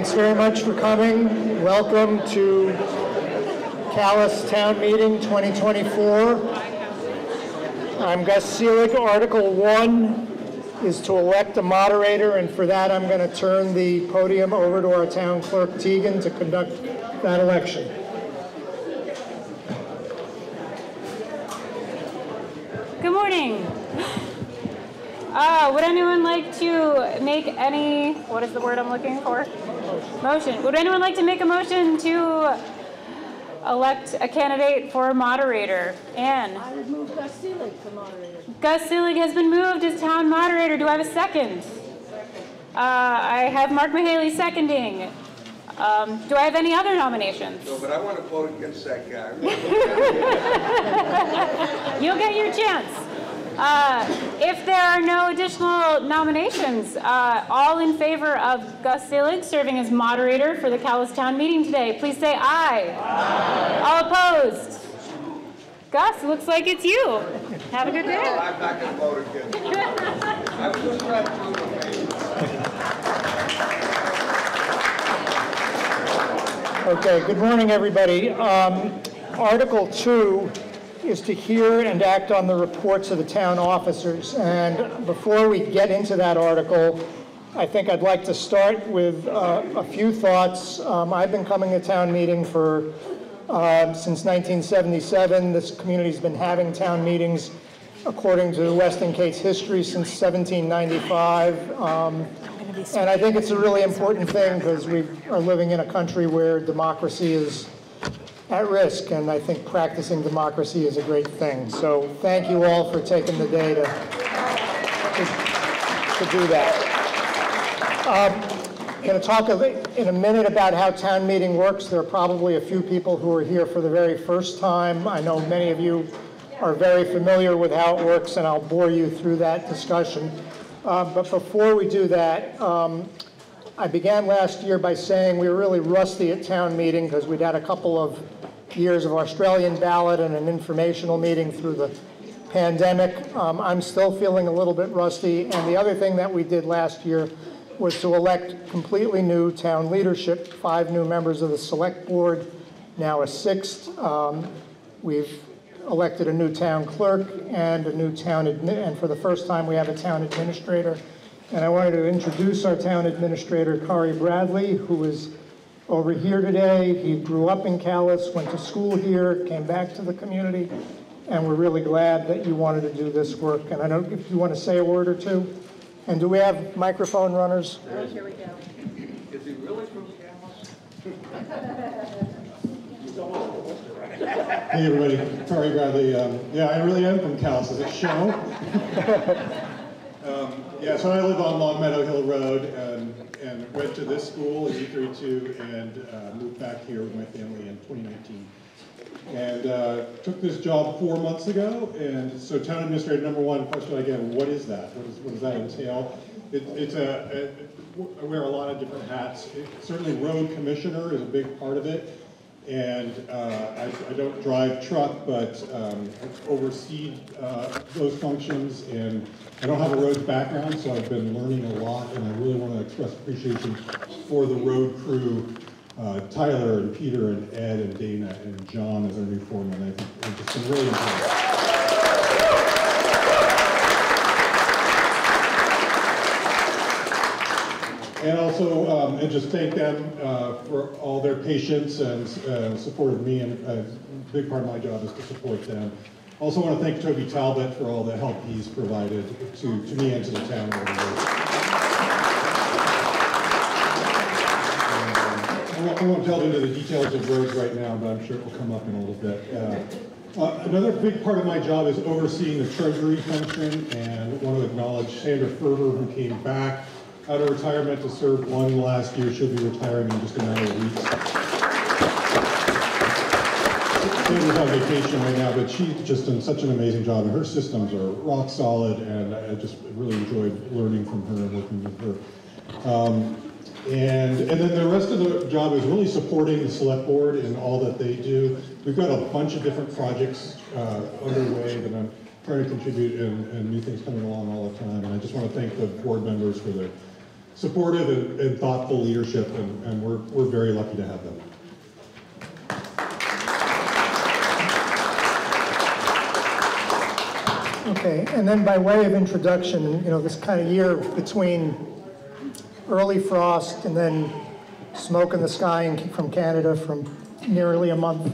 Thanks very much for coming. Welcome to Calais Town Meeting 2024. I'm Gus Seelig. Article 1 is to elect a moderator, and for that, I'm going to turn the podium over to our town clerk, Tegan, to conduct that election. Good morning. Uh, would anyone like to make any, what is the word I'm looking for? Motion. Would anyone like to make a motion to elect a candidate for moderator? Anne? I would move Gus Seelig for moderator. Gus Seelig has been moved as town moderator. Do I have a second? Uh, I have Mark Mahaley seconding. Um, do I have any other nominations? No, but I want to vote against that guy. You'll get your chance. Uh, if there are no additional nominations, uh, all in favor of Gus Seelig serving as moderator for the Calais Town meeting today, please say aye. All opposed? Gus, looks like it's you. Have a good day. I'm not going to vote against him. I was just trying to prove a Okay, good morning, everybody. Um, Article 2 is to hear and act on the reports of the town officers. And before we get into that article, I think I'd like to start with uh, a few thoughts. Um, I've been coming to town meeting for, uh, since 1977. This community's been having town meetings according to Weston Cates history since 1795. Um, and I think it's a really important thing because we are living in a country where democracy is at risk, and I think practicing democracy is a great thing. So thank you all for taking the day to, to, to do that. I'm going to talk in a minute about how town meeting works. There are probably a few people who are here for the very first time. I know many of you are very familiar with how it works, and I'll bore you through that discussion. Uh, But before we do that, um, I began last year by saying we were really rusty at town meeting because we'd had a couple of years of Australian ballot and an informational meeting through the pandemic. Um, I'm still feeling a little bit rusty. And the other thing that we did last year was to elect completely new town leadership, five new members of the select board, now a sixth. Um, We've elected a new town clerk and a new town, and for the first time, we have a town administrator. And I wanted to introduce our town administrator, Kari Bradley, who is over here today. He grew up in Calais, went to school here, came back to the community, and we're really glad that you wanted to do this work. And I don't, if you want to say a word or two? And do we have microphone runners? Oh, Here we go. Is he really from Calais? Hey, everybody, Terry Bradley. Um, yeah, I really am from Calais. Does it show? um, yeah, so I live on Long Meadow Hill Road and, and went to this school in E32 and uh, moved back here with my family in 2019. And uh, took this job four months ago. And so, town administrator, number one question I get: What is that? What, is, what does that entail? It, it's a, a I wear a lot of different hats. It, certainly, road commissioner is a big part of it. And uh, I, I don't drive truck, but um, I've uh, those functions, and I don't have a roads background, so I've been learning a lot, and I really want to express appreciation for the road crew, uh, Tyler and Peter and Ed and Dana and John as our new foreman. I think it's been really important. And also, um, and just thank them uh, for all their patience and uh, support of me, and a big part of my job is to support them. Also want to thank Toby Talbot for all the help he's provided to, to me and to the town. Um, I won't- I won't delve into the details of roads right now, but I'm sure it will come up in a little bit. Uh, uh, Another big part of my job is overseeing the treasury function, and want to acknowledge Sandra Ferber, who came back out of retirement to serve one last year. She'll be retiring in just a matter of weeks. Sandra's on vacation right now, but she's just done such an amazing job, and her systems are rock solid, and I just really enjoyed learning from her and working with her. Um, and, and then the rest of the job is really supporting the select board in all that they do. We've got a bunch of different projects uh, underway that I'm trying to contribute and, and new things coming along all the time. And I just want to thank the board members for their supportive and, and thoughtful leadership, and, and we're, we're very lucky to have them. Okay, and then by way of introduction, you know, this kind of year between early frost and then smoke in the sky from Canada from nearly a month,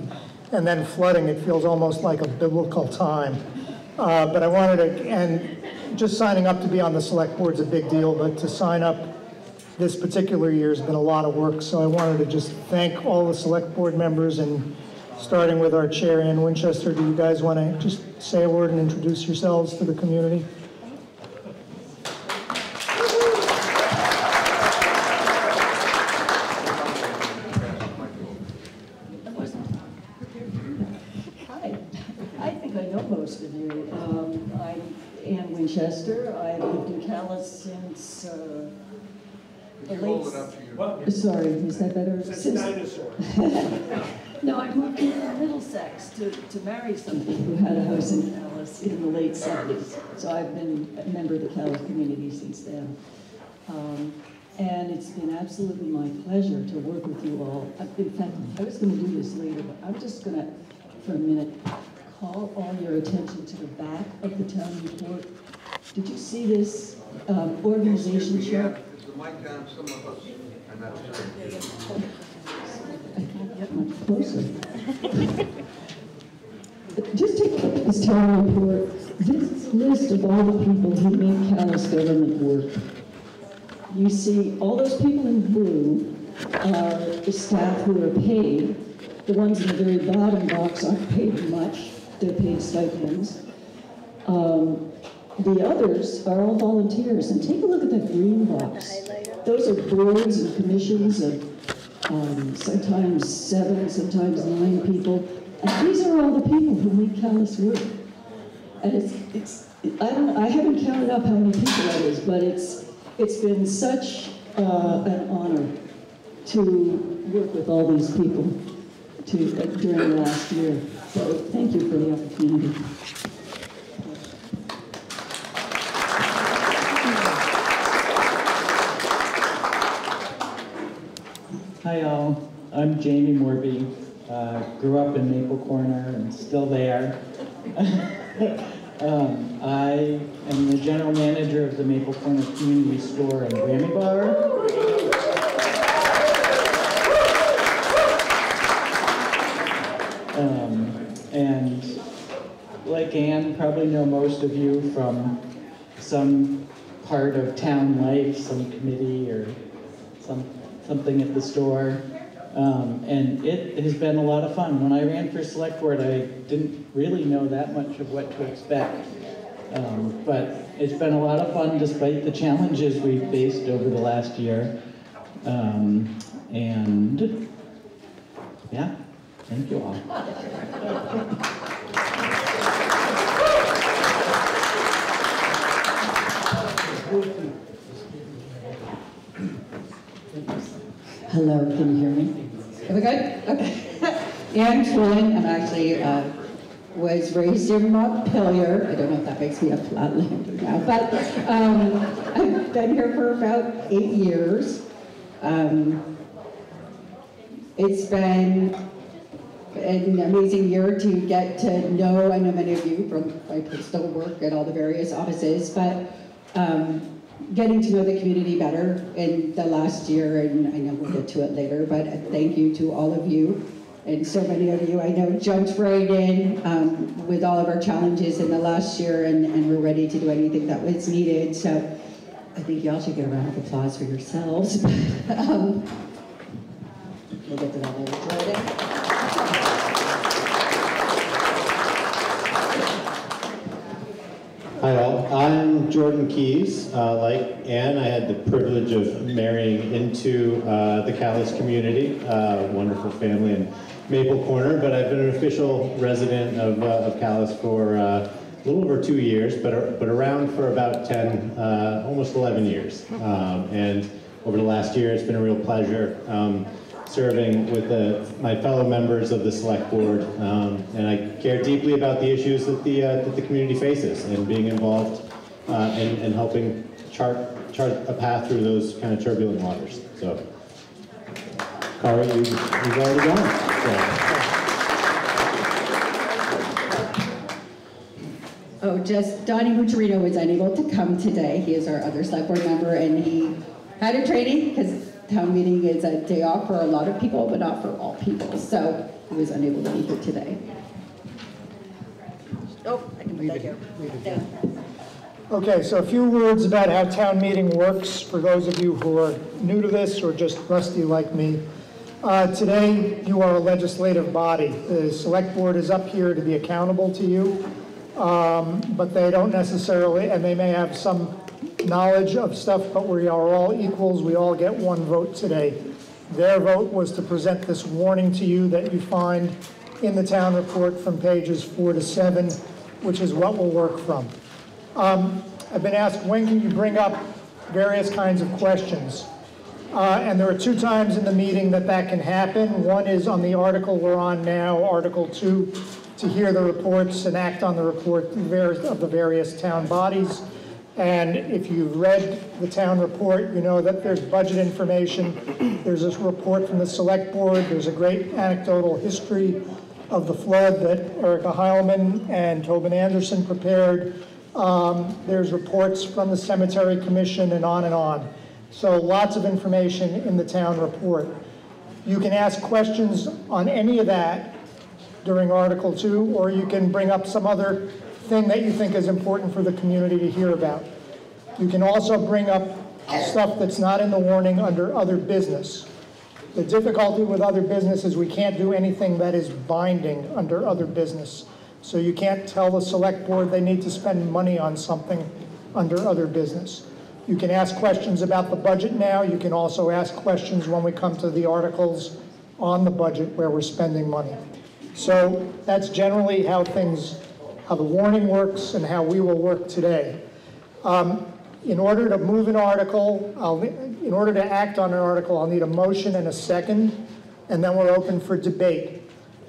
and then flooding, it feels almost like a biblical time. Uh, But I wanted to, and just signing up to be on the select board's a big deal, but to sign up this particular year has been a lot of work, so I wanted to just thank all the select board members and starting with our chair, Ann Winchester, do you guys want to just say a word and introduce yourselves to the community? Hi, I think I know most of you. Um, I'm Ann Winchester. I've lived in Calais since, uh, the late... hold it up to you. Sorry, is that better? Since dinosaur. No, I moved to Middlesex to, to marry somebody who had a house in Calais in the late seventies. So I've been a member of the Calais community since then. Um, And it's been absolutely my pleasure to work with you all. In fact, I was gonna do this later, but I'm just gonna, for a minute, call all your attention to the back of the town report. Did you see this um, organization chart? And much closer. At this town report. This list of all the people who make Calais government work. You see, all those people in blue are the staff who are paid. The ones in the very bottom box aren't paid much, they're paid stipends. Um, The others are all volunteers, and take a look at that green box. Those are boards and commissions of um, sometimes seven, sometimes nine people. And these are all the people who make Calais work. And it's, it's, I don't, I haven't counted up how many people that is, but it's, it's been such uh, an honor to work with all these people to, during the last year. So thank you for the opportunity. Hi all, I'm Jamie Morby. Uh, grew up in Maple Corner and still there. um, I am the general manager of the Maple Corner Community Store and Grammy Bar. Um, and like Anne, probably know most of you from some part of town life, some committee or some, something at the store. Um, and it has been a lot of fun. When I ran for select board, I didn't really know that much of what to expect. Um, but it's been a lot of fun despite the challenges we've faced over the last year. Um, and yeah, thank you all. Hello, can you hear me? Are we good? Okay. Ann Twillen, I'm actually, uh, was raised in Montpelier. I don't know if that makes me a flatlander now, but um, I've been here for about eight years. Um, It's been an amazing year to get to know, I know many of you from my personal work at all the various offices, but um, getting to know the community better in the last year, and I know we'll get to it later, but thank you to all of you. And so many of you I know jumped right in um, with all of our challenges in the last year, and, and we're ready to do anything that was needed. So I think y'all should get a round of applause for yourselves. um, we'll get to that later. Hi all, I'm Jordan Keys. Uh, like Ann, I had the privilege of marrying into uh, the Calais community, uh, wonderful family in Maple Corner, but I've been an official resident of, uh, of Calais for uh, a little over two years, but, but around for about 10, uh, almost 11 years. Um, and over the last year, it's been a real pleasure um, serving with the, my fellow members of the select board, um, and I care deeply about the issues that the uh, that the community faces, and being involved uh, and, and helping chart, chart a path through those kind of turbulent waters. So, Kara, you, you've already gone. So. Oh, just Donnie Mucciarino was unable to come today. He is our other select board member, and he had a training because town meeting is a day off for a lot of people, but not for all people. So he was unable to be here today. Oh, I can put that Okay, so a few words about how town meeting works for those of you who are new to this or just rusty like me. Uh, Today, you are a legislative body. The select board is up here to be accountable to you, um, but they don't necessarily, and they may have some knowledge of stuff, but we are all equals. We all get one vote today. Their vote was to present this warning to you that you find in the town report from pages four to seven, which is what we'll work from. Um, I've been asked, when can you bring up various kinds of questions? Uh, And there are two times in the meeting that that can happen. One is on the article we're on now, Article 2, to hear the reports and act on the report of the various town bodies. And if you've read the town report, you know that there's budget information. There's this report from the select board. There's a great anecdotal history of the flood that Erica Heilman and Tobin Anderson prepared. Um, There's reports from the cemetery commission and on and on. So lots of information in the town report. You can ask questions on any of that during Article 2, or you can bring up some other thing that you think is important for the community to hear about. You can also bring up stuff that's not in the warning under other business. The difficulty with other business is we can't do anything that is binding under other business. So you can't tell the select board they need to spend money on something under other business. You can ask questions about the budget now. You can also ask questions when we come to the articles on the budget where we're spending money. So that's generally how things, how the warning works and how we will work today. Um, In order to move an article, I'll, in order to act on an article, I'll need a motion and a second, and then we're open for debate.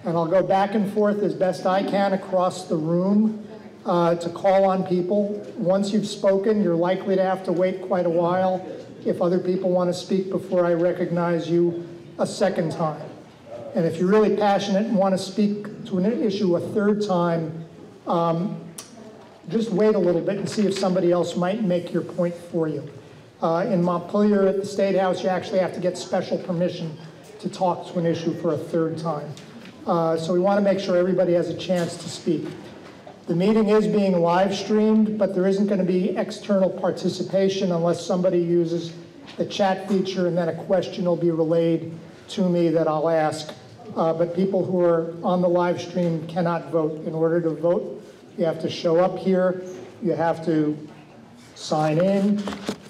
And I'll go back and forth as best I can across the room uh, to call on people. Once you've spoken, you're likely to have to wait quite a while if other people want to speak before I recognize you a second time. And if you're really passionate and want to speak to an issue a third time, um, just wait a little bit and see if somebody else might make your point for you. Uh, In Montpelier at the State House, you actually have to get special permission to talk to an issue for a third time. Uh, So we want to make sure everybody has a chance to speak. The meeting is being live streamed, but there isn't going to be external participation unless somebody uses the chat feature, and then a question will be relayed to me that I'll ask. Uh, But people who are on the live stream cannot vote. In order to vote, you have to show up here, you have to sign in,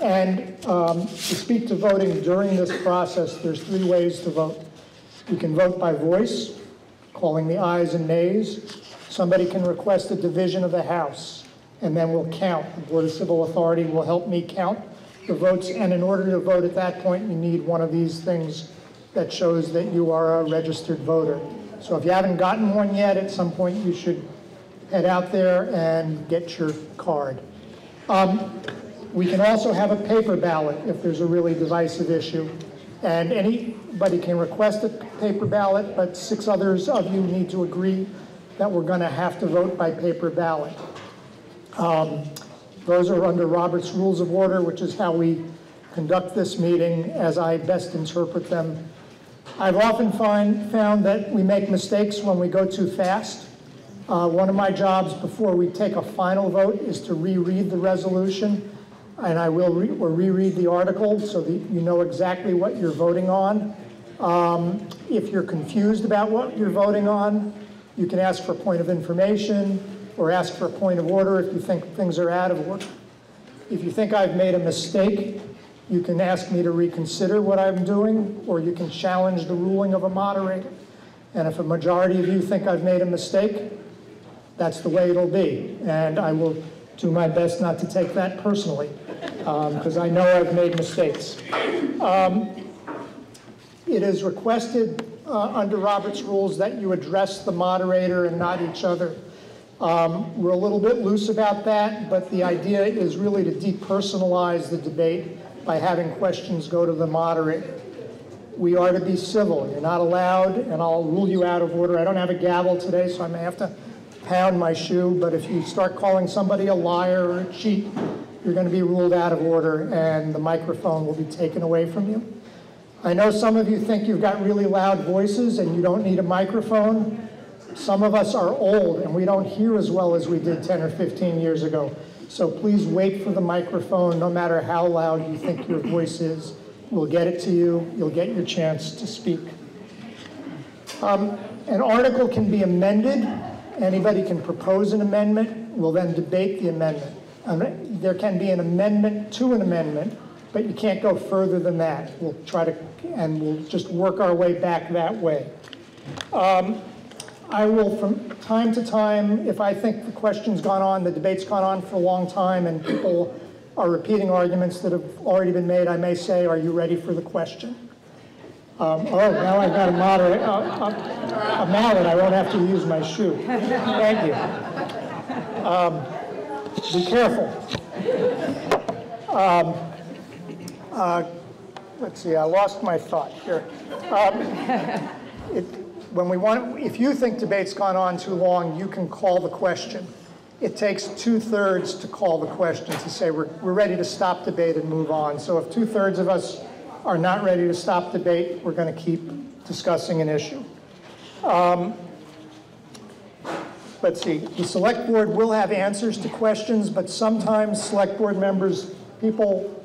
and um, to speak to voting during this process, there's three ways to vote. You can vote by voice, calling the ayes and nays. Somebody can request a division of the House, and then we'll count. The Board of Civil Authority will help me count the votes, and in order to vote at that point, you need one of these things that shows that you are a registered voter. So if you haven't gotten one yet, at some point you should head out there and get your card. Um, We can also have a paper ballot if there's a really divisive issue. And anybody can request a paper ballot, but six others of you need to agree that we're going to have to vote by paper ballot. Um, Those are under Robert's Rules of Order, which is how we conduct this meeting as I best interpret them. I've often find, found that we make mistakes when we go too fast. Uh, One of my jobs before we take a final vote is to reread the resolution, and I will re- or reread the article so that you know exactly what you're voting on. Um, If you're confused about what you're voting on, you can ask for a point of information or ask for a point of order if you think things are out of order. If you think I've made a mistake, you can ask me to reconsider what I'm doing, or you can challenge the ruling of a moderator. And if a majority of you think I've made a mistake, that's the way it'll be. And I will do my best not to take that personally, because I know I've made mistakes. Um, It is requested uh, under Robert's rules that you address the moderator and not each other. Um, We're a little bit loose about that, but the idea is really to depersonalize the debate by having questions go to the moderator. We are to be civil. You're not allowed, and I'll rule you out of order. I don't have a gavel today, so I may have to pound my shoe, but if you start calling somebody a liar or a cheat, you're going to be ruled out of order, and the microphone will be taken away from you. I know some of you think you've got really loud voices and you don't need a microphone. Some of us are old and we don't hear as well as we did 10 or 15 years ago. So please wait for the microphone, no matter how loud you think your voice is. We'll get it to you. You'll get your chance to speak. Um, An article can be amended. Anybody can propose an amendment. We'll then debate the amendment. Um, There can be an amendment to an amendment, but you can't go further than that. We'll try to, and we'll just work our way back that way. Um, I will, from time to time, if I think the question's gone on, the debate's gone on for a long time, and people are repeating arguments that have already been made, I may say, are you ready for the question? Um, Oh, now I've got a moderate, a a- a mallet, I won't have to use my shoe. Thank you. Um, Be careful. Um, uh, Let's see, I lost my thought here. Um, it- When we want, if you think debate's gone on too long, you can call the question. It takes two-thirds to call the question, to say we're, we're ready to stop debate and move on. So if two-thirds of us are not ready to stop debate, we're going to keep discussing an issue. Um, Let's see, the select board will have answers to questions, but sometimes select board members, people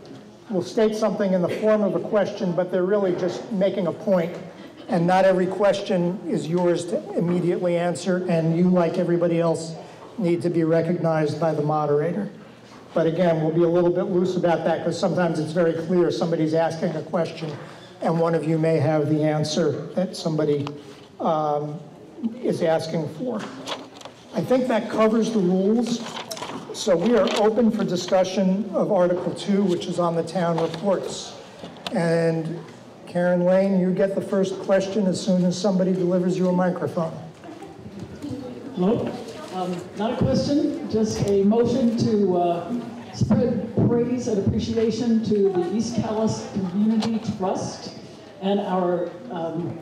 will state something in the form of a question, but they're really just making a point. And not every question is yours to immediately answer, and you, like everybody else, need to be recognized by the moderator. But again, we'll be a little bit loose about that, because sometimes it's very clear somebody's asking a question, and one of you may have the answer that somebody um, is asking for. I think that covers the rules. So we are open for discussion of Article 2, which is on the town reports. And Karen Lane, you get the first question as soon as somebody delivers you a microphone. Hello? Um, Not a question, just a motion to uh, spread praise and appreciation to the East Calais Community Trust and our um,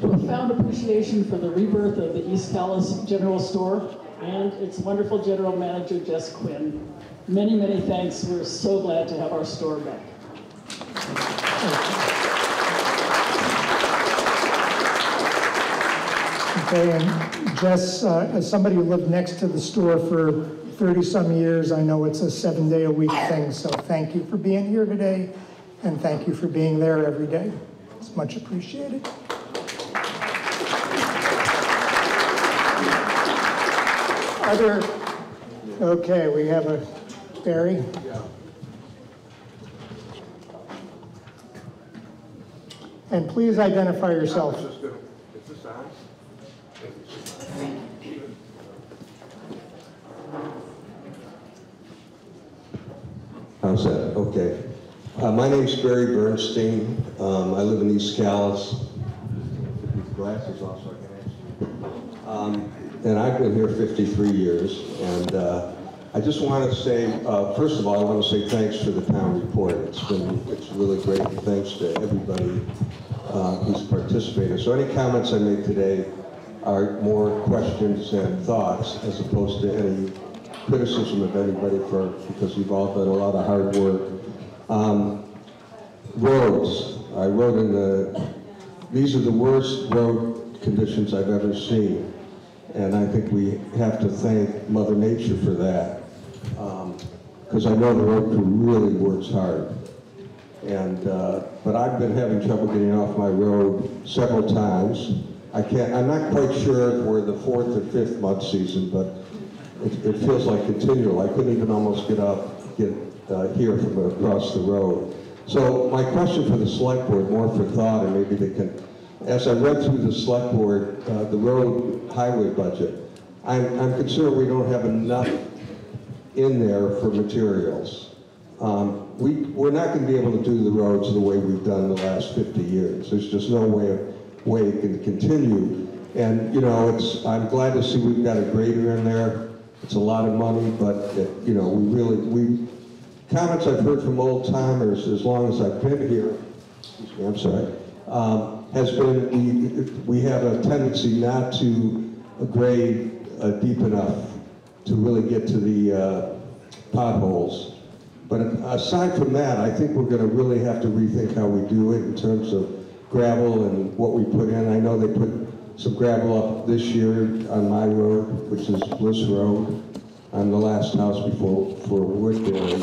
profound appreciation for the rebirth of the East Calais General Store and its wonderful general manager, Jess Quinn. Many, many thanks. We're so glad to have our store back. Okay, and Jess, uh, as somebody who lived next to the store for 30-some years, I know it's a seven-day-a-week thing, so thank you for being here today, and thank you for being there every day. It's much appreciated. Other, okay, we have a, Barry? Yeah. And please identify yourself. How's that? Okay. Uh, my name's Barry Bernstein. Um, I live in East Calais. Glasses off so I can answer. Um, and I've been here 53 years. And uh, I just want to say, uh, first of all, I want to say thanks for the town report. It's been, it's really great. Thanks to everybody uh, who's participated. So any comments I make today are more questions and thoughts as opposed to any criticism of anybody for, because you've all done a lot of hard work. Um, roads, I wrote in the, these are the worst road conditions I've ever seen. And I think we have to thank Mother Nature for that. Because I know the road crew really works hard. And, uh, but I've been having trouble getting off my road several times. I can't, I'm not quite sure if we're the fourth or fifth mud season, but it, it feels like continual. I couldn't even almost get up, get uh, here from across the road. So my question for the select board, more for thought, and maybe they can, as I read through the select board, uh, the road highway budget, I'm, I'm concerned we don't have enough in there for materials. Um, we, we're not going to be able to do the roads the way we've done the last 50 years. There's just no way, way it can continue. And, you know, it's, I'm glad to see we've got a grader in there. It's a lot of money, but, it- you know, we really, we, comments I've heard from old timers as long as I've been here, excuse me, I'm sorry, um, has been, we, we have a tendency not to grade uh, deep enough to really get to the uh, potholes. But aside from that, I think we're gonna really have to rethink how we do it in terms of gravel and what we put in. I know they put some gravel up this year on my road, which is Bliss Road, on the last house before, for Woodbury.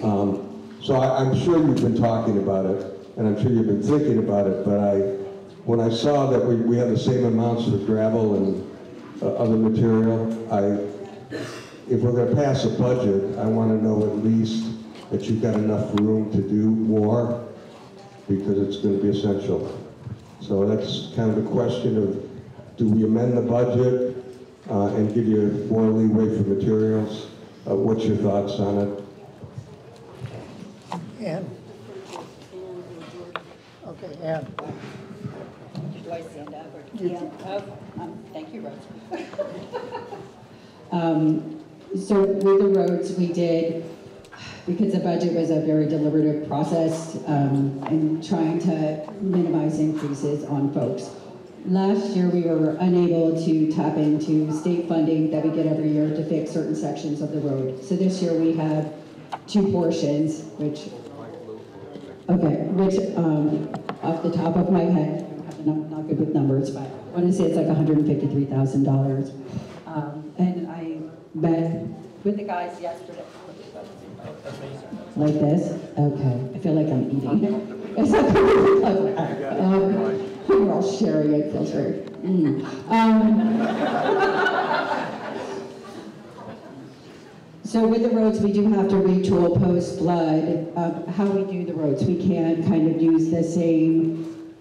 Um, So I, I'm sure you've been talking about it, and I'm sure you've been thinking about it, but I, when I saw that we, we have the same amounts for gravel and uh, other material, I, if we're gonna pass a budget, I wanna know at least that you've got enough room to do more, because it's gonna be essential. So that's kind of the question of, do we amend the budget uh, and give you more leeway for materials? Uh, What's your thoughts on it? Ann? Okay, Ann. Do I stand up or? Yeah. Oh, um, thank you, Rose. Um, so with the roads, we did, because the budget was a very deliberative process, um, and trying to minimize increases on folks. Last year, we were unable to tap into state funding that we get every year to fix certain sections of the road. So this year, we have two portions, which Okay, which, um, off the top of my head, I don't have the num- not good with numbers, but I want to say it's like hundred and fifty-three thousand dollars. Um, and I met with the guys yesterday. Like this? Okay, I feel like I'm eating. It's like, um, we're all sharing, it feels very, mm. Um, So with the roads, we do have to retool post-flood, uh, how we do the roads. We can't kind of use the same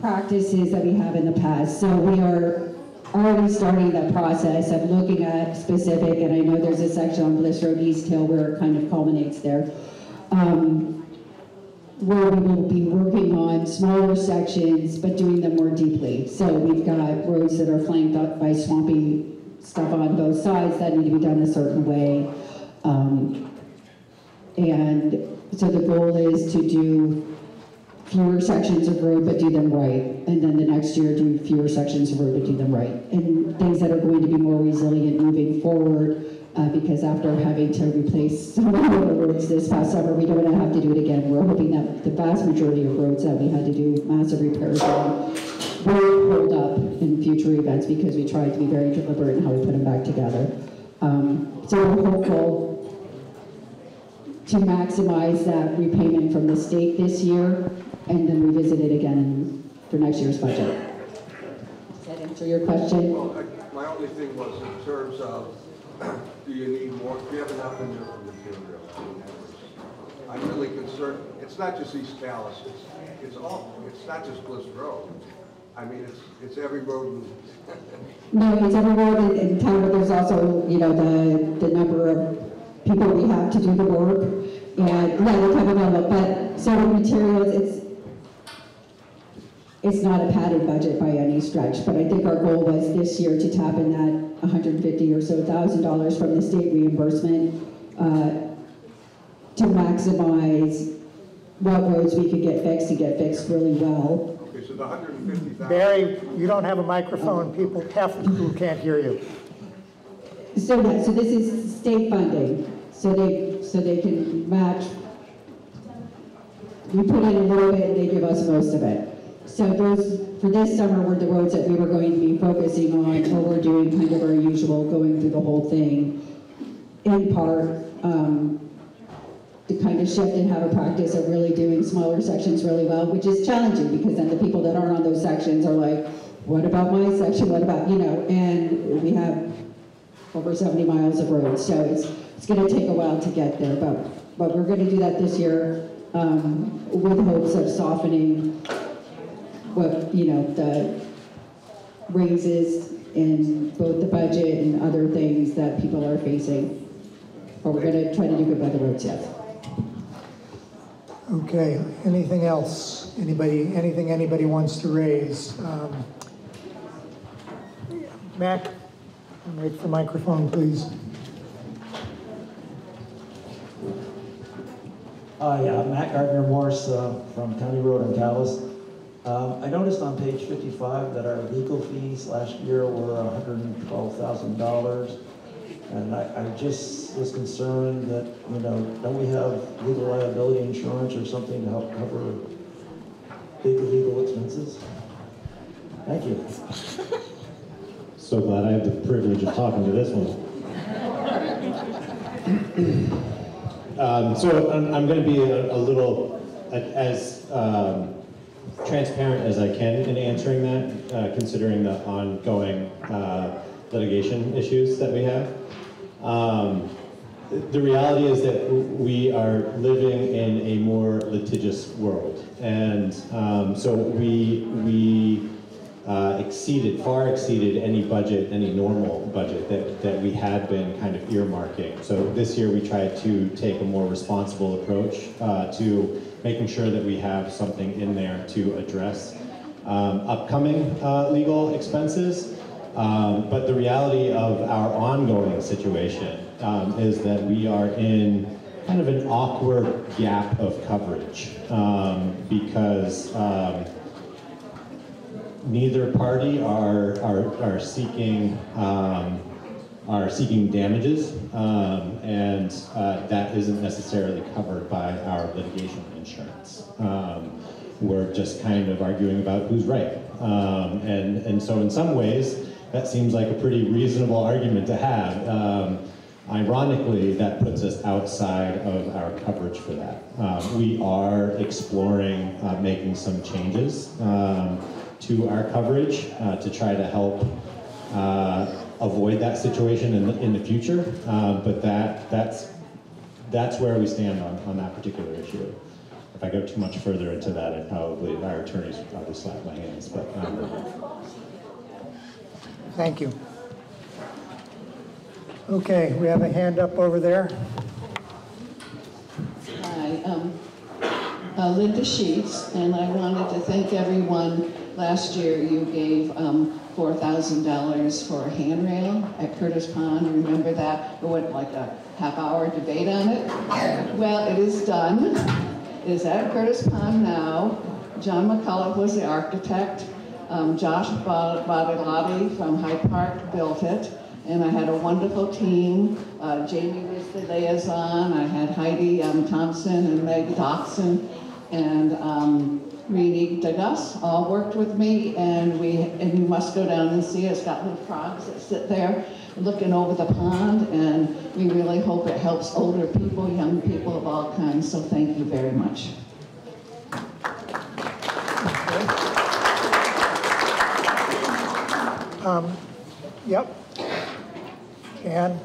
practices that we have in the past. So we are already starting that process of looking at specific, and I know there's a section on Bliss Road East Hill where it kind of culminates there. um, Where we will be working on smaller sections, but doing them more deeply. So we've got roads that are flanked up by swampy stuff on both sides that need to be done a certain way. Um, And so the goal is to do fewer sections of road, but do them right. And then the next year, do fewer sections of road, but do them right. And things that are going to be more resilient moving forward, uh, because after having to replace some of the roads this past summer, we don't want to have to do it again. We're hoping that the vast majority of roads that we had to do massive repairs on will hold up in future events because we tried to be very deliberate in how we put them back together. Um, So we're hopeful to maximize that repayment from the state this year and then revisit it again for next year's budget. Does that answer your question? Well, I- my only thing was in terms of, do you need more, do you have enough in there for material? I mean, that was- I'm really concerned, it's not just East Calais, it's, it's all, it's not just Bliss Road. I mean, it's, it's every road in No, it's every road in, in town, but there's also, you know, the, the number of people we have to do the work. And, yeah, type of level, but so with materials, it's, it's not a padded budget by any stretch, but I think our goal was this year to tap in that 150 or so thousand dollars from the state reimbursement, uh, to maximize what roads we could get fixed, to get fixed really well. Okay, so the hundred and fifty thousand. Barry, you don't have a microphone, people deaf who can't hear you. So, yeah, so this is state funding, so they, so they can match. We put in a little bit, and they give us most of it. So those, for this summer, were the roads that we were going to be focusing on, or we're doing kind of our usual, going through the whole thing, in part, um, to kind of shift and have a practice of really doing smaller sections really well, which is challenging, because then the people that aren't on those sections are like, what about my section, what about, you know, and we have over 70 miles of road, so it's, it's gonna take a while to get there, but, but we're gonna do that this year, um, with hopes of softening what, you know, the raises in both the budget and other things that people are facing. But we're gonna try to do good by the roads, yes. Okay, anything else? Anybody, anything anybody wants to raise? Um, Mac, wait for microphone, please. Hi, uh, Matt Gardner Morse uh, from County Road in Calais. Um, I noticed on page 55 that our legal fees last year were $112,000. And I, I just was concerned that, you know, don't we have legal liability insurance or something to help cover big legal expenses? Thank you. So glad I have the privilege of talking to this one. Um, so I'm, I'm going to be a, a little as um, transparent as I can in answering that, uh, considering the ongoing uh, litigation issues that we have. Um, the reality is that we are living in a more litigious world, and um, so we we uh, exceeded, far exceeded any budget, any normal budget that, that we had been kind of earmarking. So this year we tried to take a more responsible approach uh, to making sure that we have something in there to address um, upcoming uh, legal expenses. Um, but the reality of our ongoing situation um, is that we are in kind of an awkward gap of coverage um, because um, neither party are, are, are seeking um, are seeking damages, um, and uh, that isn't necessarily covered by our litigation insurance. Um, we're just kind of arguing about who's right, um, and and so in some ways that seems like a pretty reasonable argument to have. Um, ironically, that puts us outside of our coverage for that. Um, we are exploring uh, making some changes um, to our coverage uh, to try to help uh, avoid that situation in the, in the future. Uh, but that that's that's where we stand on, on that particular issue. If I go too much further into that, it probably our attorneys would probably slap my hands. But um, Thank you. Okay, we have a hand up over there. Hi, um, uh, Linda Sheets, and I wanted to thank everyone. Last year, you gave um, $4,000 for a handrail at Curtis Pond. Remember that? We went like a half-hour debate on it. Well, it is done. It is at Curtis Pond now. John McCullough was the architect. Um, Josh Badilotti from Hyde Park built it and I had a wonderful team. Uh, Jamie was the liaison. I had Heidi um, Thompson and Meg Dotson and um, Rini Degas all worked with me, and we and you must go down and see. It's got little frogs that sit there looking over the pond, and we really hope it helps older people, young people of all kinds. So thank you very much. Um, Yep. Ann?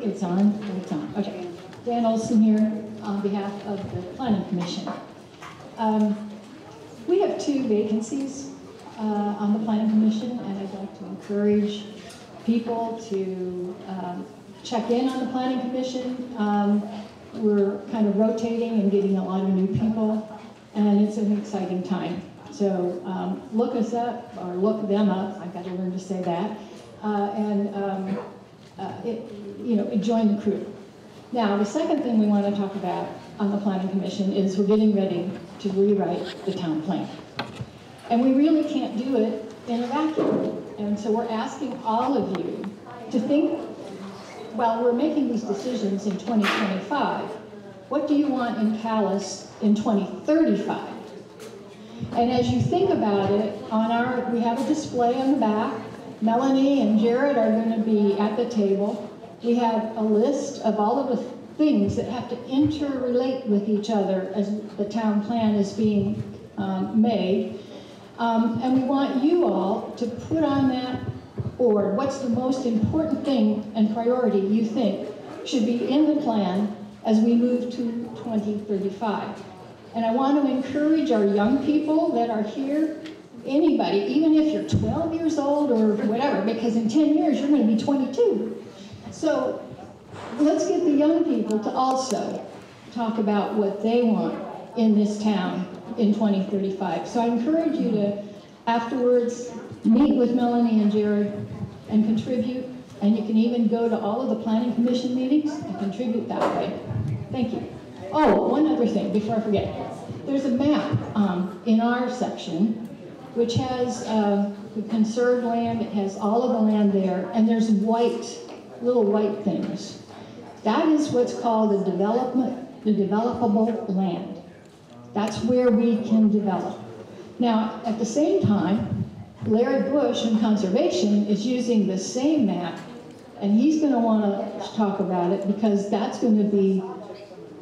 It's on, it's on, okay. Dan Olson here on behalf of the Planning Commission. Um, We have two vacancies uh, on the Planning Commission, and I'd like to encourage people to um, check in on the Planning Commission. Um, We're kind of rotating and getting a lot of new people, and it's an exciting time. So um, look us up, or look them up, I've got to learn to say that, uh, and um, uh, it, you know, join the crew. Now, the second thing we want to talk about on the Planning Commission is we're getting ready to rewrite the town plan. And we really can't do it in a vacuum. And so we're asking all of you to think, while we're making these decisions in 2025, what do you want in Calais in 2035? And as you think about it, on our, we have a display on the back. Melanie and Jared are going to be at the table. We have a list of all of the things that have to interrelate with each other as the town plan is being um, made. Um, and we want you all to put on that board what's the most important thing and priority you think should be in the plan as we move to 2035. And I want to encourage our young people that are here, anybody, even if you're 12 years old or whatever, because in 10 years you're going to be 22. So let's get the young people to also talk about what they want in this town in 2035. So I encourage you to, afterwards, meet with Melanie and Jared and contribute. And you can even go to all of the planning commission meetings and contribute that way. Thank you. Oh, one other thing before I forget. There's a map um, in our section which has uh, the conserved land, it has all of the land there, and there's white, little white things. That is what's called the development, the developable land. That's where we can develop. Now, at the same time, Larry Bush in Conservation is using the same map, and he's gonna wanna talk about it because that's gonna be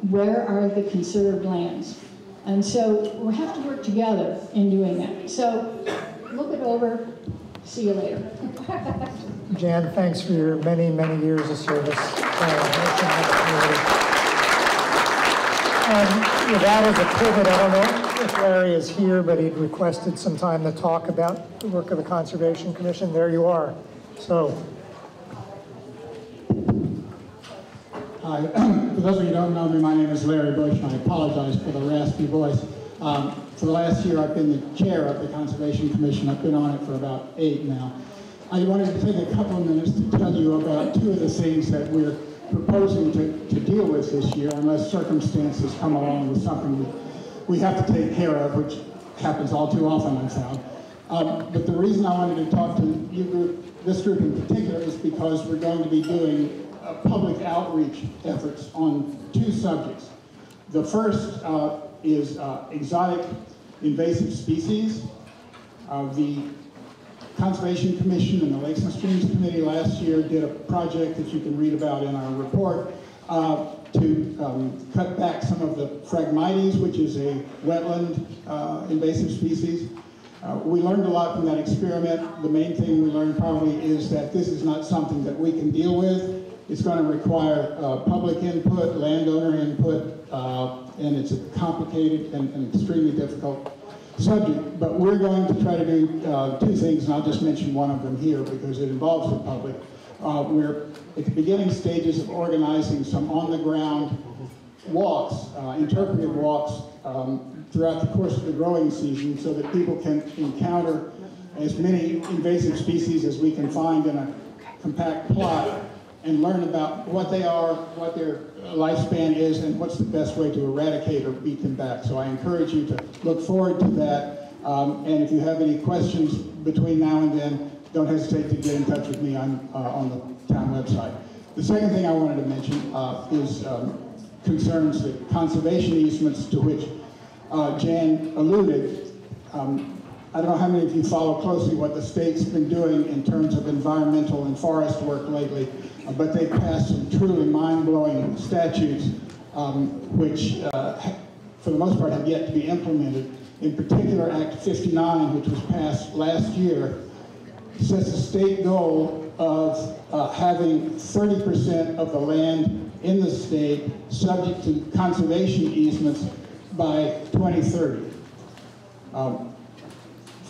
where are the conserved lands. And so we have to work together in doing that. So look it over, see you later. Jan, thanks for your many, many years of service. And with that as a pivot, I don't know if Larry is here, but he'd requested some time to talk about the work of the Conservation Commission. There you are. So, Hi, for those of you who don't know me, my name is Larry Bush, and I apologize for the raspy voice. Um, for the last year, I've been the chair of the Conservation Commission. I've been on it for about eight now. I wanted to take a couple of minutes to tell you about two of the things that we're proposing to, to deal with this year, unless circumstances come along with something we, we have to take care of, which happens all too often in town. Um, but the reason I wanted to talk to you group, this group in particular, is because we're going to be doing uh, public outreach efforts on two subjects. The first uh, is uh, exotic invasive species. Uh, the Conservation Commission and the Lakes and Streams Committee last year did a project that you can read about in our report uh, to um, cut back some of the Phragmites, which is a wetland uh, invasive species. Uh, we learned a lot from that experiment. The main thing we learned probably is that this is not something that we can deal with. It's going to require uh, public input, landowner input, uh, and it's complicated and, and, extremely difficult subject. But we're going to try to do uh, two things, and I'll just mention one of them here because it involves the public. Uh, we're at the beginning stages of organizing some on-the-ground walks, uh, interpretive walks, um, throughout the course of the growing season so that people can encounter as many invasive species as we can find in a compact plot and learn about what they are, what their lifespan is, and what's the best way to eradicate or beat them back. So I encourage you to look forward to that. Um, and if you have any questions between now and then, don't hesitate to get in touch with me on, uh, on the town website. The second thing I wanted to mention uh, is um, concerns the conservation easements to which uh, Jan alluded. Um, I don't know how many of you follow closely what the state's been doing in terms of environmental and forest work lately, uh, but they passed some truly mind-blowing statutes um, which, uh, for the most part, have yet to be implemented. In particular, Act 59, which was passed last year, sets a state goal of uh, having 30% of the land in the state subject to conservation easements by 2030. Um,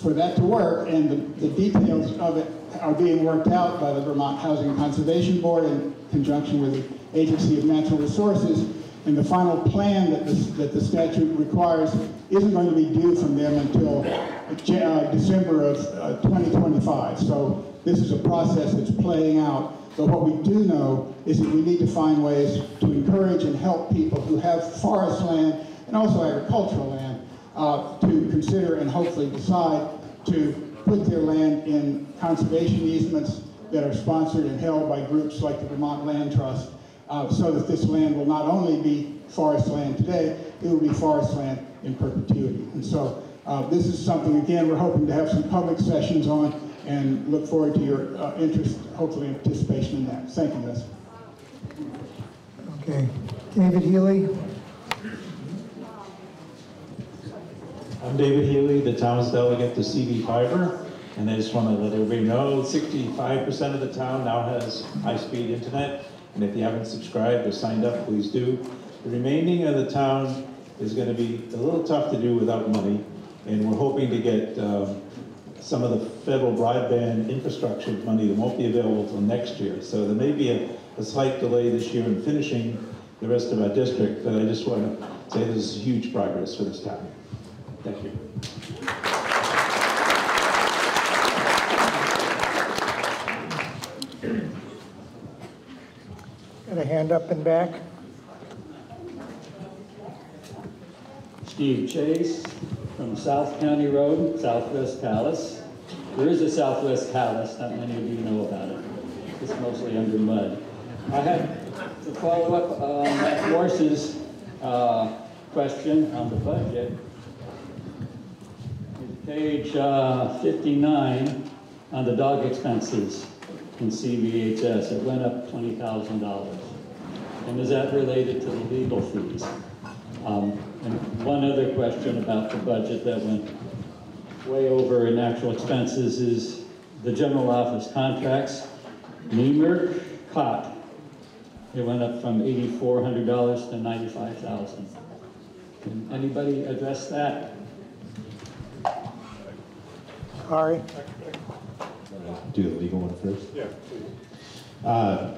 for that to work, and the, the details of it are being worked out by the Vermont Housing and Conservation Board in conjunction with the Agency of Natural Resources, and the final plan that the, that the statute requires isn't going to be due from them until uh, December of uh, 2025. So this is a process that's playing out. But what we do know is that we need to find ways to encourage and help people who have forest land and also agricultural land uh, to consider and hopefully decide to put their land in conservation easements that are sponsored and held by groups like the Vermont Land Trust uh, so that this land will not only be forest land today, it will be forest land in perpetuity. And so uh, this is something, again, we're hoping to have some public sessions on and look forward to your uh, interest, hopefully, and participation in that. Thank you, guys. Okay. David Healy? I'm David Healy, the town's delegate to CV Fiber, and I just want to let everybody know 65% of the town now has high-speed internet, and if you haven't subscribed or signed up, please do. The remaining of the town is going to be a little tough to do without money, and we're hoping to get um, some of the federal broadband infrastructure money that won't be available until next year. So there may be a, a slight delay this year in finishing the rest of our district, but I just want to say this is huge progress for this town. Thank you. Got a hand up and back? Steve Chase from South County Road, Southwest Calais. There is a Southwest Calais, not many of you know about it. It's mostly under mud. I had to follow up on Matt Morse's uh, question on the budget. Page uh, 59 on the dog expenses in CVHS, it went up $20,000. And is that related to the legal fees? Um, And one other question about the budget that went way over in actual expenses is the general office contracts. Niemer, Cott, it went up from $8,400 to 95,000. Can anybody address that? Ari? Do the legal one first? Yeah. Uh,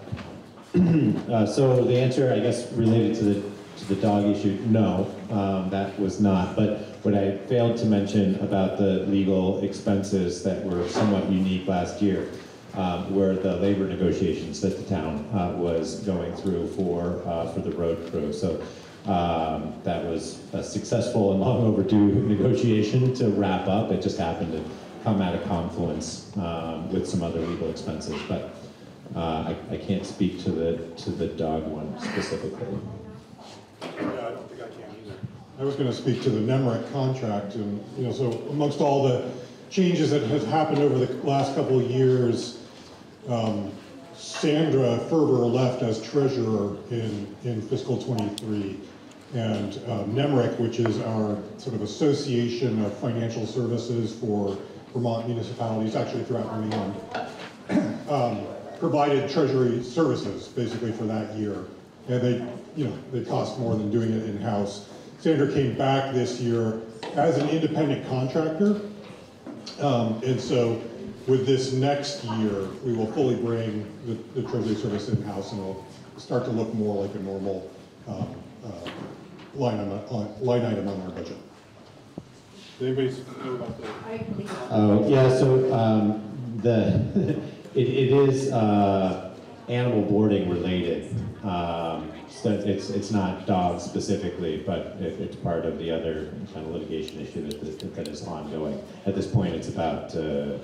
uh, So the answer, I guess, related to the, to the dog issue, no, um, that was not. But what I failed to mention about the legal expenses that were somewhat unique last year um, were the labor negotiations that the town uh, was going through for, uh, for the road crew. So um, that was a successful and long overdue negotiation to wrap up. It just happened to come at a confluence um, with some other legal expenses. But uh, I, I can't speak to the, to the dog one specifically. Yeah, I don't think I can either. I was going to speak to the NEMRC contract, and, you know, so amongst all the changes that have happened over the last couple of years, um, Sandra Ferber left as treasurer in, in fiscal '23, and um, NEMRC, which is our sort of association of financial services for Vermont municipalities, actually throughout New England, um, provided treasury services basically for that year. And they, you know, they cost more than doing it in-house. Sandra came back this year as an independent contractor. Um, and so with this next year, we will fully bring the, the treasury service in-house and it'll start to look more like a normal um, uh, line, on, uh, line item on our budget. Does anybody know about the? Oh, yeah, so um, the, it, it is uh, animal boarding related. Um, So it's, it's not dogs specifically, but it, it's part of the other kind of litigation issue that, that- that is ongoing. At this point, it's about, uh,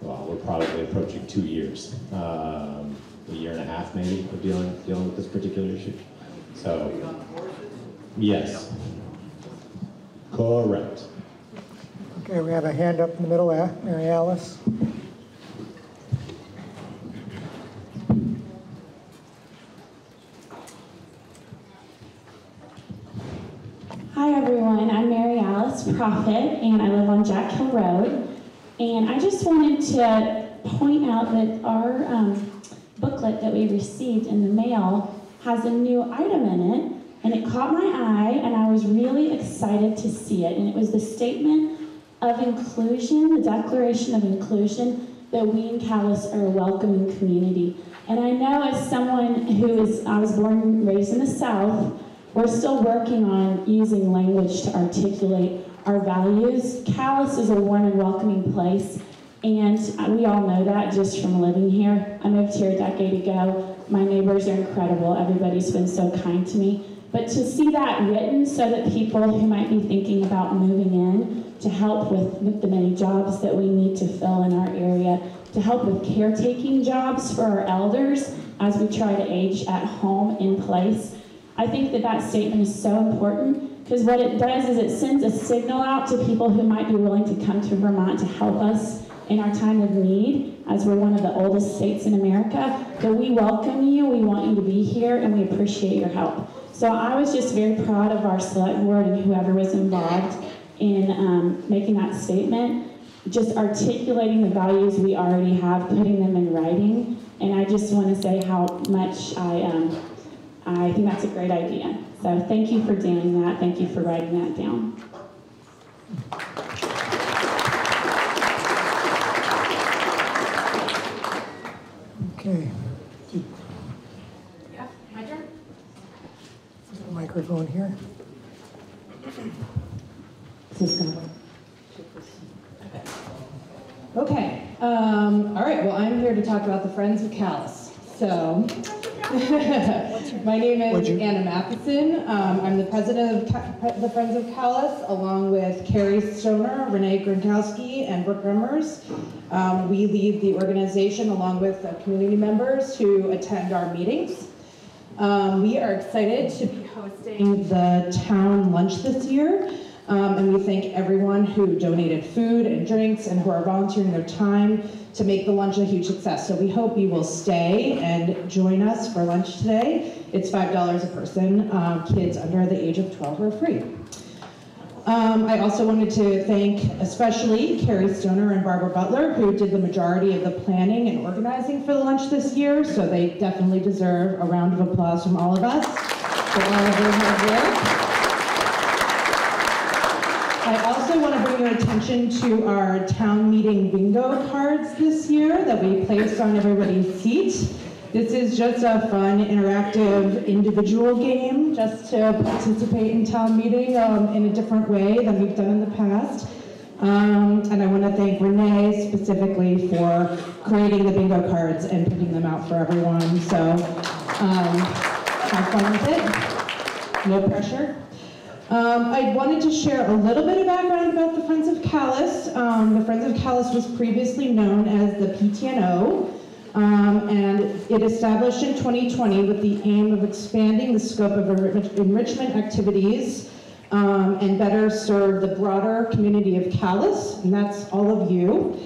well, we're probably approaching two years. Um, A year and a half maybe of dealing, dealing with this particular issue. So, yes. Correct. Okay, we have a hand up in the middle, uh, Mary Alice. Hi everyone, I'm Mary Alice Prophet and I live on Jack Hill Road. And I just wanted to point out that our um, booklet that we received in the mail has a new item in it and it caught my eye and I was really excited to see it. And it was the statement of inclusion, the Declaration of Inclusion, that we in Calais are a welcoming community. And I know as someone who is, I was born and raised in the South, we're still working on using language to articulate our values. Calais is a warm and welcoming place, and we all know that just from living here. I moved here a decade ago. My neighbors are incredible. Everybody's been so kind to me. But to see that written so that people who might be thinking about moving in to help with, with the many jobs that we need to fill in our area, to help with caretaking jobs for our elders as we try to age at home in place, I think that that statement is so important because what it does is it sends a signal out to people who might be willing to come to Vermont to help us in our time of need, as we're one of the oldest states in America, that we welcome you, we want you to be here, and we appreciate your help. So I was just very proud of our select board and whoever was involved in um, making that statement, just articulating the values we already have, putting them in writing. And I just want to say how much I, um, I think that's a great idea. So thank you for doing that. Thank you for writing that down. Okay. Yeah, my turn. Microphone here. Is this gonna work? Okay, um, all right, well, I'm here to talk about the Friends of Calais. So, my name is you- Anna Matheson. Um, I'm the president of Ca- the Friends of Calais, along with Carrie Stoner, Renee Gronkowski, and Brooke Rummers. Um, we lead the organization along with uh, community members who attend our meetings. Um, we are excited to be hosting the town lunch this year. Um, and we thank everyone who donated food and drinks and who are volunteering their time to make the lunch a huge success. So we hope you will stay and join us for lunch today. It's $5 a person. Um, kids under the age of 12 are free. Um, I also wanted to thank especially Carrie Stoner and Barbara Butler, who did the majority of the planning and organizing for the lunch this year. So they definitely deserve a round of applause from all of us for all of their hard work. I also want to bring your attention to our town meeting bingo cards this year that we placed on everybody's seat. This is just a fun, interactive, individual game just to participate in town meeting um, in a different way than we've done in the past. Um, and I want to thank Renee specifically for creating the bingo cards and printing them out for everyone. So um, have fun with it. No pressure. Um, I wanted to share a little bit of background about the Friends of Calais. Um, the Friends of Calais was previously known as the PTNO, um, and it established in 2020 with the aim of expanding the scope of enrich- enrichment activities um, and better serve the broader community of Calais, and that's all of you.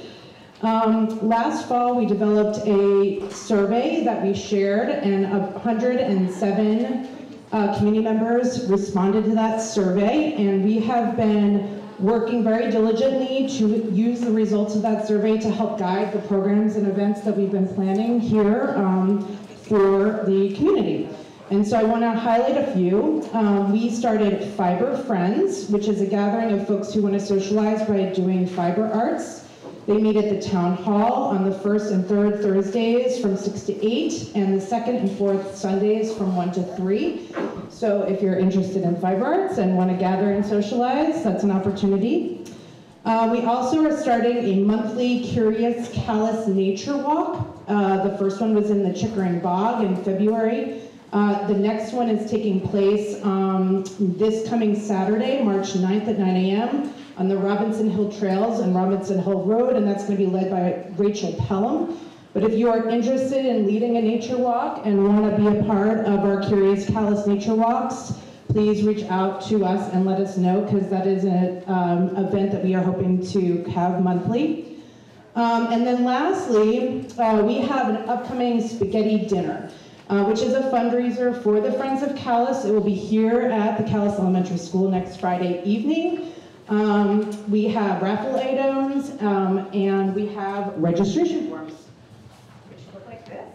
Um, last fall, we developed a survey that we shared, and 107 uh, community members responded to that survey, and we have been working very diligently to use the results of that survey to help guide the programs and events that we've been planning here um, for the community. And so I want to highlight a few. Um, we started Fiber Friends, which is a gathering of folks who want to socialize by doing fiber arts. They meet at the town hall on the first and third Thursdays from 6 to 8, and the second and fourth Sundays from 1 to 3. So if you're interested in fiber arts and want to gather and socialize, that's an opportunity. Uh, we also are starting a monthly Curious Calais Nature Walk. Uh, the first one was in the Chickering Bog in February. Uh, the next one is taking place um, this coming Saturday, March 9th at 9 a.m. on the Robinson Hill Trails and Robinson Hill Road, and that's going to be led by Rachel Pelham. But if you are interested in leading a nature walk and want to be a part of our Curious Calais Nature Walks, please reach out to us and let us know because that is an um, event that we are hoping to have monthly. Um, and then lastly, uh, we have an upcoming spaghetti dinner, uh, which is a fundraiser for the Friends of Calais. It will be here at the Calais Elementary School next Friday evening. Um, we have raffle items um, and we have registration forms. Which look like this.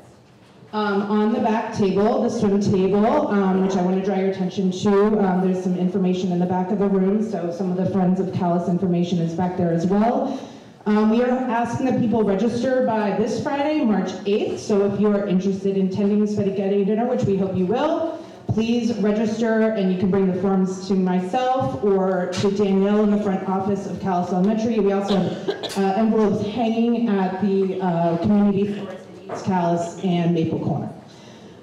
Um, on the back table, the swim table, um, which I want to draw your attention to, um, there's some information in the back of the room, so some of the Friends of Calais information is back there as well. Um, we are asking that people register by this Friday, March 8th, so if you are interested in attending this spaghetti dinner, which we hope you will, please register and you can bring the forms to myself or to Danielle in the front office of Calais Elementary. We also have uh, envelopes hanging at the uh, community stores in East Calais and Maple Corner.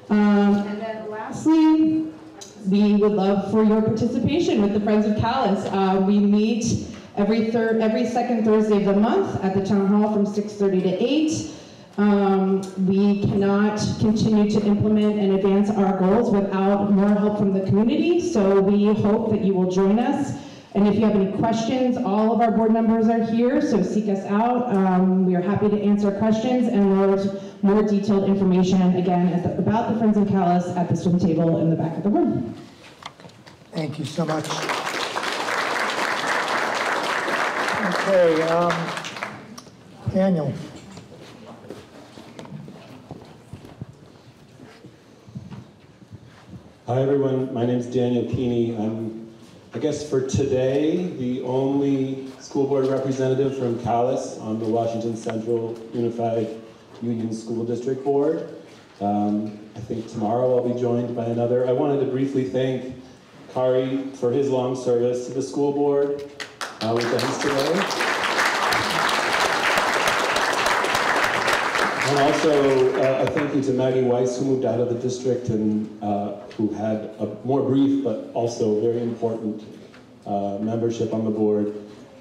Um, and then lastly, we would love for your participation with the Friends of Calais. Uh, we meet every third, every second Thursday of the month at the town hall from 6:30 to 8. Um, we cannot continue to implement and advance our goals without more help from the community. So we hope that you will join us. And if you have any questions, all of our board members are here, so seek us out. Um, we are happy to answer questions and there's more detailed information, again, the, about the Friends of Calais at the swim table in the back of the room. Thank you so much. Okay, um, Daniel. Hi, everyone. My name is Daniel Keeney. I'm, I guess for today, the only school board representative from Calais on the Washington Central Unified Union School District Board. Um, I think tomorrow I'll be joined by another. I wanted to briefly thank Kari for his long service to the school board uh, with ends today. And also, uh, a thank you to Maggie Weiss, who moved out of the district and uh, who had a more brief but also very important uh, membership on the board.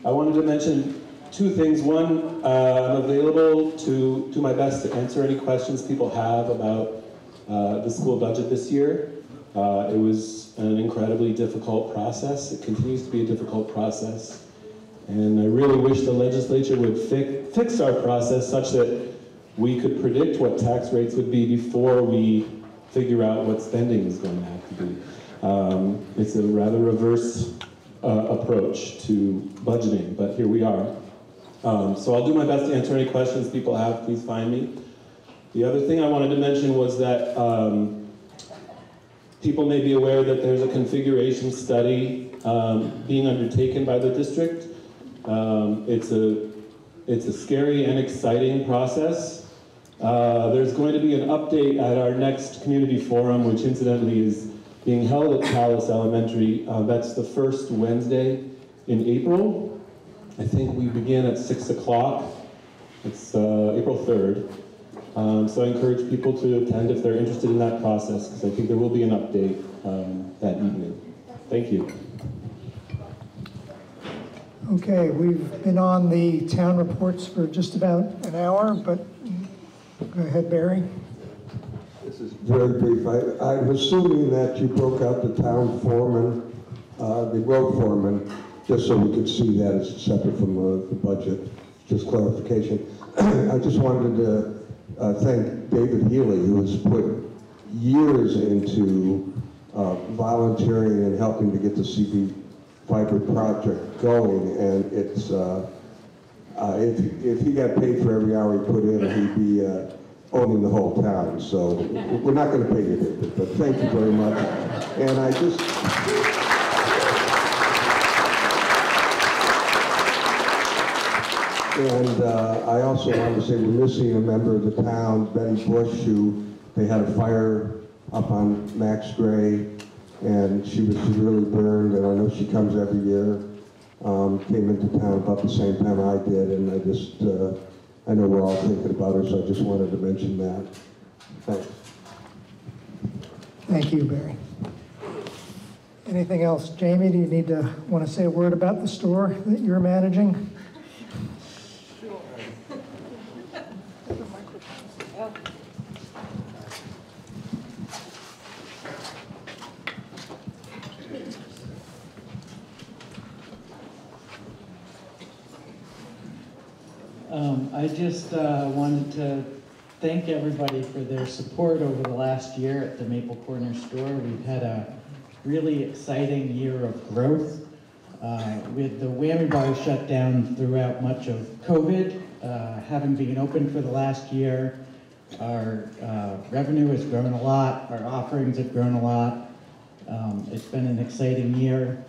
I wanted to mention two things. One, uh, I'm available to do my best to answer any questions people have about uh, the school budget this year. Uh, it was an incredibly difficult process. It continues to be a difficult process. And I really wish the legislature would fi fix our process such that we could predict what tax rates would be before we figure out what spending is going to have to be. Um, it's a rather reverse uh, approach to budgeting, but here we are. Um, so I'll do my best to answer any questions people have. Please find me. The other thing I wanted to mention was that um, people may be aware that there's a configuration study um, being undertaken by the district. Um, it's a it's a scary and exciting process. Uh, there's going to be an update at our next community forum, which incidentally is being held at Palace Elementary. Uh, that's the first Wednesday in April. I think we begin at 6 o'clock. It's uh, April 3rd. Um, so I encourage people to attend if they're interested in that process, because I think there will be an update um, that evening. Thank you. Okay, we've been on the town reports for just about an hour, but go ahead, Barry. This is very brief. I, I'm assuming that you broke out the town foreman, uh, the road foreman, just so we could see that as separate from uh, the budget, just clarification. I just wanted to uh, thank David Healy, who has put years into uh, volunteering and helping to get the CV fiber project going, and it's, uh, uh, if, if he got paid for every hour he put in, he'd be uh, owning the whole town, so we're not gonna pay you, David, but thank you very much. And I just, and uh, I also wanted to say we're missing a member of the town, Betty Bush, who, they had a fire up on Max Gray, and she was she really burned, and I know she comes every year. Um, came into town about the same time I did, and I just, uh, I know we're all thinking about her, so I just wanted to mention that. Thanks. Thank you, Barry. Anything else? Jamie, do you need to, want to say a word about the store that you're managing? Um, I just uh, wanted to thank everybody for their support over the last year at the Maple Corner store. We've had a really exciting year of growth. Uh, with the whammy bar shut down throughout much of COVID, uh, having been open for the last year, our uh, revenue has grown a lot, our offerings have grown a lot. Um, it's been an exciting year.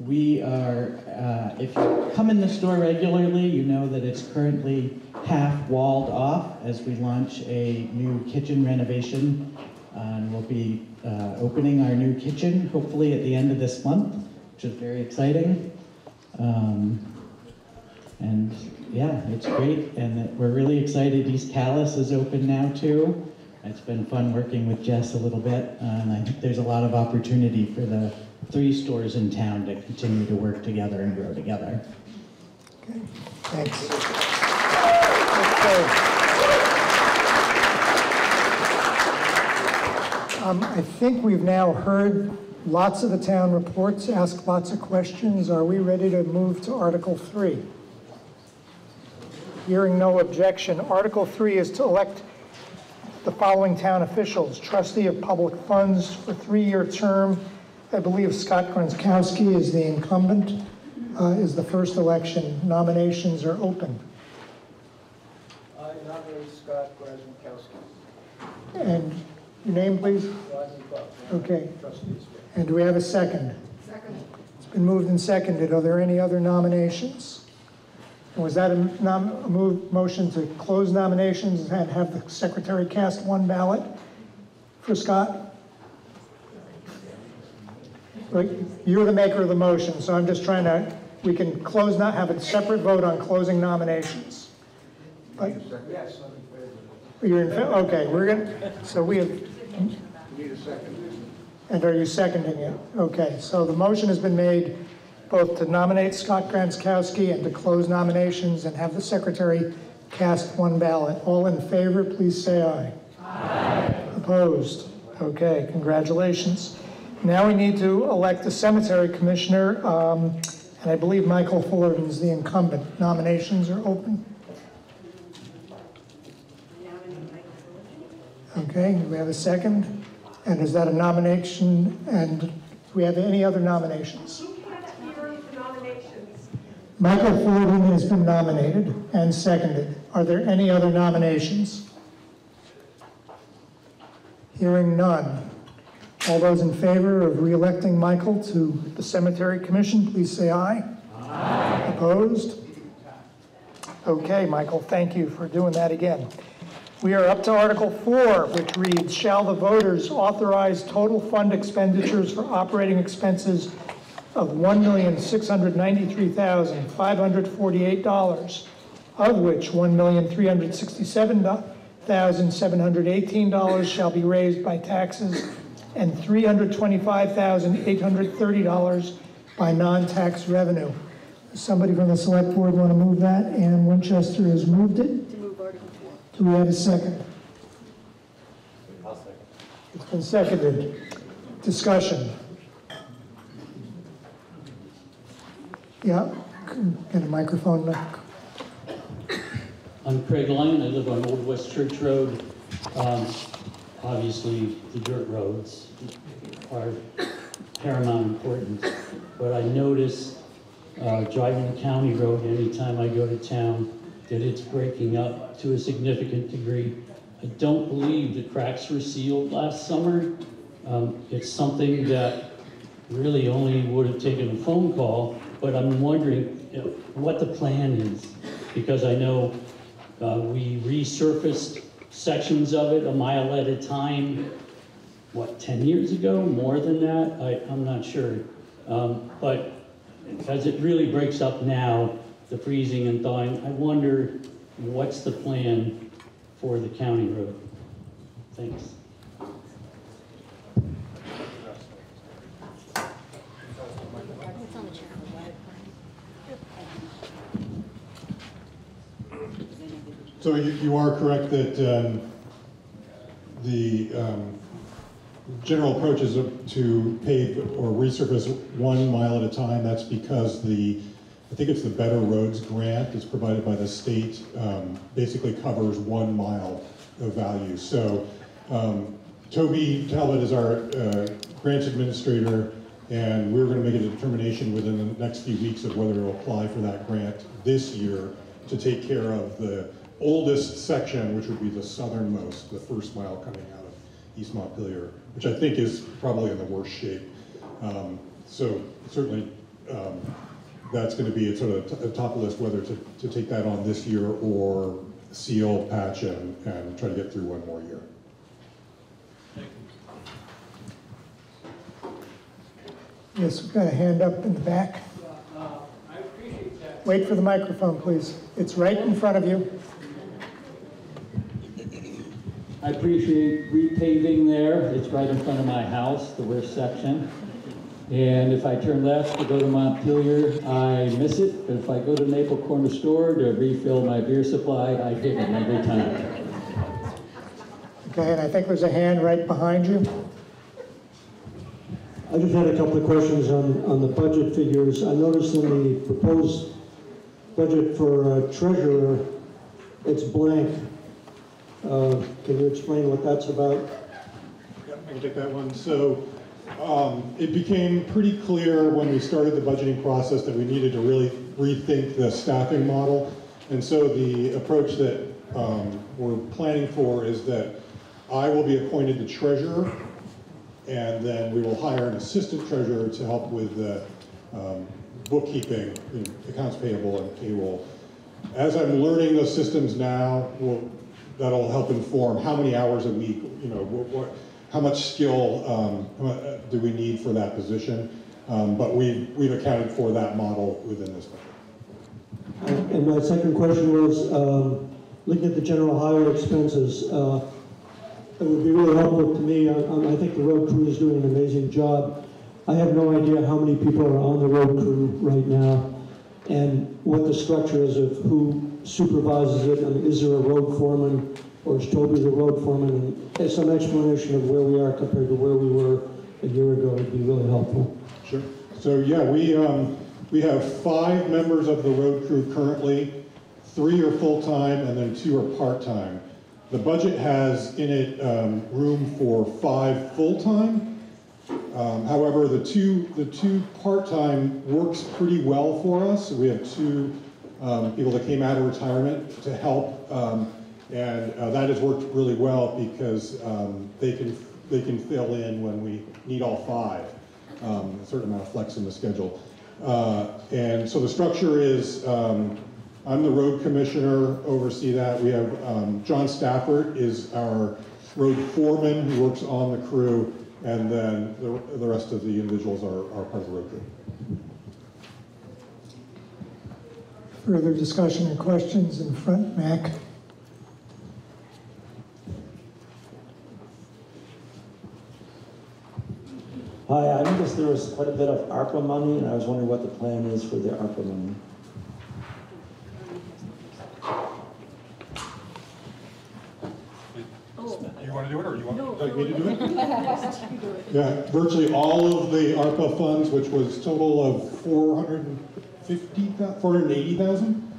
We are, uh, if you come in the store regularly, you know that it's currently half walled off as we launch a new kitchen renovation. Uh, and we'll be uh, opening our new kitchen hopefully at the end of this month, which is very exciting. Um, and yeah, it's great. And we're really excited. East Calais is open now too. It's been fun working with Jess a little bit. Uh, and I think there's a lot of opportunity for the three stores in town to continue to work together and grow together. Okay, thanks. Um, I think we've now heard lots of the town reports, asked lots of questions. Are we ready to move to Article 3? Hearing no objection, Article 3 is to elect the following town officials. Trustee of Public Funds for three-year term. I believe Scott Gronskowski is the incumbent, uh, is the first election. Nominations are open. I nominate Scott Grazikowski. And your name, please? Rodney Buck. Okay. Trustees. And do we have a second? Second. It's been moved and seconded. Are there any other nominations? Was that a nom, a move, motion to close nominations and have the secretary cast one ballot for Scott? You're the maker of the motion, so I'm just trying to, we can close, not have a separate vote on closing nominations. Yes, I'm in favor. you're in, fa- okay, we're gonna, so we have, Need a second. and are you seconding it? Okay, so the motion has been made both to nominate Scott Granskowski and to close nominations and have the secretary cast one ballot. All in favor, please say aye. Aye. Opposed? Okay, congratulations. Now we need to elect a cemetery commissioner, um, and I believe Michael Fullerton is the incumbent. Nominations are open. Okay, do we have a second? And is that a nomination, and do we have any other nominations? Michael Fullerton has been nominated and seconded. Are there any other nominations? Hearing none. All those in favor of re-electing Michael to the Cemetery Commission, please say aye. Aye. Opposed? Okay, Michael, thank you for doing that again. We are up to Article 4, which reads, "Shall the voters authorize total fund expenditures for operating expenses of $1,693,548, of which $1,367,718 shall be raised by taxes and $325,830 by non-tax revenue." Does Somebody from the Select Board want to move that? Ann Winchester has moved it. Do we have a second? I'll second. It's been seconded. Discussion. Yeah, get a microphone. Nick. I'm Craig Lyon, I live on Old West Church Road. Um, Obviously, the dirt roads are paramount importance, but I notice uh, driving the county road anytime I go to town that it's breaking up to a significant degree. I don't believe the cracks were sealed last summer. Um, It's something that really only would have taken a phone call, but I'm wondering you know, what the plan is. Because I know uh, we resurfaced sections of it a mile at a time, what, 10 years ago, more than that? I, I'm not sure. Um, But as it really breaks up now, the freezing and thawing, I wonder what's the plan for the county road? Thanks. So you, you are correct that um, the um, general approach is to pave or resurface one mile at a time. That's because the, I think it's the Better Roads grant that's provided by the state, um, basically covers one mile of value. So um, Toby Talbot is our uh, grants administrator, and we're going to make a determination within the next few weeks of whether to apply for that grant this year to take care of the oldest section, which would be the southernmost, the first mile coming out of East Montpelier, which I think is probably in the worst shape. Um, so certainly, um, that's going to be at sort of t- top of list whether to, to take that on this year or seal, patch, and, and try to get through one more year. Yes, we've got a hand up in the back. Wait for the microphone, please. It's right in front of you. I appreciate repaving there. It's right in front of my house, the worst section. And if I turn left to go to Montpelier, I miss it. But if I go to Maple Corner Store to refill my beer supply, I hit it every time. Okay, and I think there's a hand right behind you. I just had a couple of questions on, on the budget figures. I noticed in the proposed budget for uh, treasurer, it's blank. Uh, Can you explain what that's about? Yeah, I can take that one. So um, it became pretty clear when we started the budgeting process that we needed to really rethink the staffing model. And so the approach that um, we're planning for is that I will be appointed the treasurer, and then we will hire an assistant treasurer to help with the um, bookkeeping, you know, accounts payable and payroll. as I'm learning those systems now, will that'll help inform how many hours a week, you know, what, what how much skill um, uh, do we need for that position? Um, but we've, we've accounted for that model within this budget. And my second question was, um, looking at the general highway expenses, uh, it would be really helpful to me, I I think the road crew is doing an amazing job. I have no idea how many people are on the road crew right now, and what the structure is of who supervises it, mean, is there a road foreman, or is Toby the road foreman? And some explanation of where we are compared to where we were a year ago would be really helpful. Sure. So yeah, we, um, we have five members of the road crew currently. Three are full-time and then two are part-time. The budget has in it um, room for five full-time. Um, however, the two, the two part-time works pretty well for us. We have two um, people that came out of retirement to help, um, and uh, that has worked really well because um, they can they can fill in when we need all five. Um, a certain amount of flex in the schedule, uh, and so the structure is. Um, I'm the road commissioner, oversee that. We have um, John Stafford is our road foreman who works on the crew, and then the, the rest of the individuals are, are part of the road crew. Further discussion and questions in front, Mac? Hi, I noticed there was quite a bit of ARPA money, and I was wondering what the plan is for the ARPA money. Oh. You want to do it, or you want like me to do it? Yeah, virtually all of the ARPA funds, which was total of 450, 480,000,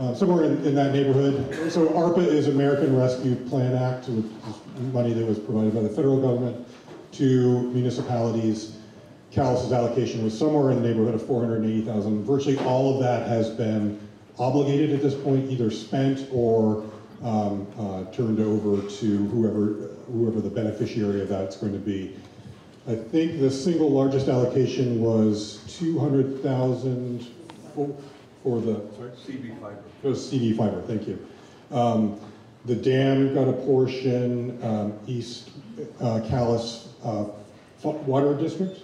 uh, somewhere in, in that neighborhood. So ARPA is American Rescue Plan Act, which is money that was provided by the federal government to municipalities. Calais's allocation was somewhere in the neighborhood of 480,000. Virtually all of that has been obligated at this point, either spent or um, uh, turned over to whoever, whoever the beneficiary of that's going to be. I think the single largest allocation was 200,000 for, for the, sorry? CV fiber. It was CV fiber, thank you. Um, the dam got a portion, um, East uh, Calais uh, Water District?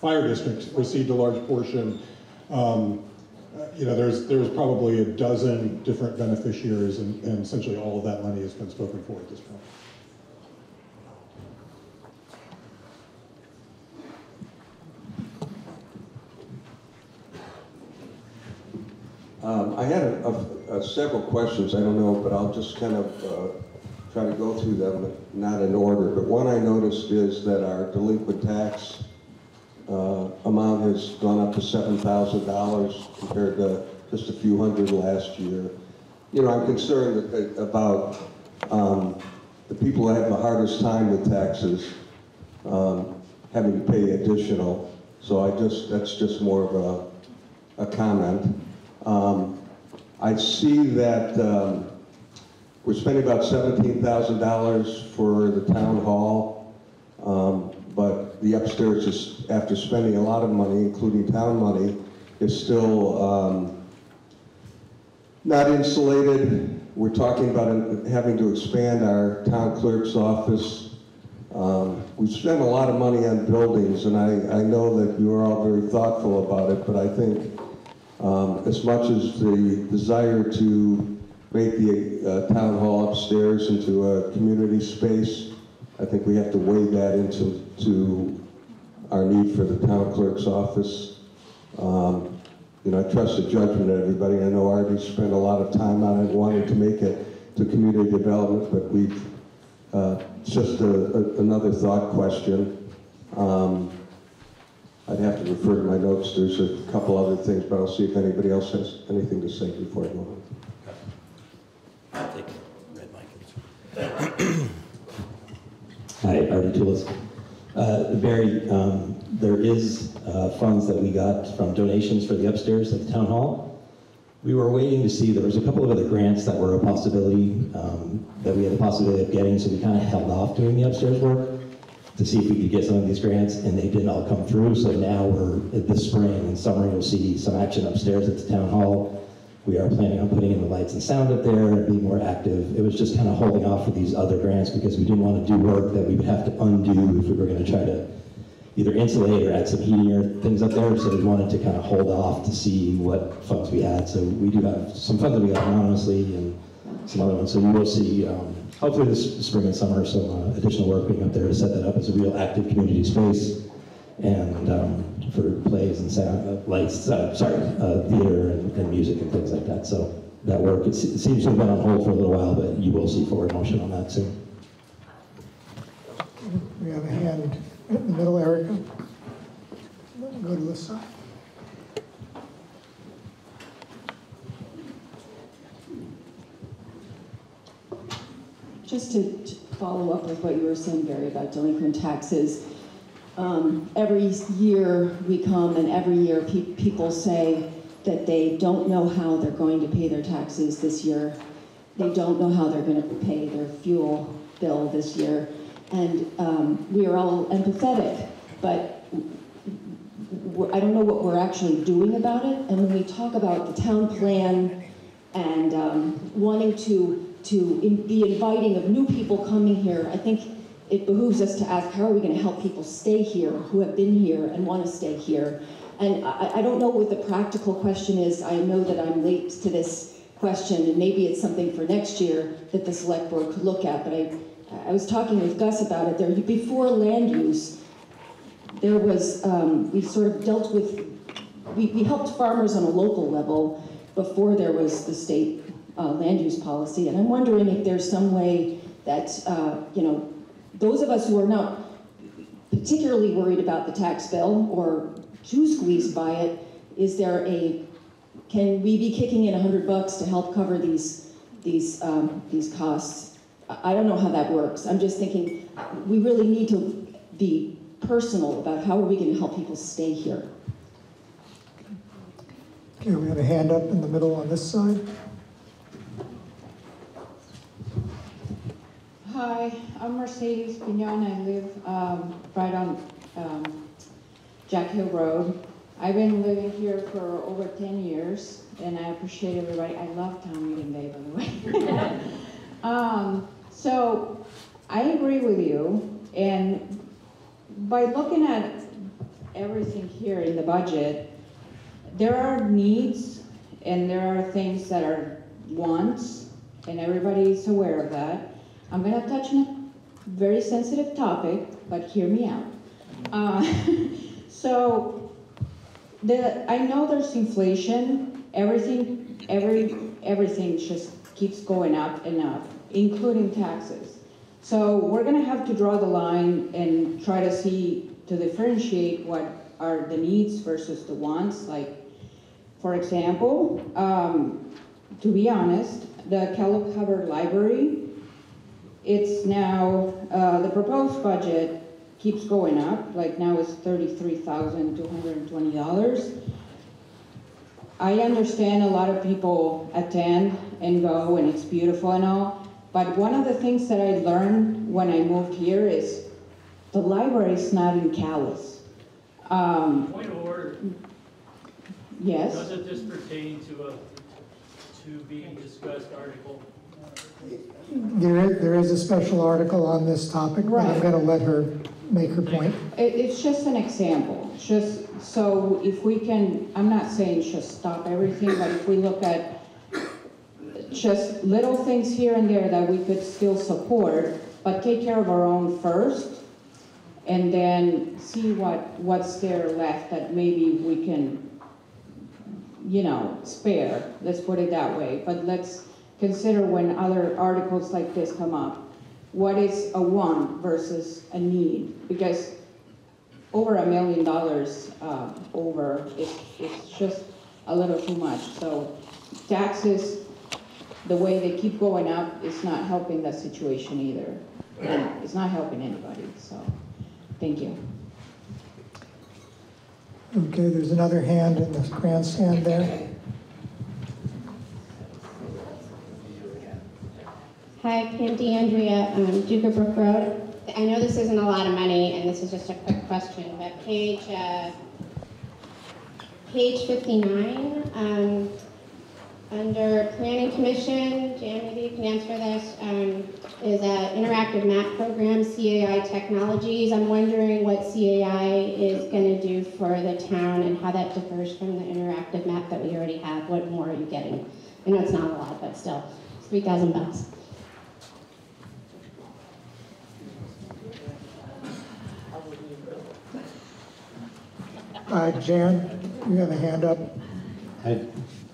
Fire District received a large portion. Um, uh, you know, there's, there's probably a dozen different beneficiaries and, and essentially all of that money has been spoken for at this point. Um, I had a, a- a several questions, I don't know, but I'll just kind of uh, try to go through them, not in order. But one I noticed is that our delinquent tax uh, amount has gone up to $7,000 compared to just a few hundred last year. You know, I'm concerned about um, the people that have the hardest time with taxes um, having to pay additional. So I just, that's just more of a, a comment. Um, I see that um, we're spending about seventeen thousand dollars for the town hall, um, but the upstairs is, after spending a lot of money, including town money, is still um, not insulated. We're talking about having to expand our town clerk's office. Um, we spend a lot of money on buildings, and I, I know that you are all very thoughtful about it, but I think um, as much as the desire to make the uh, town hall upstairs into a community space, I think we have to weigh that into to our need for the town clerk's office. Um, you know, I trust the judgment of everybody. I know Artie spent a lot of time on it, wanting to make it to community development, but we've uh, just a, a, another thought question. Um, I'd have to refer to my notes. There's a couple other things, but I'll see if anybody else has anything to say before I go on. I'll take red. Hi, Artie Toulis. Uh, Barry, um, there is uh, funds that we got from donations for the upstairs at the town hall. We were waiting to see, there was a couple of other grants that were a possibility, um, that we had the possibility of getting, so we kind of held off doing the upstairs work to see if we could get some of these grants, and they didn't all come through, so now we're, this spring and summer, you'll see some action upstairs at the town hall. we are planning on putting in the lights and sound up there and being more active. It was just kind of holding off for these other grants because we didn't want to do work that we would have to undo if we were going to try to either insulate or add some heating or things up there. So we wanted to kind of hold off to see what funds we had. So we do have some funds that we got anonymously and some other ones. So you will see, um, hopefully this spring and summer, some uh, additional work being up there to set that up as a real active community space and um, for plays and sound, uh, lights, uh, sorry, uh, theater and, and music and things like that. So that work, it, seems to have been on hold for a little while, but you will see forward motion on that soon. We have a hand in the middle, Erica. Go to this side. Just to follow up with what you were saying, Barry, about delinquent taxes. Um, Every year we come and every year pe- people say that they don't know how they're going to pay their taxes this year. They don't know how they're going to pay their fuel bill this year. And um, we are all empathetic, but I don't know what we're actually doing about it. And when we talk about the town plan and um, wanting to, to in- be inviting of new people coming here, I think it behooves us to ask, how are we going to help people stay here who have been here and want to stay here? And I, I don't know what the practical question is. I know that I'm late to this question, and maybe it's something for next year that the select board could look at. But I, I was talking with Gus about it. There, before land use, there was, um, we sort of dealt with, we, we helped farmers on a local level before there was the state uh, land use policy. And I'm wondering if there's some way that, uh, you know, those of us who are not particularly worried about the tax bill or too squeezed by it, is there a, can we be kicking in a hundred bucks to help cover these, these, um, these costs? I don't know how that works. I'm just thinking, we really need to be personal about how are we gonna help people stay here? Okay, we have a hand up in the middle on this side. Hi, I'm Mercedes Pignon. I live um, right on um, Jack Hill Road. I've been living here for over 10 years, and I appreciate everybody. I love town meeting day, by the way. um, so I agree with you, and by looking at everything here in the budget, there are needs and there are things that are wants, and everybody's aware of that. I'm gonna touch on a very sensitive topic, but hear me out. Uh, so, the, I know there's inflation, everything, every, everything just keeps going up and up, including taxes. So we're gonna have to draw the line and try to see, to differentiate what are the needs versus the wants, like, for example, um, to be honest, the Hubbard Library, it's now, uh, the proposed budget keeps going up, like now it's thirty-three thousand two hundred and twenty dollars. I understand a lot of people attend and go and it's beautiful and all, but one of the things that I learned when I moved here is the library is not in Calais. Um, Point of order. Yes. Doesn't this pertain to a, to being discussed article? There is, there is a special article on this topic, but I'm Right. to let her make her point. It, it's just an example, just so if we can, I'm not saying just stop everything, but if we look at just little things here and there that we could still support, but take care of our own first, and then see what, what's there left that maybe we can, you know, spare, let's put it that way, but let's consider when other articles like this come up, what is a want versus a need? Because over a million dollars uh, over, it's, it's just a little too much. So taxes, the way they keep going up, is not helping that situation either. And it's not helping anybody, so, thank you. Okay, there's another hand in the grandstand there. Hi, Pam DeAndrea, um, Dugar Brook Road. I know this isn't a lot of money, and this is just a quick question, but page, uh, page 59, um, Under Planning Commission, Jan, maybe you can answer this, um, is a interactive map program, CAI Technologies. I'm wondering what CAI is gonna do for the town and how that differs from the interactive map that we already have. What more are you getting? I know it's not a lot, but still, three thousand bucks. Uh, Jan, you have a hand up? Hi,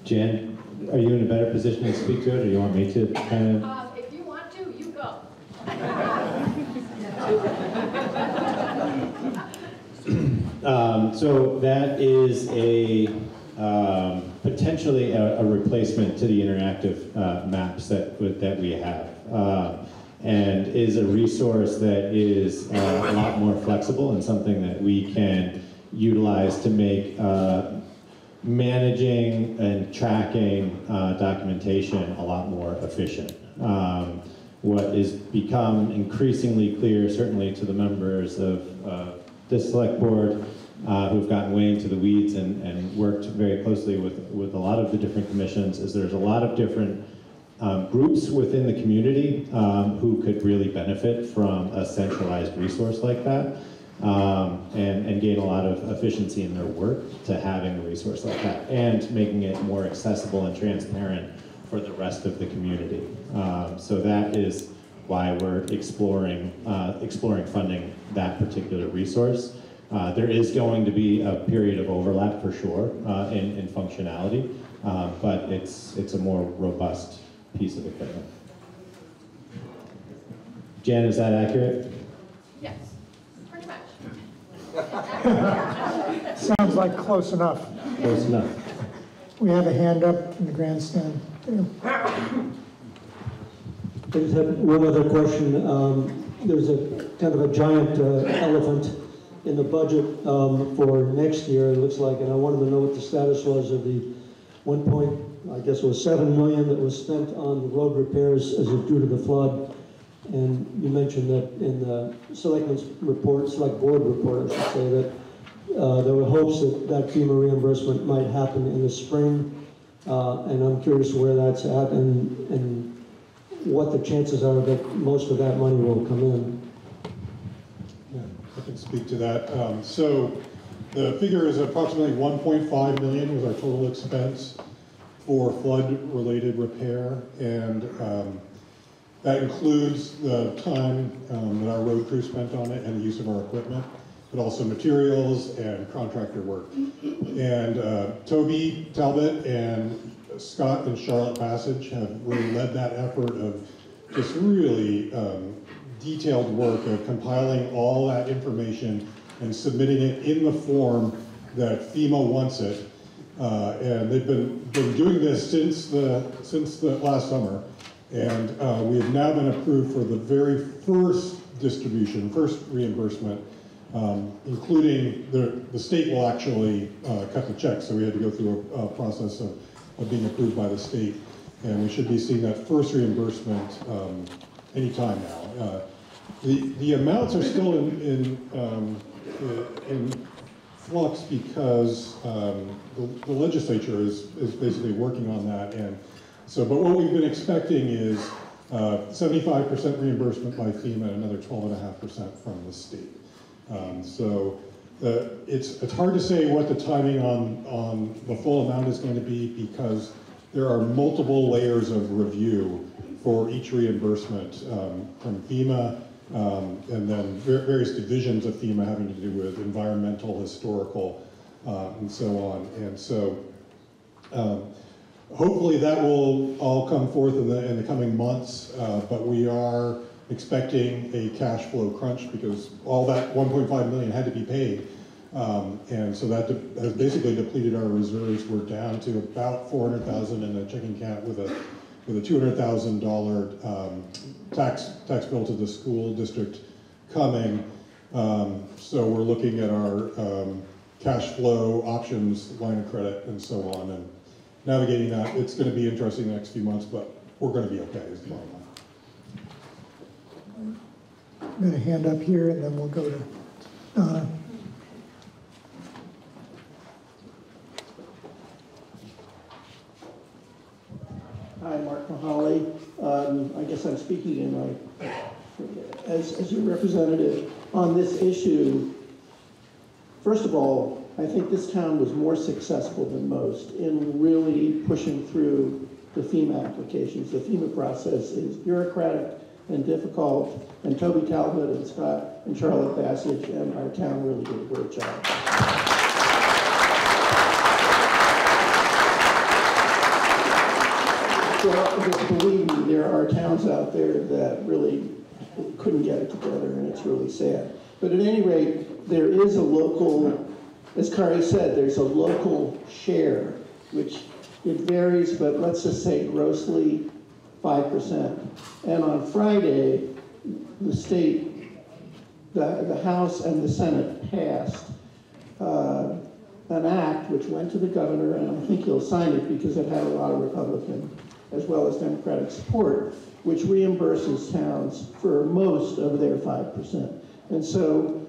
Jan, are you in a better position to speak to it, or do you want me to kind of? Um, if you want to, you go. Um, so that is a um, potentially a, a replacement to the interactive uh, maps that that we have, uh, and is a resource that is uh, a lot more flexible and something that we can utilize to make uh, managing and tracking uh, documentation a lot more efficient. Um, what is become increasingly clear, certainly to the members of uh, this select board, uh, who've gotten way into the weeds and, and worked very closely with, with a lot of the different commissions, is there's a lot of different um, groups within the community um, who could really benefit from a centralized resource like that um, and, and gain a lot of efficiency in their work to having a resource like that and making it more accessible and transparent for the rest of the community. Um, so that is why we're exploring, uh, exploring funding that particular resource. Uh, there is going to be a period of overlap for sure uh, in, in functionality, uh, but it's, it's a more robust piece of equipment. Jan, is that accurate? Yes, pretty much. Sounds like close enough. Close enough. We have a hand up in the grandstand. I just have one other question. Um, There's a kind of a giant uh, elephant in the budget um, for next year, it looks like, and I wanted to know what the status was of the one point, I guess it was seven million that was spent on road repairs as of due to the flood. And you mentioned that in the selectmen's report, select board report, I should say, that uh, there were hopes that that FEMA reimbursement might happen in the spring. Uh, And I'm curious where that's at and, and what the chances are that most of that money will come in. Yeah, I can speak to that. Um, So the figure is approximately 1.5 million was our total expense for flood-related repair. And um, that includes the time um, that our road crew spent on it and the use of our equipment, but also materials and contractor work. And uh, Toby Talbot and Scott and Charlotte Bassage have really led that effort of just really um, detailed work of compiling all that information and submitting it in the form that FEMA wants it. Uh, and they've been, been doing this since the, since the last summer. And uh, we have now been approved for the very first distribution, first reimbursement, um, including the, the state will actually uh, cut the check. So we had to go through a, a process of, of being approved by the state. And we should be seeing that first reimbursement um, anytime now. Uh, the, the amounts are still in, in, um, in flux because um, the, the legislature is, is basically working on that. And so, but what we've been expecting is 75% reimbursement by FEMA and another 12.5% from the state. Um, so uh, it's, it's hard to say what the timing on, on the full amount is going to be because there are multiple layers of review for each reimbursement um, from FEMA um, and then various divisions of FEMA having to do with environmental, historical, uh, and so on. And so um, hopefully that will all come forth in the, in the coming months, uh, but we are expecting a cash flow crunch because all that 1.5 million had to be paid. Um, and so that has basically depleted our reserves. We're down to about 400,000 in the checking account with a with a $200,000 um, tax tax bill to the school district coming. Um, so we're looking at our um, cash flow options, line of credit, and so on, and navigating that. It's going to be interesting the next few months, but we're going to be okay is the bottom line. I'm going to hand up here, and then we'll go to Donna. Hi, Mark Mihaly. Um, I guess I'm speaking in my, as, as your representative on this issue. First of all, I think this town was more successful than most in really pushing through the FEMA applications. The FEMA process is bureaucratic and difficult, and Toby Talbot and Scott and Charlotte Bassage and our town really did a great job. So, believe me, there are towns out there that really couldn't get it together, and it's really sad. But at any rate, there is a local, as Kari said, there's a local share, which it varies, but let's just say grossly 5%. And on Friday, the state, the, the House and the Senate passed uh, an act which went to the governor, and I think he'll sign it because it had a lot of Republican as well as Democratic support, which reimburses towns for most of their 5%. And so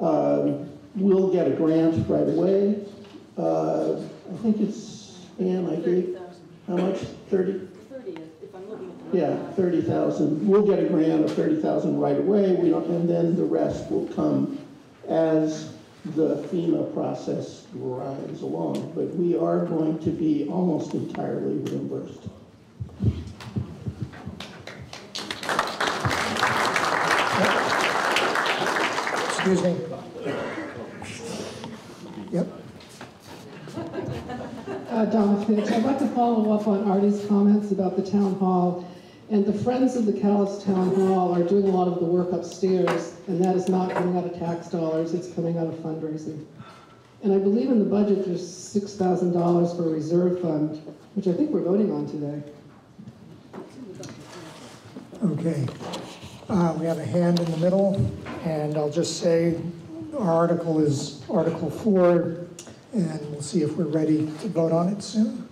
um, we'll get a grant right away. Uh, I think it's, Ann, I gave, how much? 30? Yeah, 30,000. We'll get a grant of 30,000 right away, we don't, and then the rest will come as the FEMA process grinds along. But we are going to be almost entirely reimbursed. Excuse me. Yep. Fitch, I'd like to follow up on Artie's comments about the town hall. And the Friends of the Calais Town Hall are doing a lot of the work upstairs, and that is not coming out of tax dollars, it's coming out of fundraising. And I believe in the budget, there's six thousand dollars for a reserve fund, which I think we're voting on today. Okay. Uh, We have a hand in the middle, and I'll just say our article is Article 4, and we'll see if we're ready to vote on it soon.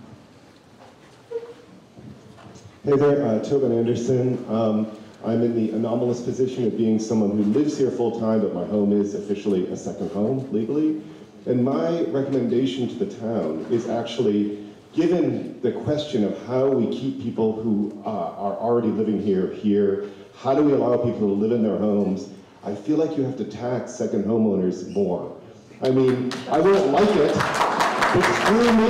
Hey there, uh, Tobin Anderson. Um, I'm in the anomalous position of being someone who lives here full-time, but my home is officially a second home legally. And my recommendation to the town is actually, given the question of how we keep people who uh, are already living here, here, how do we allow people to live in their homes, I feel like you have to tax second homeowners more. I mean, I won't like it, but screw me,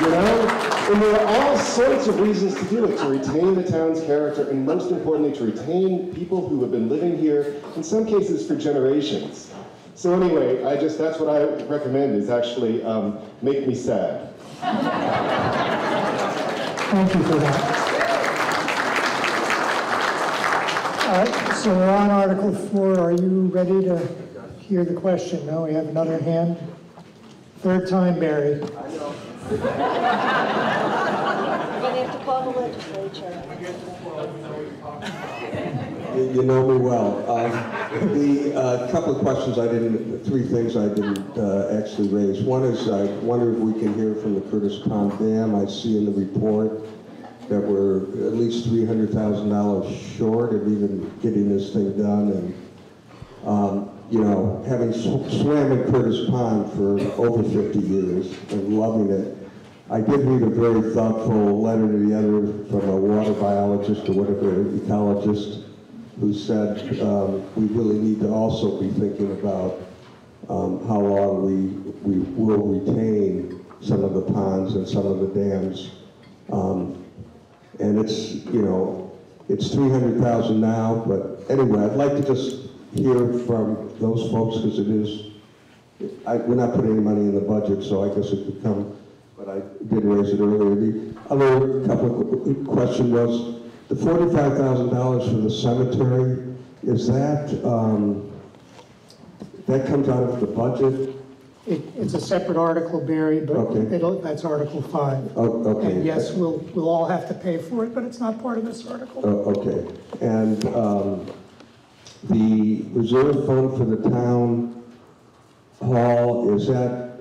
you know? And there are all sorts of reasons to do it, to retain the town's character, and most importantly, to retain people who have been living here, in some cases for generations. So anyway, I just, that's what I recommend, is actually um, make me sad. Thank you for that. All right, so we're on Article 4. Are you ready to hear the question? No, we have another hand. Third time, Barry. We're gonna have to call the legislature. You you know me well. Um, The uh, couple of questions I didn't, three things I didn't uh, actually raise. One is, I wonder if we can hear from the Curtis Pond Dam. I see in the report that we're at least $300,000 short of even getting this thing done. And, um, you know, having sw- swam in Curtis Pond for over 50 years and loving it, I did read a very thoughtful letter to the editor from a water biologist or whatever, ecologist, who said um, we really need to also be thinking about um, how long we, we will retain some of the ponds and some of the dams. Um, and it's, you know, it's 300,000 now, but anyway, I'd like to just hear from those folks because it is, I, we're not putting any money in the budget, so I guess it could come, but I did raise it earlier. The other couple of qu- question was, the $45,000 for the cemetery, is that, um, that comes out of the budget? It, it's a separate article, Barry, but Okay. it'll, that's Article 5. Oh, okay. And yes, we'll, we'll all have to pay for it, but it's not part of this article. Oh, okay. And um, the reserve fund for the town hall, is that,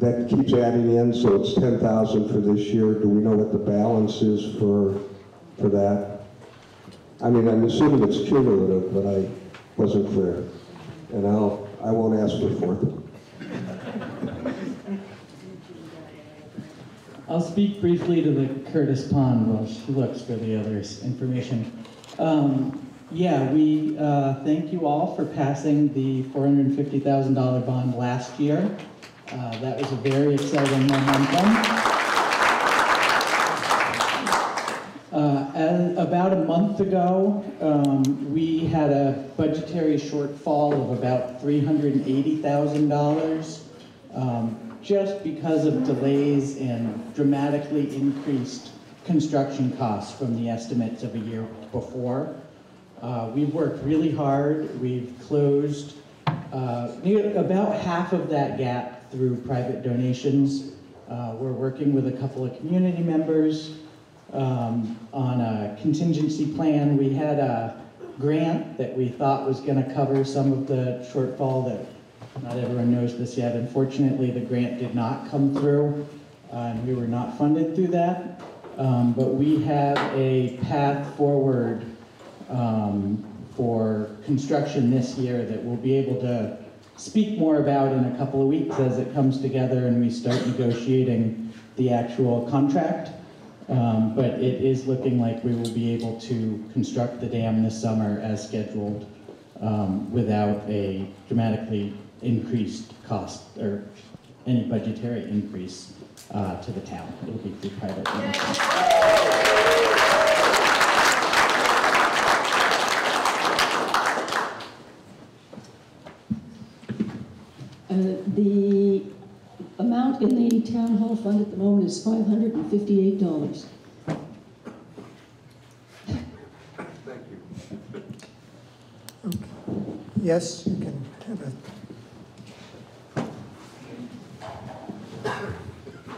that keeps adding in, so it's 10,000 for this year? Do we know what the balance is for, for that? I mean, I'm assuming it's cumulative, but I wasn't clear. And I'll, I won't ask for fourth. I'll speak briefly to the Curtis Pond while she looks for the others' information. Um, yeah, we uh, thank you all for passing the $450,000 bond last year. Uh, that was a very exciting momentum. Uh, and about a month ago, um, we had a budgetary shortfall of about $380,000 um, just because of delays and dramatically increased construction costs from the estimates of a year before. Uh, we've worked really hard. We've closed uh, about half of that gap through private donations. Uh, we're working with a couple of community members um, on a contingency plan. We had a grant that we thought was going to cover some of the shortfall that not everyone knows this yet. Unfortunately, the grant did not come through, uh, and we were not funded through that. Um, but we have a path forward um, for construction this year that we'll be able to speak more about in a couple of weeks as it comes together and we start negotiating the actual contract. Um, but it is looking like we will be able to construct the dam this summer as scheduled um, without a dramatically increased cost or any budgetary increase uh, to the town. It'll be through private donations. Uh, The amount in the town hall fund at the moment is five hundred and fifty-eight dollars. Thank you. Yes, you can have a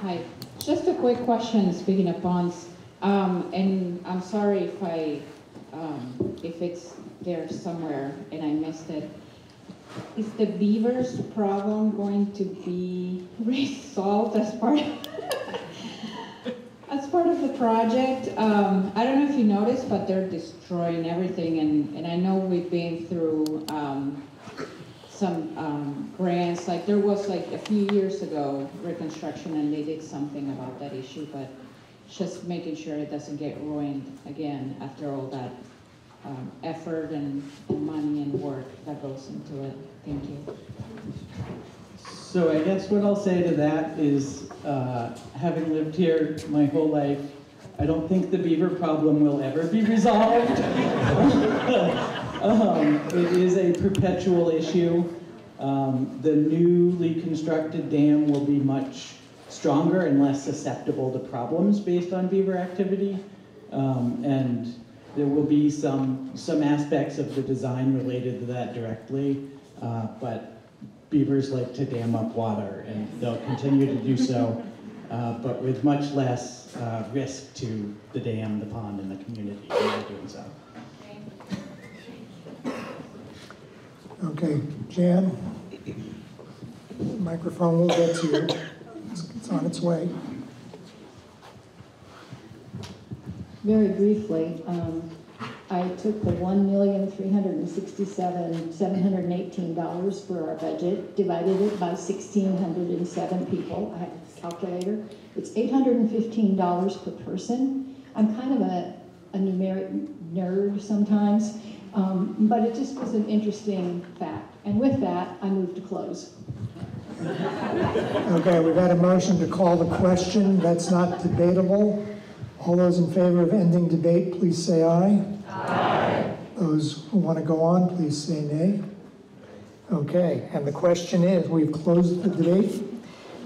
Hi, just a quick question, speaking of bonds, um, and I'm sorry if I, um, if it's there somewhere and I missed it. Is the beavers problem going to be resolved as part, as part of the project? Um, I don't know if you noticed, but they're destroying everything, and, and I know we've been through, um, some um, grants, like there was like a few years ago, reconstruction, and they did something about that issue, but just making sure it doesn't get ruined again after all that um, effort and, and money and work that goes into it. Thank you. So I guess what I'll say to that is, uh, having lived here my whole life, I don't think the beaver problem will ever be resolved. um, it is a perpetual issue. Um, the newly constructed dam will be much stronger and less susceptible to problems based on beaver activity. Um, and there will be some, some aspects of the design related to that directly, uh, but beavers like to dam up water and they'll continue to do so, uh, but with much less uh, risk to the dam, the pond, and the community when they're doing so. Okay, Jan, microphone will get to you. It's it's on its way. Very briefly, um, I took the one million, three hundred and sixty-seven, seven hundred and eighteen dollars for our budget, divided it by sixteen hundred and seven people. I have a calculator. It's eight hundred and fifteen dollars per person. I'm kind of a, a numeric nerd sometimes, um, but it just was an interesting fact. And with that, I move to close. Okay, we've had a motion to call the question. That's not debatable. All those in favor of ending debate, please say aye. Aye. Those who want to go on, please say nay. Okay, and the question is, we've closed the debate.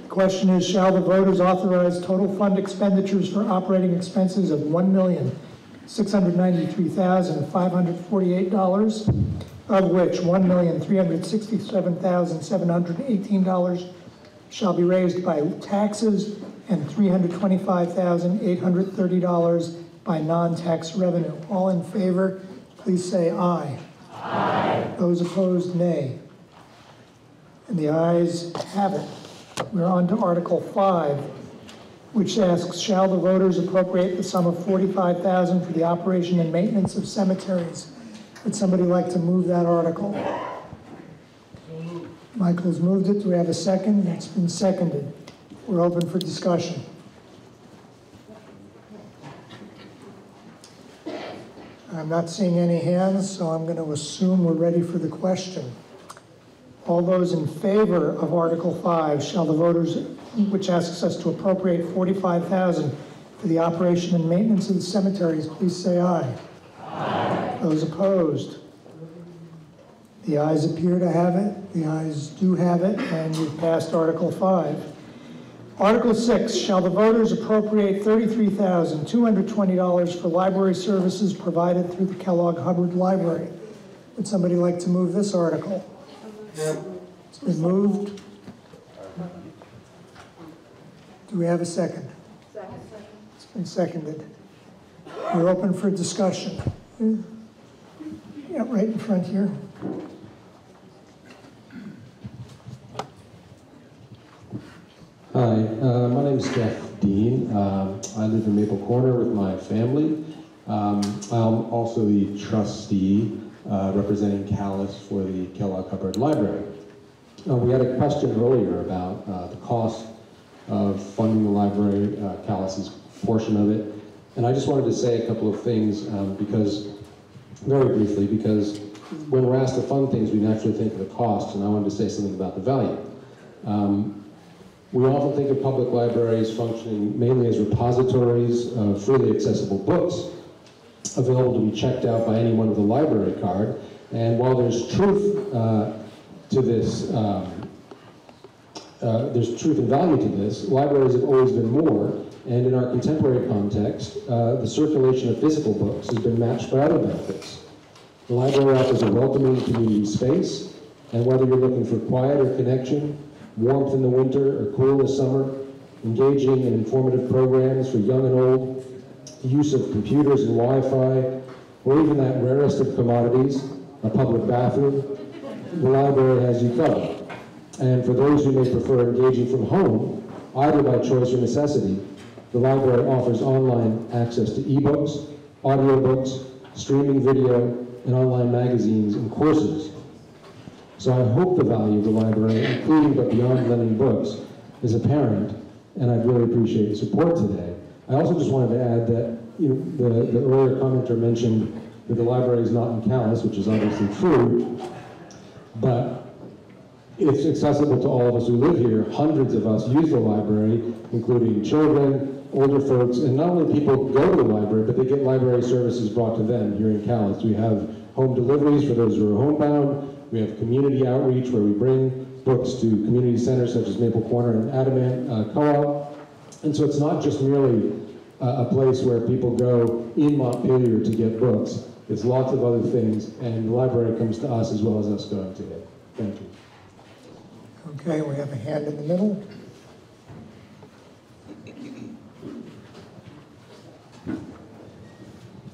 The question is, shall the voters authorize total fund expenditures for operating expenses of one million, six hundred ninety-three thousand, five hundred forty-eight dollars, of which one million, three hundred sixty-seven thousand, seven hundred eighteen dollars shall be raised by taxes and $325,830 by non-tax revenue. All in favor, please say aye. Aye. Those opposed, nay. And the ayes have it. We're on to Article 5, which asks, shall the voters appropriate the sum of 45000 for the operation and maintenance of cemeteries? Would somebody like to move that article? Michael's moved it. Do we have a second? It's been seconded. We're open for discussion. I'm not seeing any hands, so I'm going to assume we're ready for the question. All those in favor of Article 5, shall the voters, which asks us to appropriate 45000 for the operation and maintenance of the cemeteries, please say aye. Aye. Those opposed? The ayes appear to have it, the ayes do have it, and you've passed Article 5. Article 6, shall the voters appropriate $33,220 for library services provided through the Kellogg Hubbard Library? Would somebody like to move this article? It's been moved. Do we have a second? It's been seconded. We're open for discussion. Yeah, right in front here. Hi, uh, my name is Jeff Dean. Um, I live in Maple Corner with my family. Um, I'm also the trustee uh, representing Calais for the Kellogg Hubbard Library. Uh, we had a question earlier about uh, the cost of funding the library, uh, Calais's portion of it. And I just wanted to say a couple of things um, because, very briefly, because when we're asked to fund things, we naturally think of the cost, and I wanted to say something about the value. Um, we often think of public libraries functioning mainly as repositories of freely accessible books available to be checked out by anyone with a library card. And while there's truth uh, to this, um, uh, there's truth and value to this, libraries have always been more. And in our contemporary context, uh, the circulation of physical books has been matched by other benefits. The library offers a welcoming community space, and whether you're looking for quiet or connection, warmth in the winter or cool the summer, engaging in informative programs for young and old, use of computers and Wi-Fi, or even that rarest of commodities, a public bathroom, the library has you covered. And for those who may prefer engaging from home, either by choice or necessity, the library offers online access to ebooks, audiobooks, streaming video, and online magazines and courses so I hope the value of the library, including but beyond lending books, is apparent, and I'd really appreciate your support today. I also just wanted to add that you know, the, the earlier commenter mentioned that the library is not in Calais, which is obviously true, but it's accessible to all of us who live here. Hundreds of us use the library, including children, older folks, and not only people go to the library, but they get library services brought to them here in Calais. We have home deliveries for those who are homebound. We have community outreach where we bring books to community centers such as Maple Corner and Adamant uh, Co-op. And so it's not just merely uh, a place where people go in Montpelier to get books. It's lots of other things, and the library comes to us as well as us going to it. Thank you. Okay, we have a hand in the middle.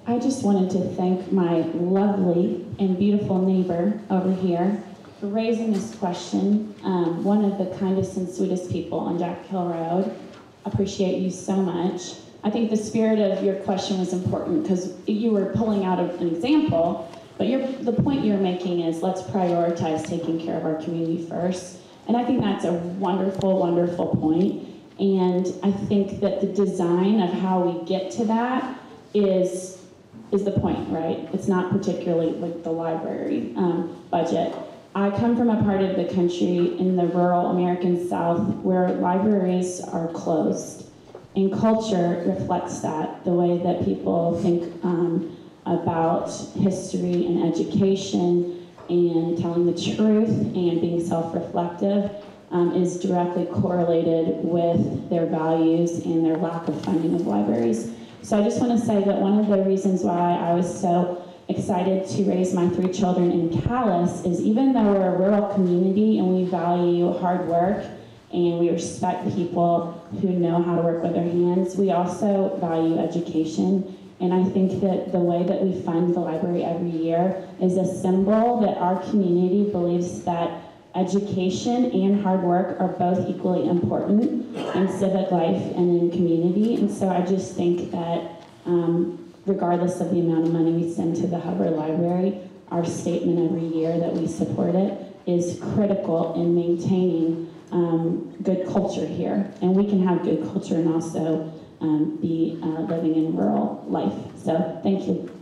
I just wanted to thank my lovely and beautiful neighbor over here for raising this question. Um, one of the kindest and sweetest people on Jack Hill Road. Appreciate you so much. I think the spirit of your question was important because you were pulling out an example, but the point you're making is let's prioritize taking care of our community first. And I think that's a wonderful, wonderful point. And I think that the design of how we get to that is is the point, right? It's not particularly like the library um, budget. I come from a part of the country in the rural American South where libraries are closed. And culture reflects that, the way that people think um, about history and education and telling the truth and being self-reflective um, is directly correlated with their values and their lack of funding of libraries. So I just want to say that one of the reasons why I was so excited to raise my three children in Calais is even though we're a rural community and we value hard work and we respect people who know how to work with their hands, we also value education. And I think that the way that we fund the library every year is a symbol that our community believes that education and hard work are both equally important in civic life and in community. And so I just think that um, regardless of the amount of money we send to the Hubbard Library, our statement every year that we support it is critical in maintaining um, good culture here. And we can have good culture and also um, be uh, living in rural life. So thank you.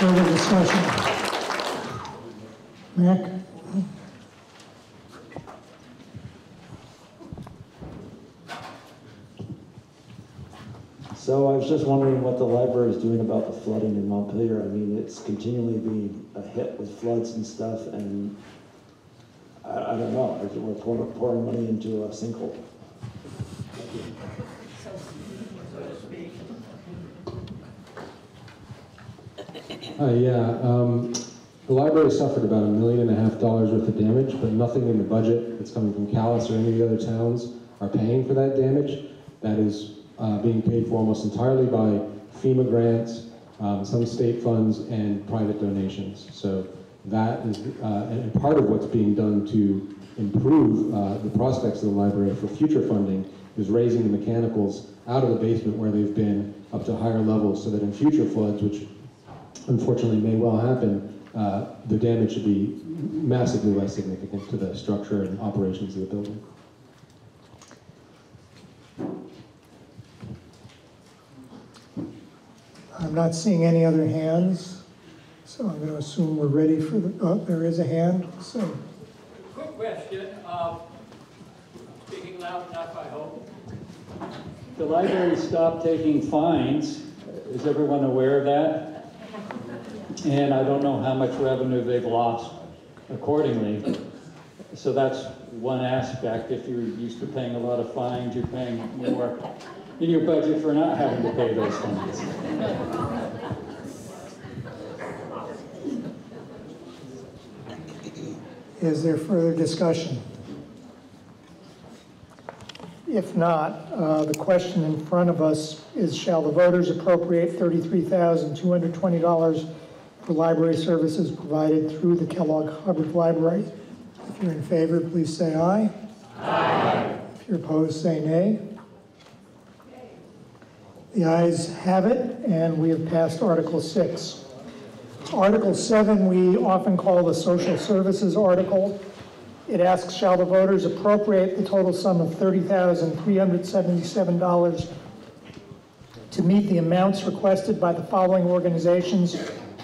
Further discussion? So I was just wondering what the library is doing about the flooding in Montpelier. I mean, it's continually being a hit with floods and stuff, and I, I don't know, we're pouring, pouring money into a sinkhole. Uh, yeah, um, the library suffered about a million and a half dollars worth of damage, but nothing in the budget that's coming from Calais or any of the other towns are paying for that damage. That is uh, being paid for almost entirely by FEMA grants, um, some state funds, and private donations. So that is, uh, and part of what's being done to improve uh, the prospects of the library for future funding is raising the mechanicals out of the basement where they've been up to higher levels so that in future floods, which unfortunately may well happen, uh, the damage should be massively less significant to the structure and operations of the building. I'm not seeing any other hands, so I'm going to assume we're ready for the, oh, there is a hand, so. Quick question, um, speaking loud enough, I hope. The library stopped taking fines. Is everyone aware of that? And I don't know how much revenue they've lost accordingly. So that's one aspect. If you're used to paying a lot of fines, you're paying more in your budget for not having to pay those fines. Is there further discussion? If not, uh, the question in front of us is, shall the voters appropriate $33,220 for library services provided through the Kellogg Hubbard Library? If you're in favor, please say aye. Aye. If you're opposed, say nay. The ayes have it, and we have passed Article 6. Article 7, we often call the social services article. It asks, shall the voters appropriate the total sum of $30,377 to meet the amounts requested by the following organizations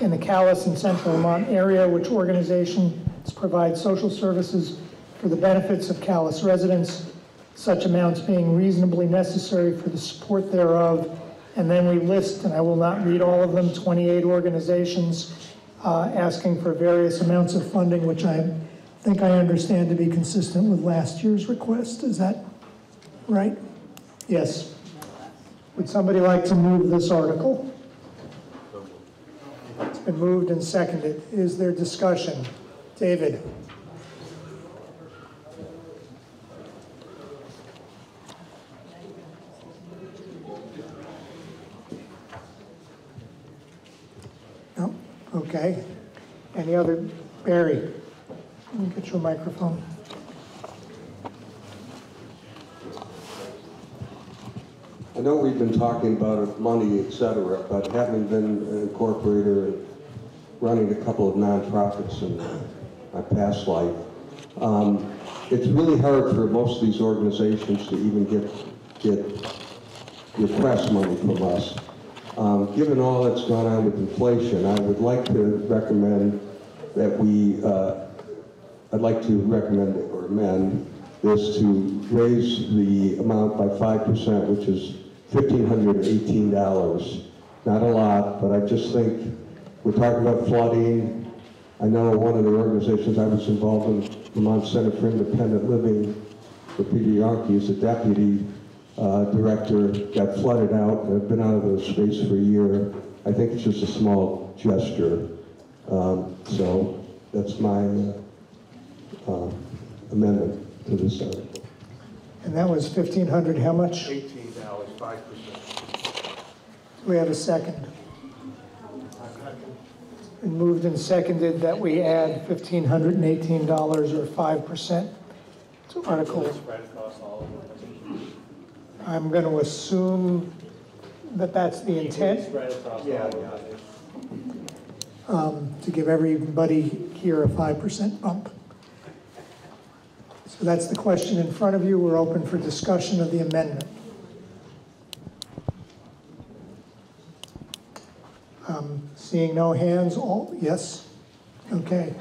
in the Calais and Central Vermont area, which organizations provide social services for the benefits of Calais residents, such amounts being reasonably necessary for the support thereof. And then we list, and I will not read all of them, 28 organizations uh, asking for various amounts of funding, which I think I understand to be consistent with last year's request. Is that right? Yes. Would somebody like to move this article? Been moved and seconded. Is there discussion? David? No? Okay. Any other? Barry? Get your microphone. I know we've been talking about money, et cetera, but having been an incorporator, running a couple of nonprofits in my past life, um, it's really hard for most of these organizations to even get, get request money from us. Um, given all that's gone on with inflation, I would like to recommend that we, uh, I'd like to recommend or amend this to raise the amount by five percent, which is fifteen hundred and eighteen dollars. Not a lot, but I just think we're talking about flooding. I know one of the organizations I was involved in, Vermont Center for Independent Living, for Peter Yonke is a deputy uh, director, got flooded out, and I've been out of the space for a year. I think it's just a small gesture. Um, so that's my uh, uh, amendment to this article. And that was 1,500, how much? Eighteen dollars, five percent. Do we have a second? Been moved and seconded that we add $1,518 or 5% to Article. I'm going to assume that that's the intent, Yeah, um, to give everybody here a 5% bump. So that's the question in front of you. We're open for discussion of the amendment. Um, Seeing no hands, all, yes? Okay.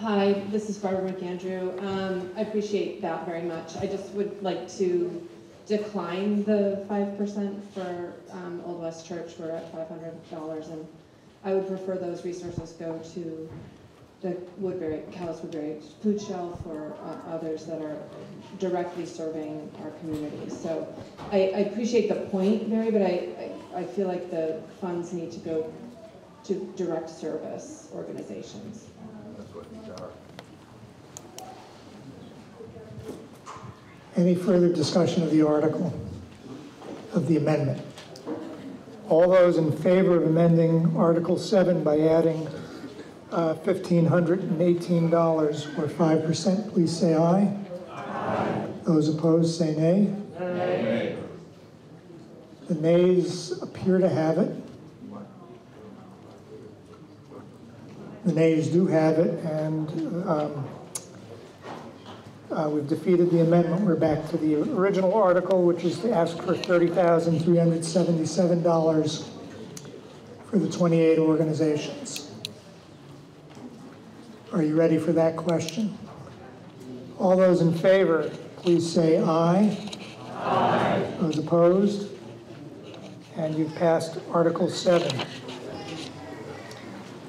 Hi, this is Barbara McAndrew. Um, I appreciate that very much. I just would like to decline the five percent for, um, Old West Church. We're at five hundred dollars and I would prefer those resources go to the Woodbury, Calais Woodbury Food Shelf or uh, others that are directly serving our community. So I, I appreciate the point, Mary, but I, I, I feel like the funds need to go to direct service organizations. Any further discussion of the article, of the amendment? All those in favor of amending Article 7 by adding uh, $1,518 or 5%, please say aye. Aye. Those opposed, say nay. Nay. The nays appear to have it. The nays do have it, and um, uh, we've defeated the amendment. We're back to the original article, which is to ask for $30,377 for the 28 organizations. Are you ready for that question? All those in favor, please say aye. Aye. Those opposed? And you've passed Article 7.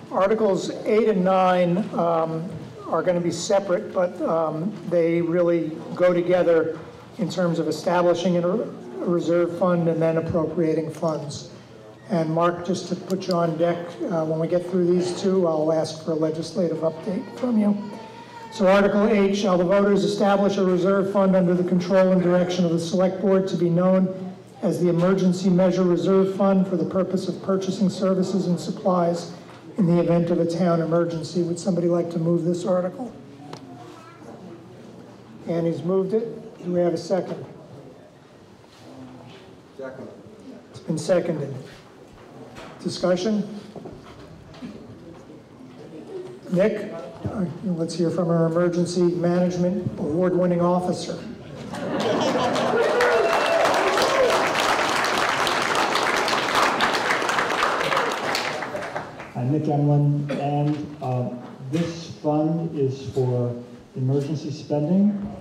Articles 8 and 9 um, are going to be separate, but um, they really go together in terms of establishing a reserve fund and then appropriating funds. And Mark, just to put you on deck, uh, when we get through these two, I'll ask for a legislative update from you. So Article 8, shall the voters establish a reserve fund under the control and direction of the Select Board to be known as the Emergency Measure Reserve Fund for the purpose of purchasing services and supplies in the event of a town emergency. Would somebody like to move this article? Annie's moved it. Do we have a second? Second. It's been seconded. Discussion? Nick, uh, let's hear from our Emergency Management Award-winning officer. I'm Nick Emlin, and uh, this fund is for emergency spending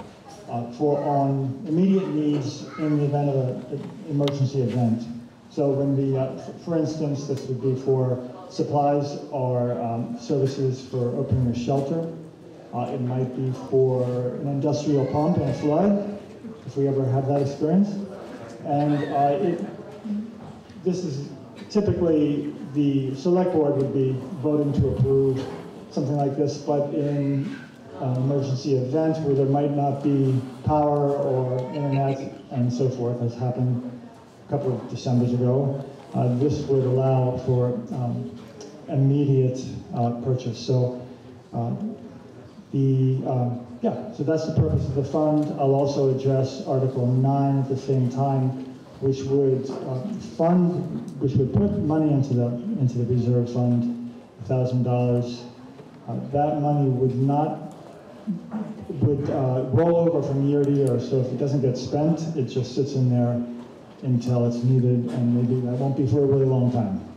uh, for on immediate needs in the event of an emergency event. So when the, uh, for instance, this would be for supplies or um, services for opening a shelter. Uh, It might be for an industrial pump and a flood, if we ever have that experience. And uh, it, this is typically, the select board would be voting to approve something like this, but in an emergency event where there might not be power or internet and so forth, as happened a couple of Decembers ago, uh, this would allow for um, immediate uh, purchase. So uh, the, um, yeah, so that's the purpose of the fund. I'll also address Article 9 at the same time, which would uh, fund, which would put money into the, into the reserve fund, $1,000. Uh, That money would not, would uh, roll over from year to year, so if it doesn't get spent, it just sits in there until it's needed, and maybe that won't be for a really long time.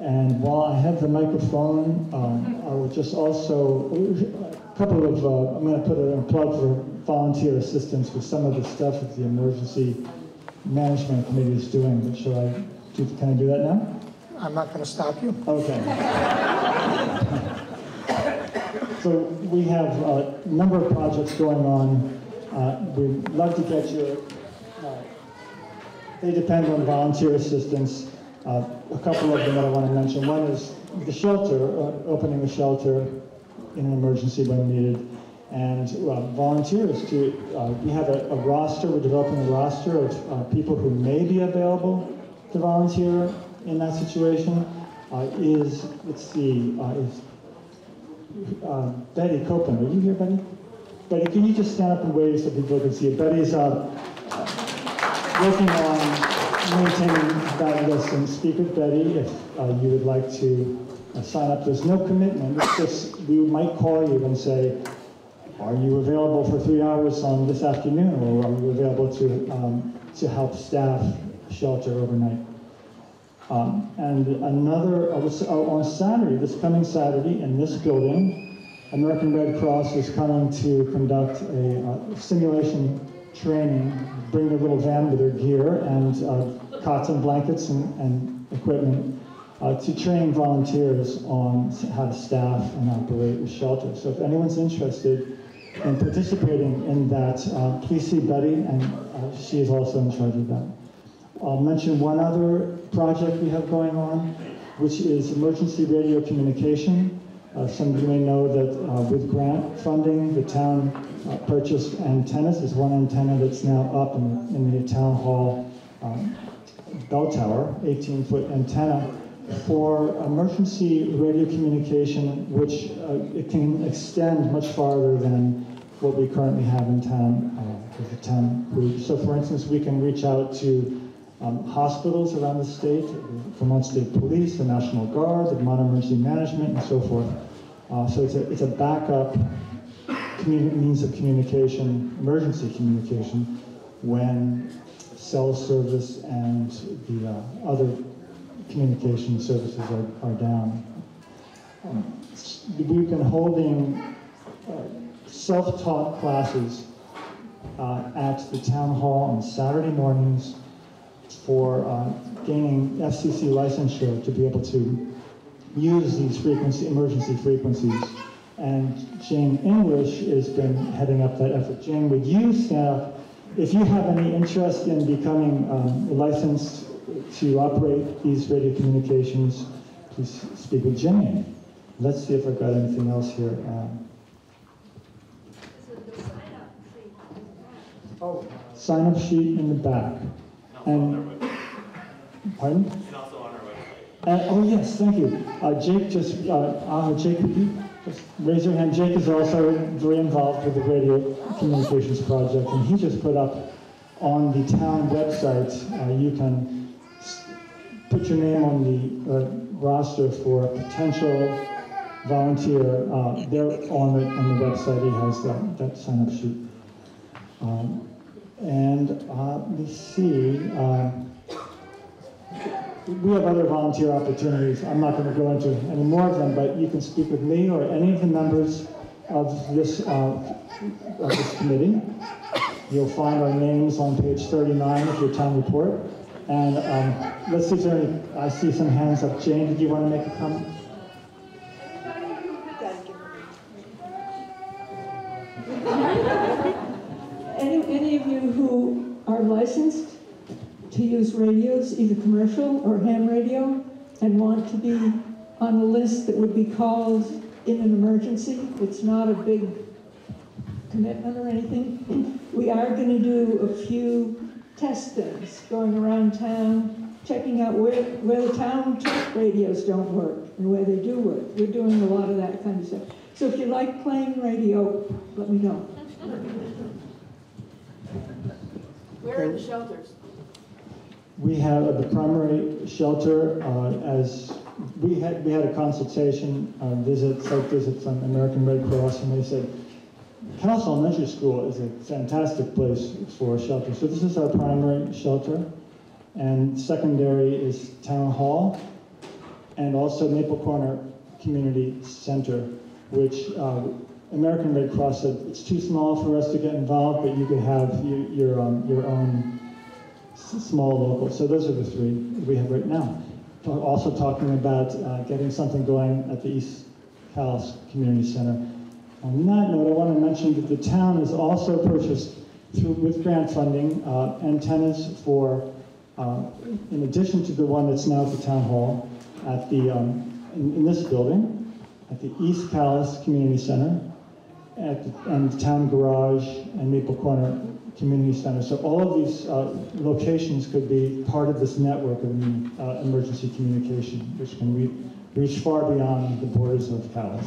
And while I have the microphone, um, I would just also, a couple of, uh, I'm going to put in a plug for volunteer assistance with some of the stuff that the Emergency Management Committee is doing. But should I, do, can I do that now? I'm not going to stop you. Okay. So we have a number of projects going on. Uh, We'd love to get your, uh, they depend on volunteer assistance. Uh, A couple of them that I want to mention. One is the shelter, uh, opening a shelter in an emergency when needed. And uh, volunteers to, we have a a roster, we're developing a roster of people who may be available to volunteer in that situation. Is, let's see, is uh, Betty Copeland, are you here, Betty? Betty, can you just stand up and wave so people can see you? Betty's uh, working on that list, and speak with Betty if uh, you would like to uh, sign up. There's no commitment, it's just, we might call you and say, are you available for three hours on this afternoon, or are you available to, um, to help staff shelter overnight? Um, and another, uh, on Saturday, this coming Saturday, in this building, American Red Cross is coming to conduct a uh, simulation training, bring their little van with their gear and uh, cots and blankets and, and equipment uh, to train volunteers on how to staff and operate a shelter. So if anyone's interested in participating in that, uh, please see Betty, and uh, she is also in charge of that. I'll mention one other project we have going on, which is emergency radio communication. Uh, some of you may know that uh, with grant funding, the town uh, purchased antennas. There's one antenna that's now up in, in the town hall um, bell tower, 18-foot antenna for emergency radio communication, which uh, it can extend much farther than what we currently have in town uh, with the town group. So for instance, we can reach out to um, hospitals around the state, Vermont State Police, the National Guard, the Vermont Emergency Management, and so forth. Uh, so it's a, it's a backup means of communication, emergency communication, when cell service and the uh, other communication services are, are down. Um, we've been holding uh, self-taught classes uh, at the town hall on Saturday mornings for uh, gaining FCC licensure to be able to use these frequency, emergency frequencies. And Jane English has been heading up that effort. Jane, would you staff, if you have any interest in becoming um, licensed to operate these radio communications, please speak with Jane. Let's see if I've got anything else here. Um, sign up sheet in the back. And, pardon? Oh, yes, thank you. Uh, Jake just, uh, uh, Jake, just raise your hand? Jake is also very involved with the radio communications project, and he just put up on the town website, uh, you can put your name on the uh, roster for a potential volunteer. Uh, there on the, on the website, he has that, that sign up sheet. Um, and uh, let me see. Uh, we have other volunteer opportunities. I'm not going to go into any more of them, but you can speak with me or any of the members of this, uh, of this committee. You'll find our names on page 39 of your town report. And um, let's see if there any, I see some hands up. Jane, did you want to make a comment? Any, any of you who are licensed to use radios, either commercial or ham radio, and want to be on a list that would be called in an emergency, it's not a big commitment or anything. We are gonna do a few test things, going around town, checking out where, where the town radios don't work and where they do work. We're doing a lot of that kind of stuff. So if you like playing radio, let me know. Where are the shelters? We have the primary shelter, uh, as, we had, we had a consultation, uh, visit, site visit from American Red Cross, and they said, House Elementary School is a fantastic place for a shelter. So this is our primary shelter, and secondary is Town Hall, and also Maple Corner Community Center, which uh, American Red Cross said it's too small for us to get involved, but you could have your, your, um, your own small local. So those are the three we have right now. Also talking about uh, getting something going at the East Calais Community Center. On that note, I want to mention that the town has also purchased, through, with grant funding, uh, antennas for, uh, in addition to the one that's now at the town hall, at the, um, in, in this building, at the East Calais Community Center, at the, and the town garage and Maple Corner Community Center. So all of these uh, locations could be part of this network of uh, emergency communication, which can re- reach far beyond the borders of Calais.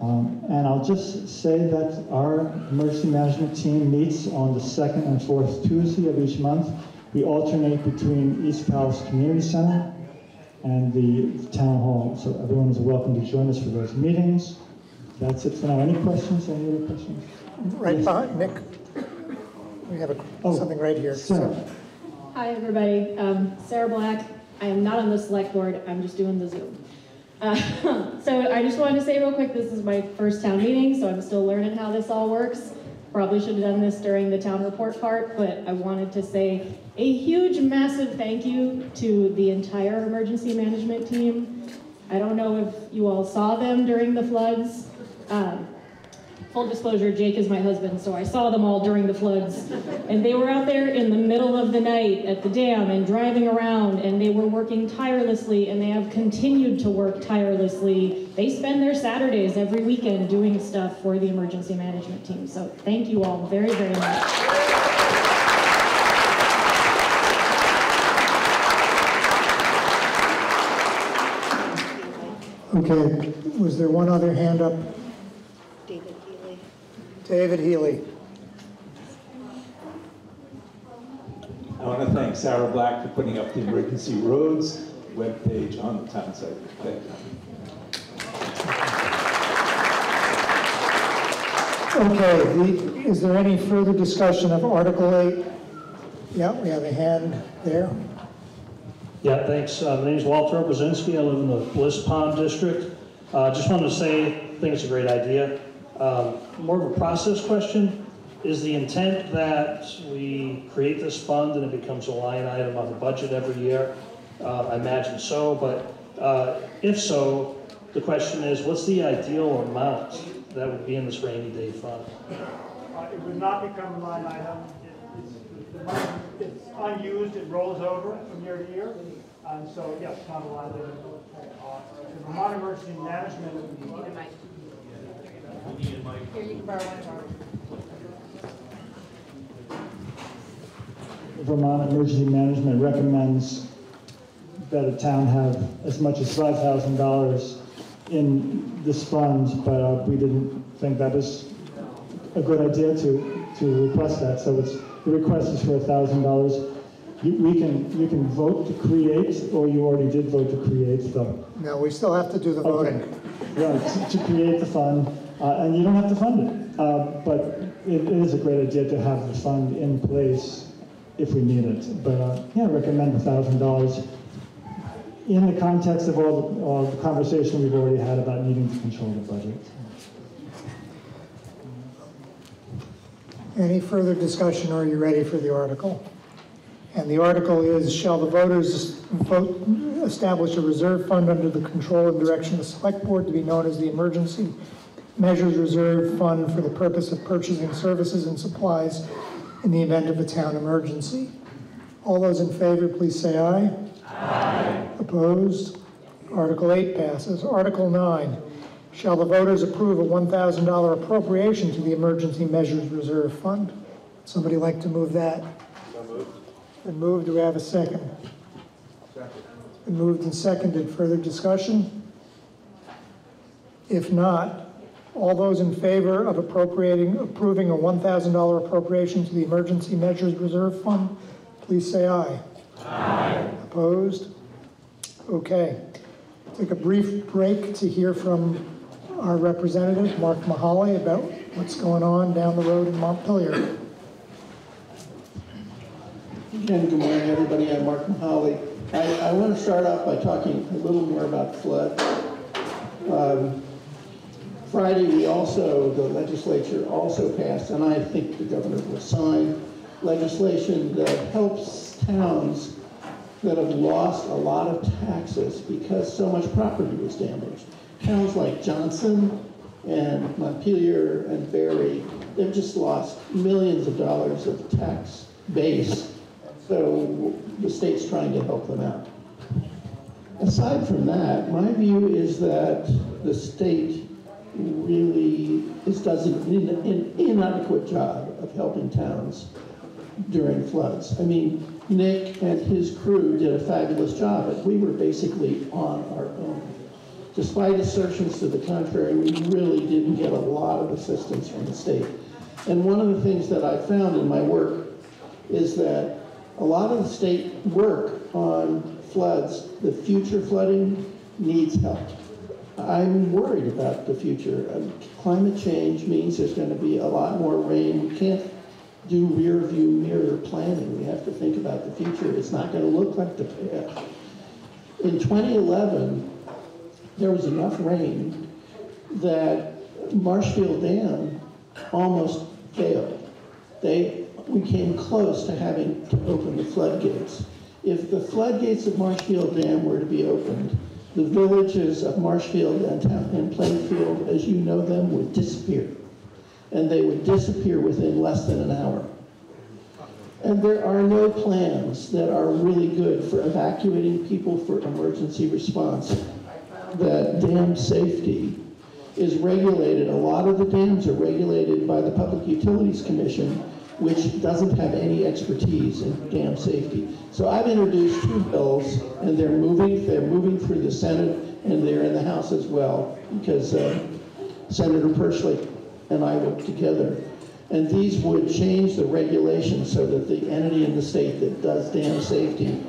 Um, and I'll just say that our emergency management team meets on the second and fourth Tuesday of each month. We alternate between East Calais Community Center and the town hall. So everyone is welcome to join us for those meetings. That's it for now. Any questions? Any other questions? Right Yes. behind, Nick. We have a- Oh, something right here. Sarah. Hi, everybody. Um, Sarah Black. I am not on the select board. I'm just doing the Zoom. Uh, so I just wanted to say real quick, this is my first town meeting, so I'm still learning how this all works. Probably should have done this during the town report part, but I wanted to say a huge, massive thank you to the entire emergency management team. I don't know if you all saw them during the floods. Um, Full disclosure, Jake is my husband, so I saw them all during the floods. And they were out there in the middle of the night at the dam and driving around, and they were working tirelessly, and they have continued to work tirelessly. They spend their Saturdays every weekend doing stuff for the emergency management team. So thank you all very, very much. Okay, was there one other hand up? David Healy. I want to thank Sarah Black for putting up the emergency roads webpage on the town site. Thank you. Okay, the- is there any further discussion of Article 8? Yeah, we have a hand there. Yeah, thanks. Uh, My is Walter Obrzezinski. I live in the Bliss Pond District. Uh, Just wanted to say, I think it's a great idea. Um, More of a process question. Is the intent that we create this fund and it becomes a line item on the budget every year? Uh, I imagine so, but uh, if so, the question is, what's the ideal amount that would be in this rainy day fund? Uh, It would not become a line item. It- it's- money- It's unused, it rolls over from year to year. And so, yes, not a line item. Uh, the Vermont Emergency Management. Here, you can borrow one of ours. Vermont Emergency Management recommends that a town have as much as five thousand dollars in this fund, but uh, we didn't think that was a good idea to, to request that, so it's, the request is for a thousand dollars. You, we can, you can vote to create, or you already did vote to create, so. No, we still have to do the voting. Right, to to create the fund, uh, and you don't have to fund it, uh, but it is a great idea to have the fund in place if we need it. But, uh, yeah, I recommend a thousand dollars in the context of all, the- all the conversation we've already had about needing to control the budget. Any further discussion, are you ready for the article? And the article is, shall the voters vote, establish a reserve fund under the control and direction of the select board to be known as the Emergency Measures Reserve Fund for the purpose of purchasing services and supplies in the event of a town emergency. All those in favor, please say aye. Aye. Opposed? Article 8 passes. Article 9, shall the voters approve a $1,000 appropriation to the Emergency Measures Reserve Fund? Somebody like to move that? Been moved, do we have a second? Been moved and seconded, further discussion? If not, all those in favor of appropriating, approving a $1,000 appropriation to the Emergency Measures Reserve Fund, please say aye. Aye. Opposed? Okay. Take a brief break to hear from our representative, Mark Mihaly, about what's going on down the road in Montpelier. Again, good morning, everybody. I'm Mark Mihaly. I, I want to start off by talking a little more about flood. Um, Friday, we also, the legislature also passed, and I think the governor will sign, legislation that helps towns that have lost a lot of taxes because so much property was damaged. Towns like Johnson and Montpelier and Barre, they've just lost millions of dollars of tax base. So the state's trying to help them out. Aside from that, my view is that the state really is, does an in- inadequate job of helping towns during floods. I mean, Nick and his crew did a fabulous job, but we were basically on our own. Despite assertions to the contrary, we really didn't get a lot of assistance from the state. And one of the things that I found in my work is that a lot of the state work on floods, the future flooding needs help. I'm worried about the future. Um, Climate change means there's going to be a lot more rain. We can't do rear view mirror planning. We have to think about the future. It's not going to look like the past. In 2011, there was enough rain that Marshfield Dam almost failed. They, we came close to having to open the floodgates. If the floodgates of Marshfield Dam were to be opened, the villages of Marshfield and, and Plainfield, as you know them, would disappear. And they would disappear within less than an hour. And there are no plans that are really good for evacuating people for emergency response. That dam safety is regulated, a lot of the dams are regulated by the Public Utilities Commission, which doesn't have any expertise in dam safety. So I've introduced two bills, and they're moving, they're moving through the Senate, and they're in the House as well, because uh, Senator Perchlik and I worked together. And these would change the regulations so that the entity in the state that does dam safety,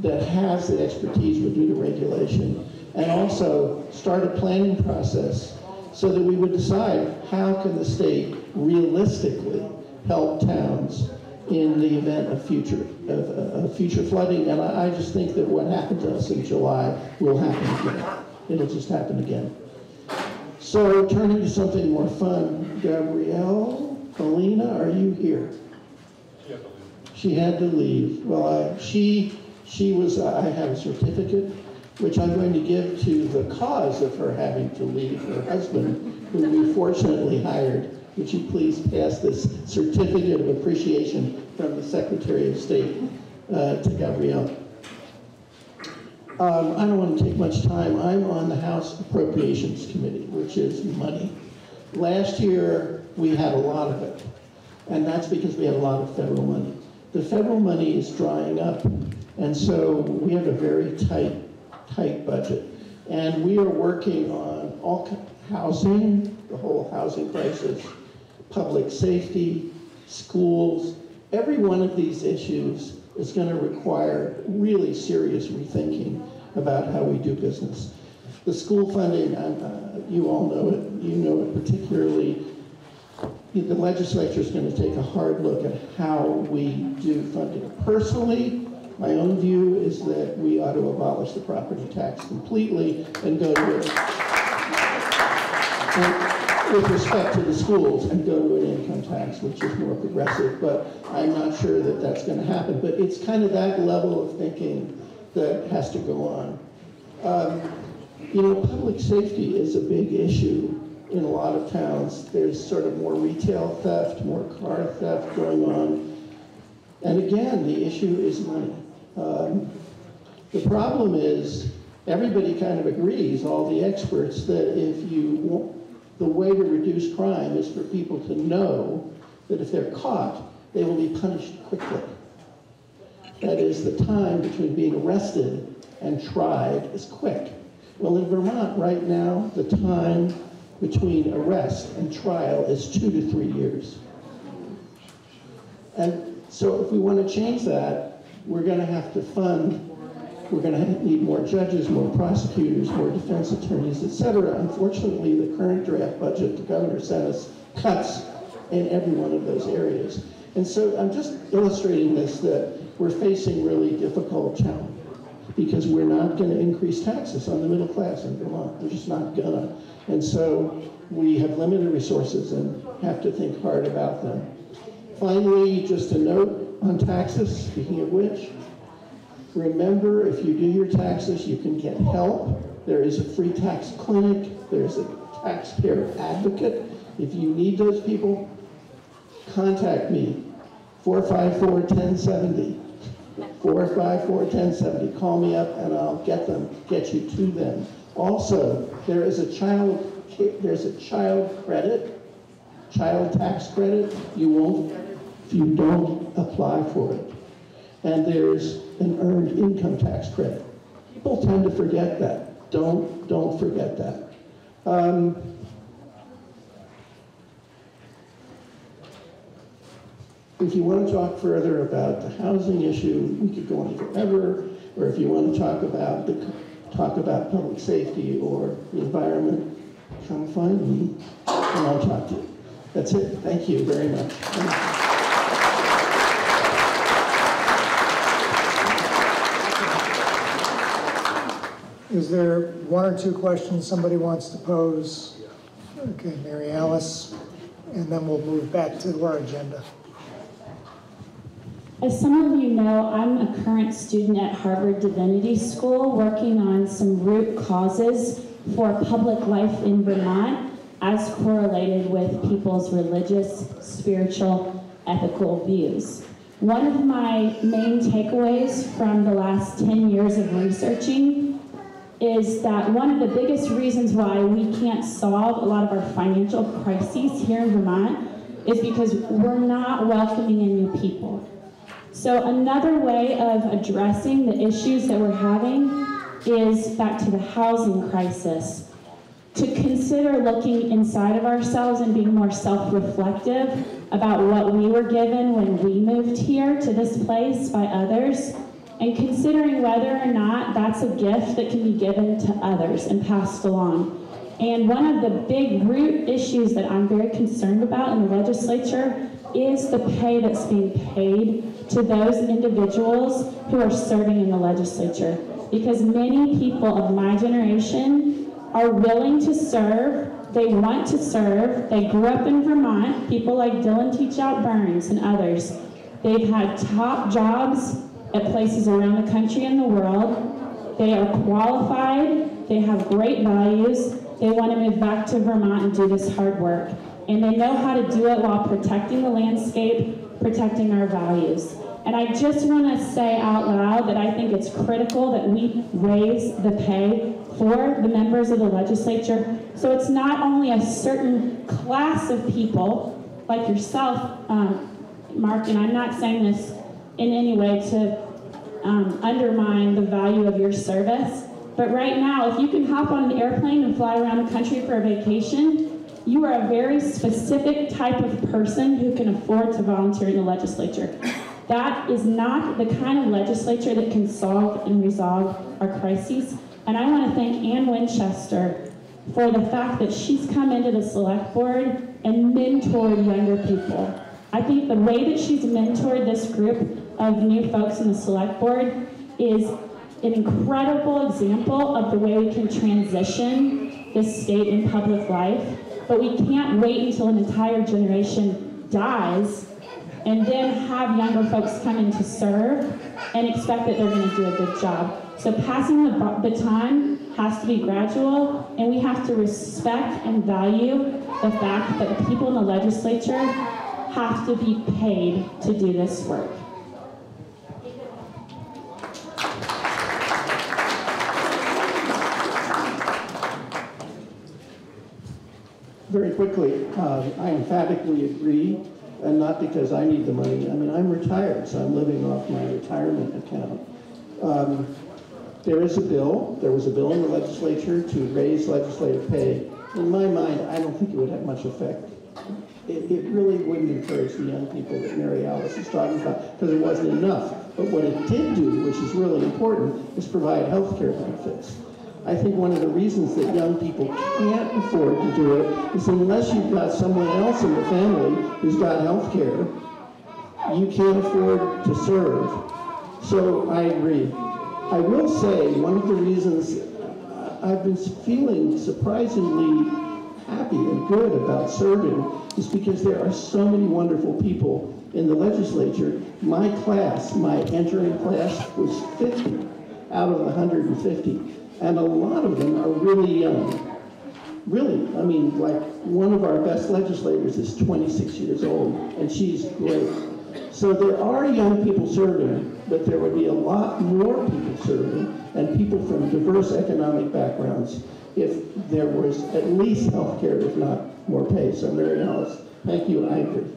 that has the expertise would do the regulation, and also start a planning process so that we would decide how can the state realistically help towns in the event of future, of, of future flooding. And I, I just think that what happened to us in July will happen again. It'll just happen again. So turning to something more fun, Gabrielle, Colina, are you here? She had to leave. Well, I, she, she was, uh, I have a certificate, which I'm going to give to the cause of her having to leave, her husband, who we fortunately hired. Would you please pass this certificate of appreciation from the Secretary of State uh, to Gabrielle? Um, I don't want to take much time. I'm on the House Appropriations Committee, which is money. Last year, we had a lot of it, and that's because we had a lot of federal money. The federal money is drying up, and so we have a very tight, tight budget. And we are working on all housing, the whole housing crisis, public safety, schools. Every one of these issues is going to require really serious rethinking about how we do business. The school funding, uh, you all know it, you know it particularly. The legislature is going to take a hard look at how we do funding. Personally, my own view is that we ought to abolish the property tax completely and go to it with respect to the schools and go to an income tax, which is more progressive, but I'm not sure that that's going to happen. But it's kind of that level of thinking that has to go on. Um, you know, public safety is a big issue in a lot of towns. There's sort of more retail theft, more car theft going on. And again, the issue is money. Um, the problem is everybody kind of agrees, all the experts, that if you the way to reduce crime is for people to know that if they're caught, they will be punished quickly. That is, the time between being arrested and tried is quick. Well, in Vermont right now, the time between arrest and trial is two to three years. And so if we want to change that, we're going to have to fund, we're going to need more judges, more prosecutors, more defense attorneys, et cetera. Unfortunately, the current draft budget the governor sent us cuts in every one of those areas. And so I'm just illustrating this, that we're facing really difficult challenge because we're not going to increase taxes on the middle class in Vermont. We're just not gonna. And so we have limited resources and have to think hard about them. Finally, just a note on taxes, speaking of which, remember if you do your taxes, you can get help. There is a free tax clinic, there's a taxpayer advocate. If you need those people, contact me, 454-1070. 454-1070. Call me up and I'll get them, get you to them. Also, there is a child, there's a child credit, child tax credit. You won't, if you don't apply for it. And there's an earned income tax credit. People tend to forget that. Don't, don't forget that. Um, If you want to talk further about the housing issue, we could go on forever, or if you want to talk about the talk about public safety or the environment, come find me and I'll talk to you. That's it. Thank you very much. Is there one or two questions somebody wants to pose? Okay, Mary Alice, and then we'll move back to our agenda. As some of you know, I'm a current student at Harvard Divinity School working on some root causes for public life in Vermont as correlated with people's religious, spiritual, ethical views. One of my main takeaways from the last 10 years of researching is that one of the biggest reasons why we can't solve a lot of our financial crises here in Vermont is because we're not welcoming in new people. So another way of addressing the issues that we're having is back to the housing crisis. To consider looking inside of ourselves and being more self-reflective about what we were given when we moved here to this place by others and considering whether or not that's a gift that can be given to others and passed along. And one of the big root issues that I'm very concerned about in the legislature is the pay that's being paid to those individuals who are serving in the legislature. Because many people of my generation are willing to serve, they want to serve, they grew up in Vermont, people like Dylan Teachout Burns and others. They've had top jobs at places around the country and the world. They are qualified, they have great values, they want to move back to Vermont and do this hard work. And they know how to do it while protecting the landscape, protecting our values. And I just want to say out loud that I think it's critical that we raise the pay for the members of the legislature. So it's not only a certain class of people like yourself, um, Mark, and I'm not saying this in any way to um, undermine the value of your service. But right now, if you can hop on an airplane and fly around the country for a vacation, you are a very specific type of person who can afford to volunteer in the legislature. That is not the kind of legislature that can solve and resolve our crises. And I want to thank Ann Winchester for the fact that she's come into the select board and mentored younger people. I think the way that she's mentored this group of new folks in the select board is an incredible example of the way we can transition this state in public life. But we can't wait until an entire generation dies and then have younger folks come in to serve and expect that they're going to do a good job. So passing the baton has to be gradual, and we have to respect and value the fact that the people in the legislature have to be paid to do this work. Very quickly, uh, I emphatically agree, and not because I need the money. I mean, I'm retired, so I'm living off my retirement account. Um, there is a bill, there was a bill in the legislature to raise legislative pay. In my mind, I don't think it would have much effect. It, it really wouldn't encourage the young people that Mary Alice is talking about, because it wasn't enough. But what it did do, which is really important, is provide health care benefits. I think one of the reasons that young people can't afford to do it is unless you've got someone else in the family who's got health care, you can't afford to serve. So I agree. I will say one of the reasons I've been feeling surprisingly happy and good about serving is because there are so many wonderful people in the legislature. My class, my entering class was 50 out of 150 and a lot of them are really young. Really, I mean, like one of our best legislators is 26 years old, and she's great. So there are young people serving, but there would be a lot more people serving, and people from diverse economic backgrounds if there was at least health care, if not more pay. So Mary Alice, thank you, I agree.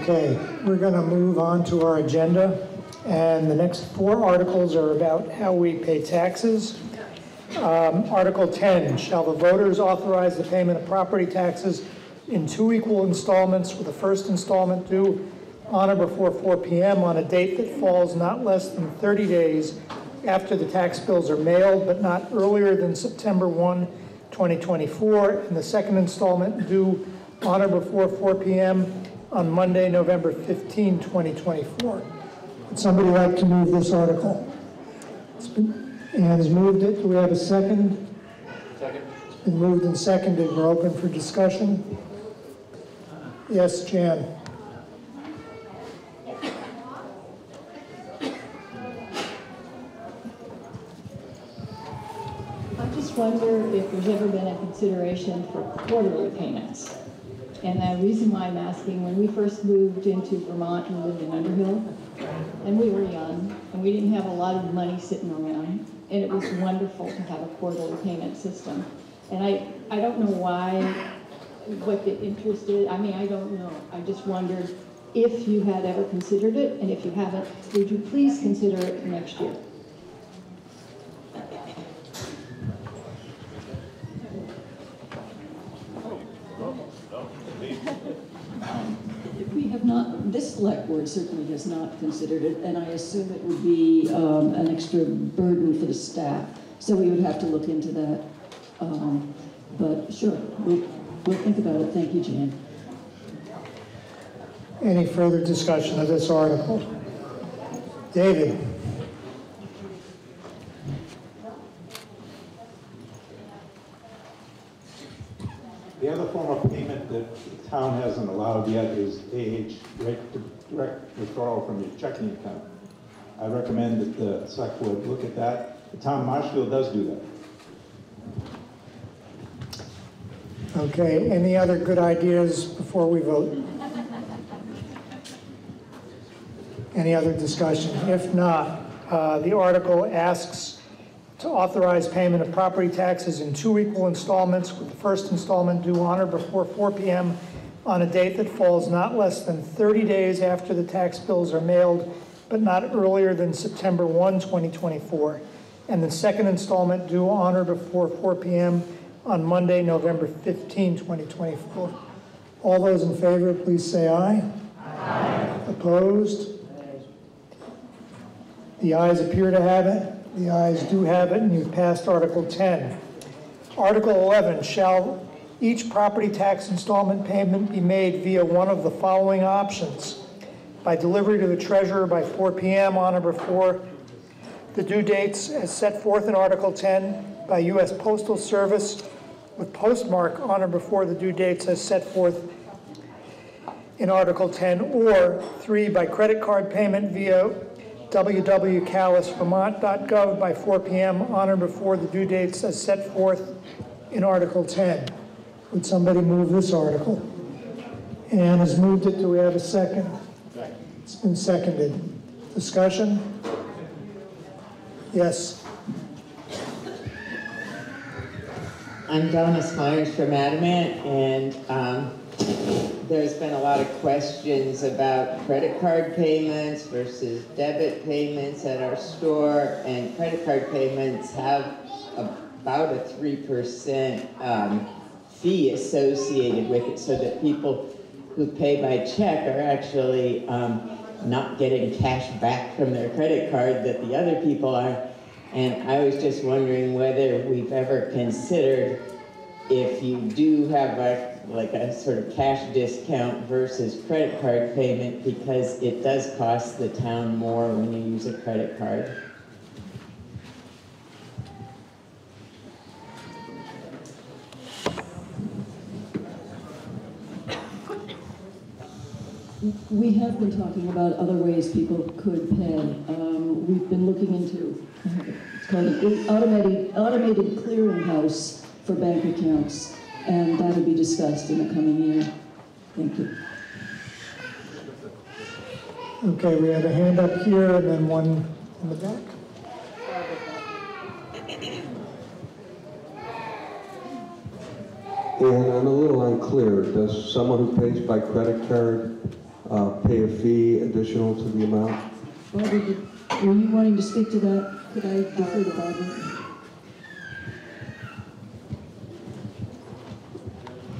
Okay, we're going to move on to our agenda. And the next four articles are about how we pay taxes. Um, Article 10, shall the voters authorize the payment of property taxes in two equal installments with the first installment due on or before 4 p.m. on a date that falls not less than 30 days after the tax bills are mailed, but not earlier than September 1, 2024, and the second installment due on or before 4 p.m. on Monday, November 15, 2024. Would somebody like to move this article? It's been- Ann has moved it. Do we have a second? Second. It's been moved and seconded. We're open for discussion. Yes, Jan? I just wonder if there's ever been a consideration for quarterly payments. And the reason why I'm asking, when we first moved into Vermont and lived in Underhill, and we were young, and we didn't have a lot of money sitting around, and it was wonderful to have a quarterly payment system. And I, I don't know why, what the interest is, I mean, I don't know. I just wondered if you had ever considered it, and if you haven't, would you please consider it next year? We have not, this select board certainly has not considered it, and I assume it would be um, an extra burden for the staff. So we would have to look into that. Um, But sure, we'll, we'll think about it. Thank you, Jan. Any further discussion of this article? David? The other form of payment that the town hasn't allowed yet is AH, direct direct withdrawal from your checking account. I recommend that the select board look at that. The town of Marshfield does do that. Okay, any other good ideas before we vote? Any other discussion? If not, uh, the article asks to authorize payment of property taxes in two equal installments, with the first installment due on or before 4 p.m. on a date that falls not less than 30 days after the tax bills are mailed, but not earlier than September 1, 2024, and the second installment due on or before 4 p.m. on Monday, November 15, 2024. All those in favor, please say aye. Aye. Opposed? The ayes appear to have it. The ayes do have it, and you've passed Article 10. Article 11, shall each property tax installment payment be made via one of the following options? By delivery to the treasurer by 4 p.m. on or before the due dates as set forth in Article 10, by U.S. Postal Service with postmark on or before the due dates as set forth in Article 10, or three, by credit card payment via www.calaisvermont.gov by 4 p.m. on or before the due dates as set forth in Article 10. Would somebody move this article? Ann has moved it. Do we have a second? It's been seconded. Discussion? Yes. I'm Donna Smyers from Adamant, and um, there's been a lot of questions about credit card payments versus debit payments at our store, and credit card payments have about a 3% um, fee associated with it, so that people who pay by check are actually um, not getting cash back from their credit card that the other people are. And I was just wondering whether we've ever considered if you do have a, like a sort of cash discount versus credit card payment, because it does cost the town more when you use a credit card. We have been talking about other ways people could pay. Um, We've been looking into, it's called an automated, automated clearinghouse for bank accounts, and that'll be discussed in the coming year. Thank you. Okay, we have a hand up here and then one in the back. And I'm a little unclear, does someone who pays by credit card uh, pay a fee additional to the amount? Barbara, did- were you wanting to speak to that? Could I defer to Barbara?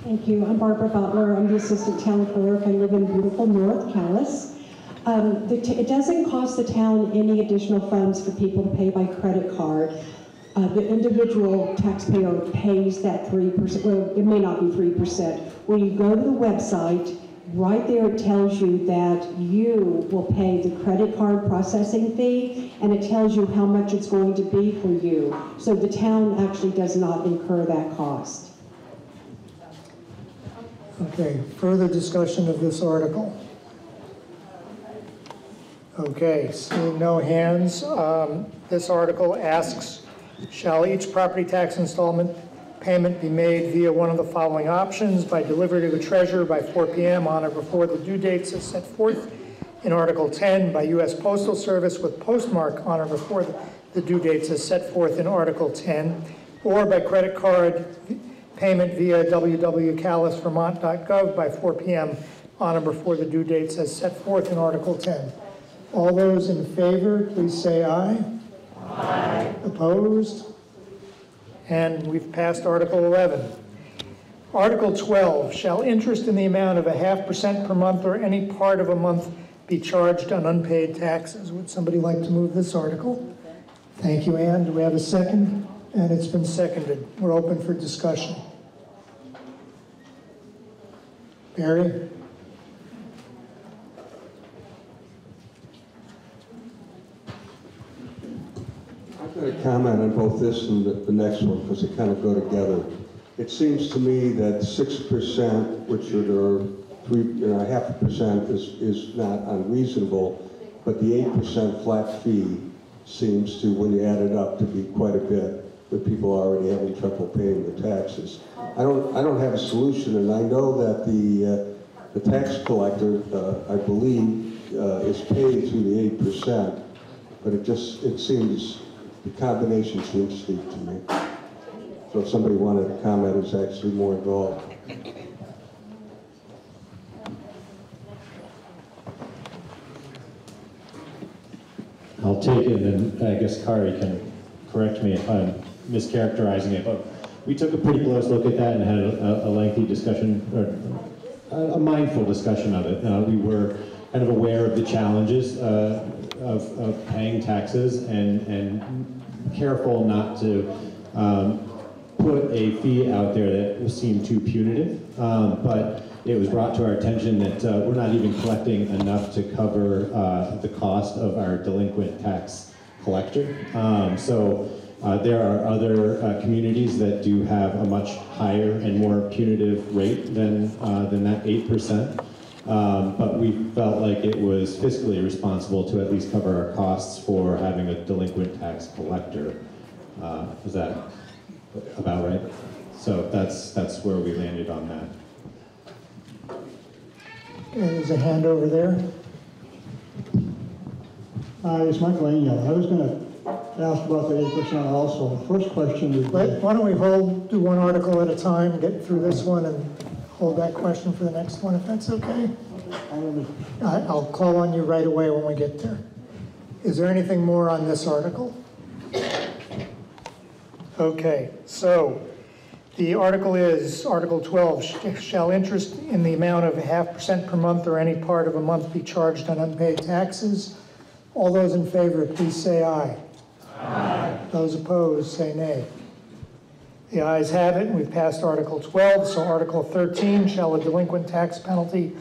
Thank you. I'm Barbara Butler. I'm the Assistant Town Clerk. I live in beautiful North Calais. Um, the t- It doesn't cost the town any additional funds for people to pay by credit card. Uh, The individual taxpayer pays that 3%, well, it may not be 3%. When you go to the website, right there it tells you that you will pay the credit card processing fee, and it tells you how much it's going to be for you. So the town actually does not incur that cost. Okay, further discussion of this article? Okay, seeing no hands, um, this article asks, shall each property tax installment payment be made via one of the following options, by delivery to the treasurer by 4 PM on or before the due dates as set forth in Article 10, by U.S. Postal Service with postmark on or before the- due dates as set forth in Article 10, or by credit card payment via www.calaisvermont.gov by 4 PM on or before the due dates as set forth in Article 10. All those in favor, please say aye. Aye. Opposed? And we've passed Article 11. Article 12, shall interest in the amount of a half percent per month or any part of a month be charged on unpaid taxes? Would somebody like to move this article? Thank you, Ann. Do we have a second? And it's been seconded. We're open for discussion. Barry? Got a comment on both this and the, the next one, because they kind of go together. It seems to me that six percent, which are three, you know, half a percent is, is not unreasonable, but the eight percent flat fee seems to, when you add it up, to be quite a bit, with people already having trouble paying the taxes. I don't, I don't have a solution, and I know that the, uh, the tax collector, uh, I believe, uh, is paid through the eight percent, but it just, it seems, the combination seems steep to me. So if somebody wanted to comment who's actually more involved. I'll take it, and I guess Kari can correct me if I'm mischaracterizing it, but we took a pretty close look at that and had a, a lengthy discussion, or a, a mindful discussion of it. Uh, we were kind of aware of the challenges uh, of, of paying taxes and, and careful not to um, put a fee out there that seemed too punitive. Um, but it was brought to our attention that uh, we're not even collecting enough to cover uh, the cost of our delinquent tax collector. Um, so uh, there are other uh, communities that do have a much higher and more punitive rate than, uh, than that 8%. Um, but we felt like it was fiscally responsible to at least cover our costs for having a delinquent tax collector. Uh, is that about right? So that's, that's where we landed on that. Okay, there's a hand over there. Hi, it's Michael Angel. I was going to ask about the eight percent also. The First question is, Wait, Why don't we hold, do one article at a time, get through this one, and hold that question for the next one, if that's okay? I- uh, I'll call on you right away when we get there. Is there anything more on this article? Okay, so the article is, Article 12, shall interest in the amount of a half percent per month or any part of a month be charged on unpaid taxes? All those in favor, please say aye. Aye. Those opposed, say nay. The ayes have it, and we've passed Article 12. So Article 13, shall a delinquent tax penalty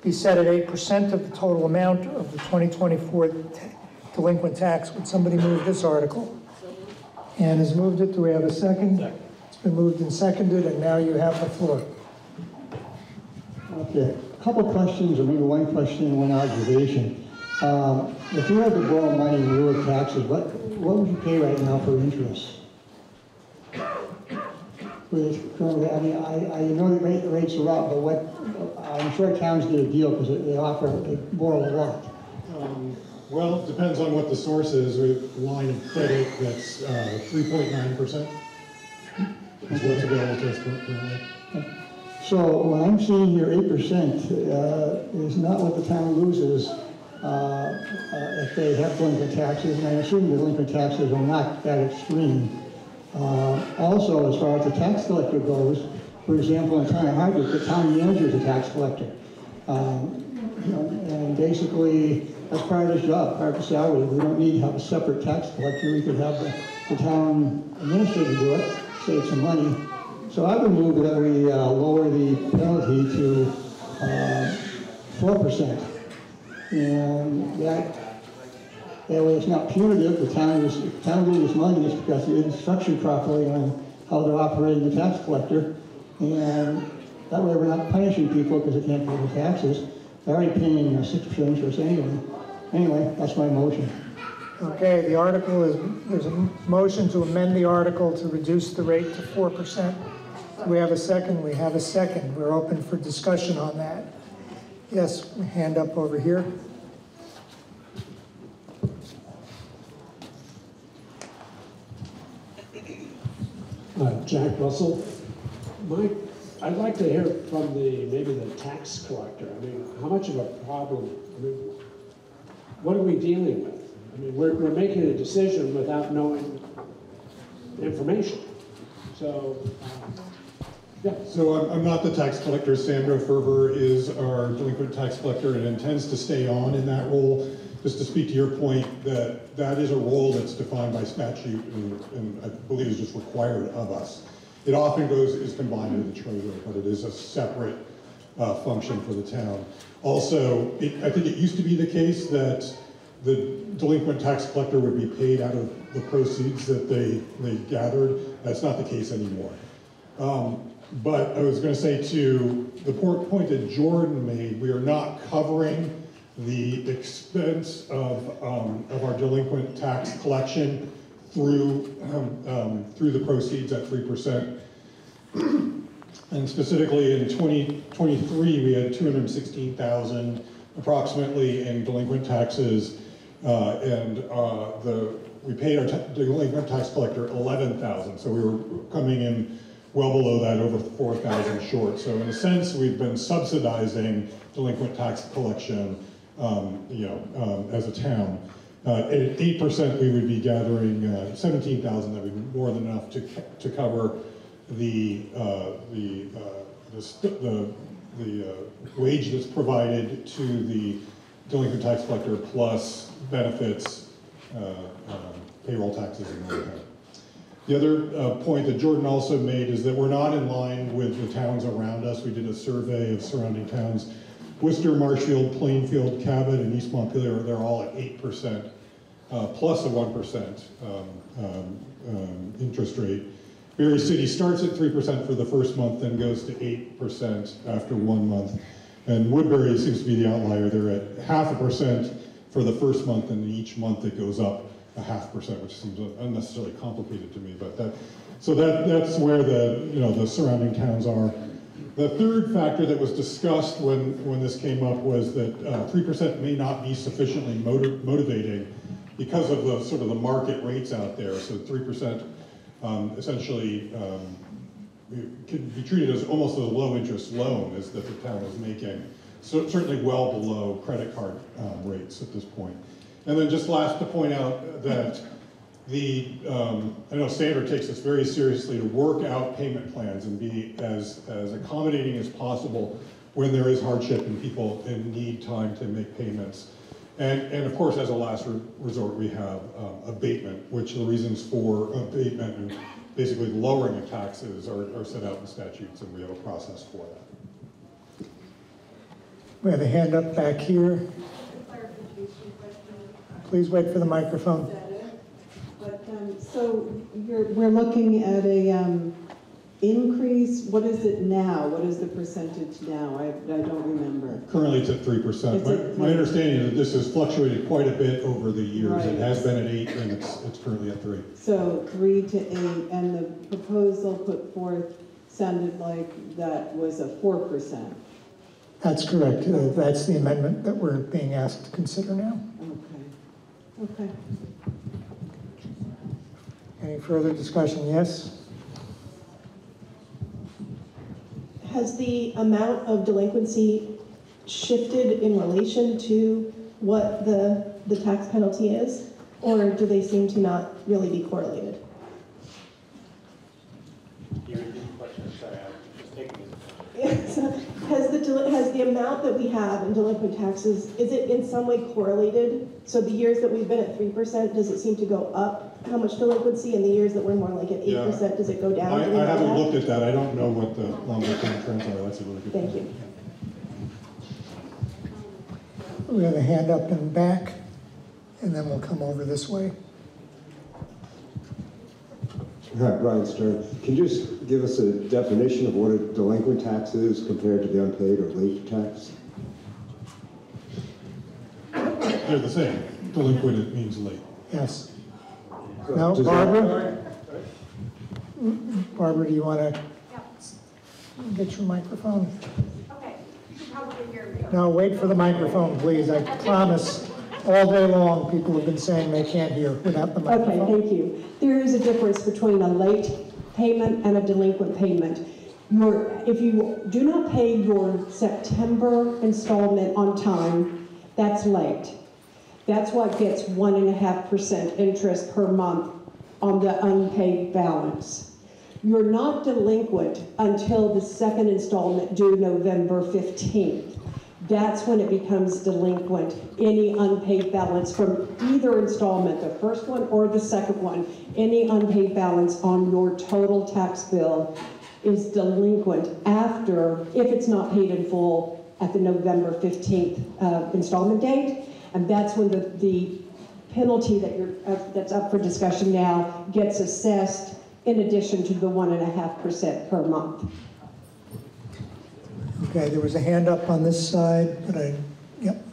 be set at 8% of the total amount of the 2024 delinquent tax? Would somebody move this article? Ann has moved it. Do we have a second? It's been moved and seconded, and now you have the floor. okay, a couple questions, or maybe one question and one observation. Um, If you had to borrow money in lieu of taxes, what, what would you pay right now for interest? With currently, I mean, I, I know the rate, rates are up, but what, I'm sure towns get a deal because they offer, they borrow a lot. Um, Well, it depends on what the source is. We have a line of credit that's uh, 3.9% is what's available to us currently. So what I'm seeing here, eight percent, uh, is not what the town loses, uh, uh, if they have delinquent taxes, and I assume the delinquent taxes are not that extreme. Uh, also, as far as the tax collector goes, for example, in town of Hardwick, the town manager is a tax collector. Um, And basically, that's part of his job, part of his salary. We don't need to have a separate tax collector. We could have the, the town administrator do it, save some money. So I would move that we uh, lower the penalty to uh, four percent. And that, that way it's not punitive. The town is, the town loses money, it's because it isn't structured properly on how they're operating the tax collector. And that way we're not punishing people because they can't pay the taxes. They're already paying uh, six percent interest anyway. Anyway, that's my motion. Okay, the article is, there's a motion to amend the article to reduce the rate to 4%. We have a second, we have a second. We're open for discussion on that. Yes, hand up over here. Uh, Jack Russell. Mike, I'd like to hear from the, maybe the tax collector. I mean, how much of a problem, I mean, what are we dealing with? I mean, we're, we're making a decision without knowing information. So, um, yeah. So I'm, I'm not the tax collector. Sandra Ferber is our delinquent tax collector and intends to stay on in that role. Just to speak to your point, that that is a role that's defined by statute and, and I believe is just required of us. It often goes, is combined with the treasurer, but it is a separate uh, function for the town. Also, it, I think it used to be the case that the delinquent tax collector would be paid out of the proceeds that they, they gathered. That's not the case anymore. Um, but I was going to say to the point that Jordan made, we are not covering the expense of, um, of our delinquent tax collection through, um, um, through the proceeds at 3%. And specifically in 2023, we had 216,000 approximately in delinquent taxes. Uh, and uh, the, we paid our delinquent tax collector 11,000. So we were coming in well below that, over 4,000 short. So in a sense, we've been subsidizing delinquent tax collection, um, you know, um, as a town. Uh, at 8%, we would be gathering uh, 17,000, that would be more than enough to, to cover the, uh, the, the, the, the wage that's provided to the delinquent tax collector plus benefits, um, payroll taxes and all that. The other uh, point that Jordan also made is that we're not in line with the towns around us. We did a survey of surrounding towns. Worcester, Marshfield, Plainfield, Cabot, and East Montpelier, they're all at 8%, uh, plus a 1% um, um, um, interest rate. Barre City starts at 3% for the first month, then goes to 8% after one month. And Woodbury seems to be the outlier. They're at half a percent for the first month, and each month it goes up a half percent, which seems unnecessarily complicated to me. But that, so that that's where the you know the surrounding towns are. The third factor that was discussed when when this came up was that uh, three percent may not be sufficiently motiv- motivating because of the sort of the market rates out there. So three percent um, essentially. Um, could be treated as almost a low interest loan as that the town is making. So certainly well below credit card um, rates at this point. And then just last to point out that the, um, I know Sandra takes this very seriously to work out payment plans and be as, as accommodating as possible when there is hardship and people in need time to make payments. And, and of course, as a last re- resort, we have um, abatement, which the reasons for abatement and basically lowering of taxes are, are set out in statutes, and we have a process for that. We have a hand up back here. Please wait for the microphone. But, so you're, we're looking at a, um, increase, what is it now? What is the percentage now? I, I don't remember. Currently, it's at three percent. It's at My, my understanding is that this has fluctuated quite a bit over the years. It has been at eight, and it's, it's currently at three. So three to eight, and the proposal put forth sounded like that was a four percent. That's correct. Uh, That's the amendment that we're being asked to consider now. Okay. Okay. Any further discussion? Yes? Has the amount of delinquency shifted in relation to what the, the tax penalty is? Or do they seem to not really be correlated? You repeat the question, sorry, I'm just taking it. Yeah, so Has the, deli- has the amount that we have in delinquent taxes, is it in some way correlated? So the years that we've been at three percent, does it seem to go up, how much delinquency? in the years that we're more like at eight Yeah. percent, does it go down? I, I haven't that? looked at that, I don't know what the longer term trends are, that's a really good Thank question. you. We have a hand up in back, and then we'll come over this way. Hi, Brian Stern. Can you just give us a definition of what a delinquent tax is compared to the unpaid or late tax? They're the same, delinquent, it means late. Yes. No, Does that- Barbara? Barbara, do you want to get your microphone? Okay, you can probably hear me. No, wait for the microphone, please. I promise, all day long, people have been saying they can't hear without the microphone. Okay, thank you. There is a difference between a late payment and a delinquent payment. Your, if you do not pay your September installment on time, that's late. That's what gets one and a half percent interest per month on the unpaid balance. You're not delinquent until the second installment due November 15th. That's when it becomes delinquent, any unpaid balance from either installment, the first one or the second one. Any unpaid balance on your total tax bill is delinquent after, if it's not paid in full at the November 15th uh, installment date. And that's when the, the penalty that you're, uh, that's up for discussion now gets assessed in addition to the one and a half percent per month. Okay, there was a hand up on this side, but I, yep.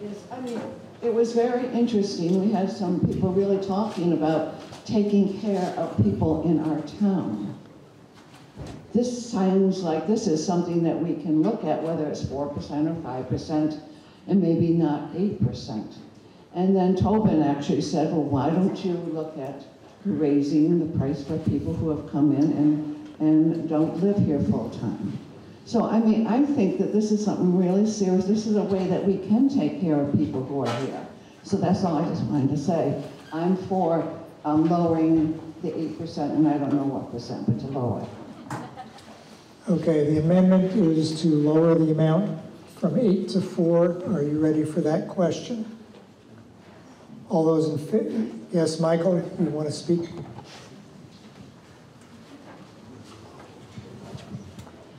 Yes, I mean, it was very interesting. We had some people really talking about taking care of people in our town. This sounds like this is something that we can look at, whether it's 4% or 5%, and maybe not 8%. And then Tobin actually said, well, why don't you look at raising the price for people who have come in and, and don't live here full-time? So, I mean, I think that this is something really serious. This is a way that we can take care of people who are here. So that's all I just wanted to say. I'm for um, lowering the 8%, and I don't know what percent, but to lower it. Okay, the amendment is to lower the amount from eight to four. Are you ready for that question? All those in favor? yes, Michael, you want to speak?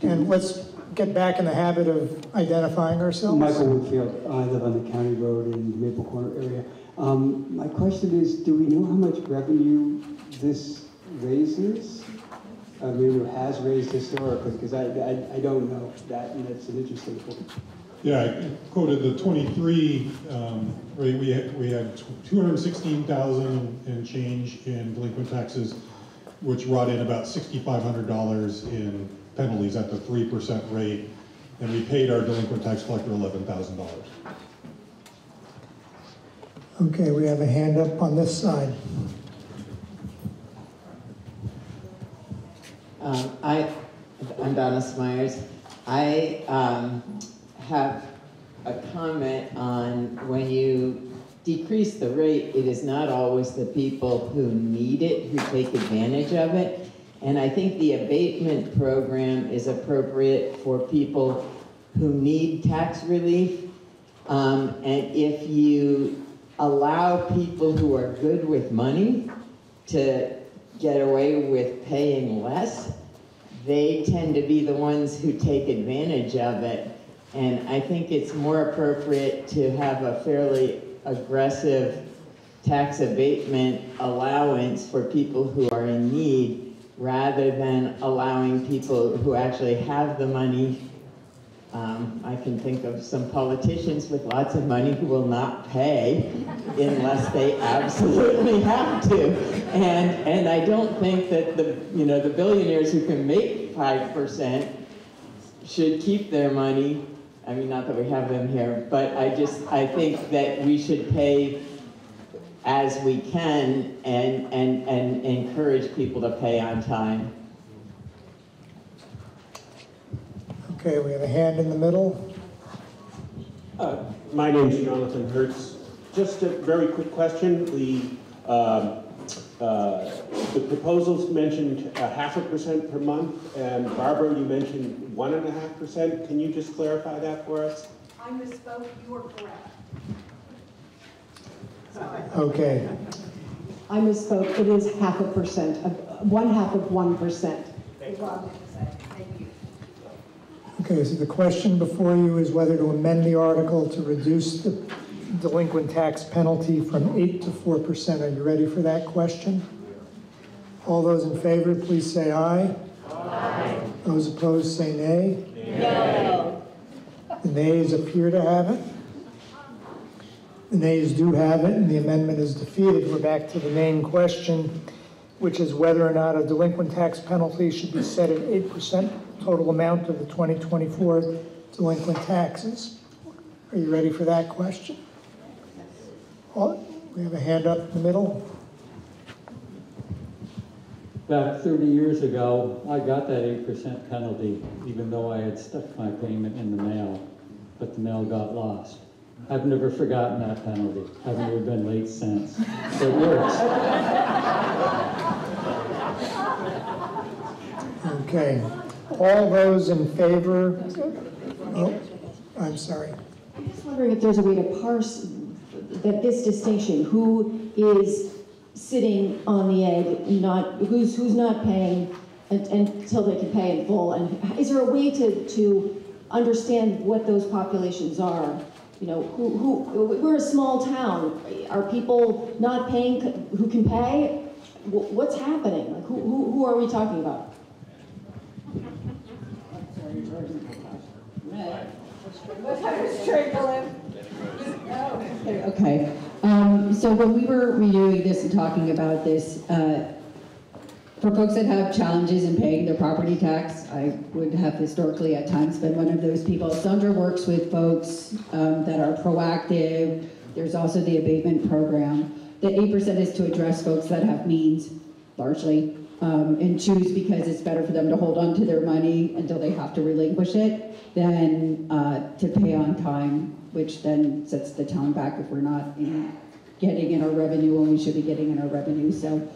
And let's get back in the habit of identifying ourselves. Michael Woodfield, I live on the county road in the Maple Corner area. Um, my question is, do we know how much revenue this raises? I mean, or has raised historically, because I, I, I don't know that, and that's an interesting point. Yeah, I quoted the 23 um, rate, we had, we had 216,000 and change in delinquent taxes, which brought in about $6,500 in penalties at the 3% rate, and we paid our delinquent tax collector $11,000. Okay, we have a hand up on this side. Um, I, I'm Donna Smyers. I um, have a comment on when you decrease the rate, it is not always the people who need it who take advantage of it. And I think the abatement program is appropriate for people who need tax relief. Um, and if you allow people who are good with money to get away with paying less, they tend to be the ones who take advantage of it. And I think it's more appropriate to have a fairly aggressive tax abatement allowance for people who are in need rather than allowing people who actually have the money. Um, I can think of some politicians with lots of money who will not pay unless they absolutely have to. And, and I don't think that the, you know, the billionaires who can make 5% should keep their money. I mean, not that we have them here, but I just, I think that we should pay as we can and, and, and encourage people to pay on time. Okay, we have a hand in the middle. Uh, My is Jonathan Hertz. Just a very quick question. The um, uh, the proposals mentioned a half a percent per month, and Barbara, you mentioned one and a half percent. Can you just clarify that for us? I misspoke, you are correct. Okay, I misspoke, it is half a percent, of one half of one percent. Is what I meant to say. Thank you. okay, so the question before you is whether to amend the article to reduce the delinquent tax penalty from 8 to 4%. Are you ready for that question? All those in favor, please say aye. Aye. Those opposed, say nay. No. The nays appear to have it. The nays do have it, and the amendment is defeated. We're back to the main question, which is whether or not a delinquent tax penalty should be set at 8% total amount of the 2024 delinquent taxes. Are you ready for that question? Oh, We have a hand up in the middle. Back 30 years ago, I got that 8% penalty, even though I had stuck my payment in the mail, but the mail got lost. I've never forgotten that penalty. I've never been late since. It works. Okay. All those in favor? Oh, I'm sorry. I'm just wondering if there's a way to parse that this distinction, who is sitting on the egg, not, who's, who's not paying un- until they can pay in full, and is there a way to, to understand what those populations are? You know, who, who, we're a small town, are people not paying, who can pay? What's happening? Like, who, who, who are we talking about? Okay, um, so when we were reviewing this and talking about this, uh, for folks that have challenges in paying their property tax, I would have historically at times been one of those people. Sandra works with folks, um, that are proactive, there's also the abatement program. The eight percent is to address folks that have means largely, um, and choose because it's better for them to hold on to their money until they have to relinquish it than, uh, to pay on time, which then sets the town back if we're not in, getting in our revenue when we should be getting in our revenue. So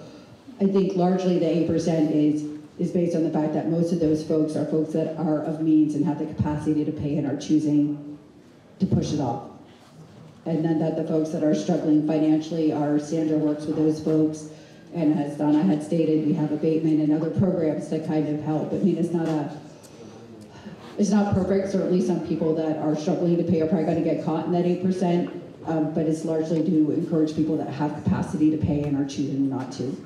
I think largely the eight percent is, is based on the fact that most of those folks are folks that are of means and have the capacity to pay and are choosing to push it off. And then that the folks that are struggling financially are, Sandra works with those folks. And as Donna had stated, we have abatement and other programs that kind of help. I mean, it's not a, it's not perfect, certainly some people that are struggling to pay are probably gonna get caught in that eight percent. Um, but it's largely to encourage people that have capacity to pay and are choosing not to.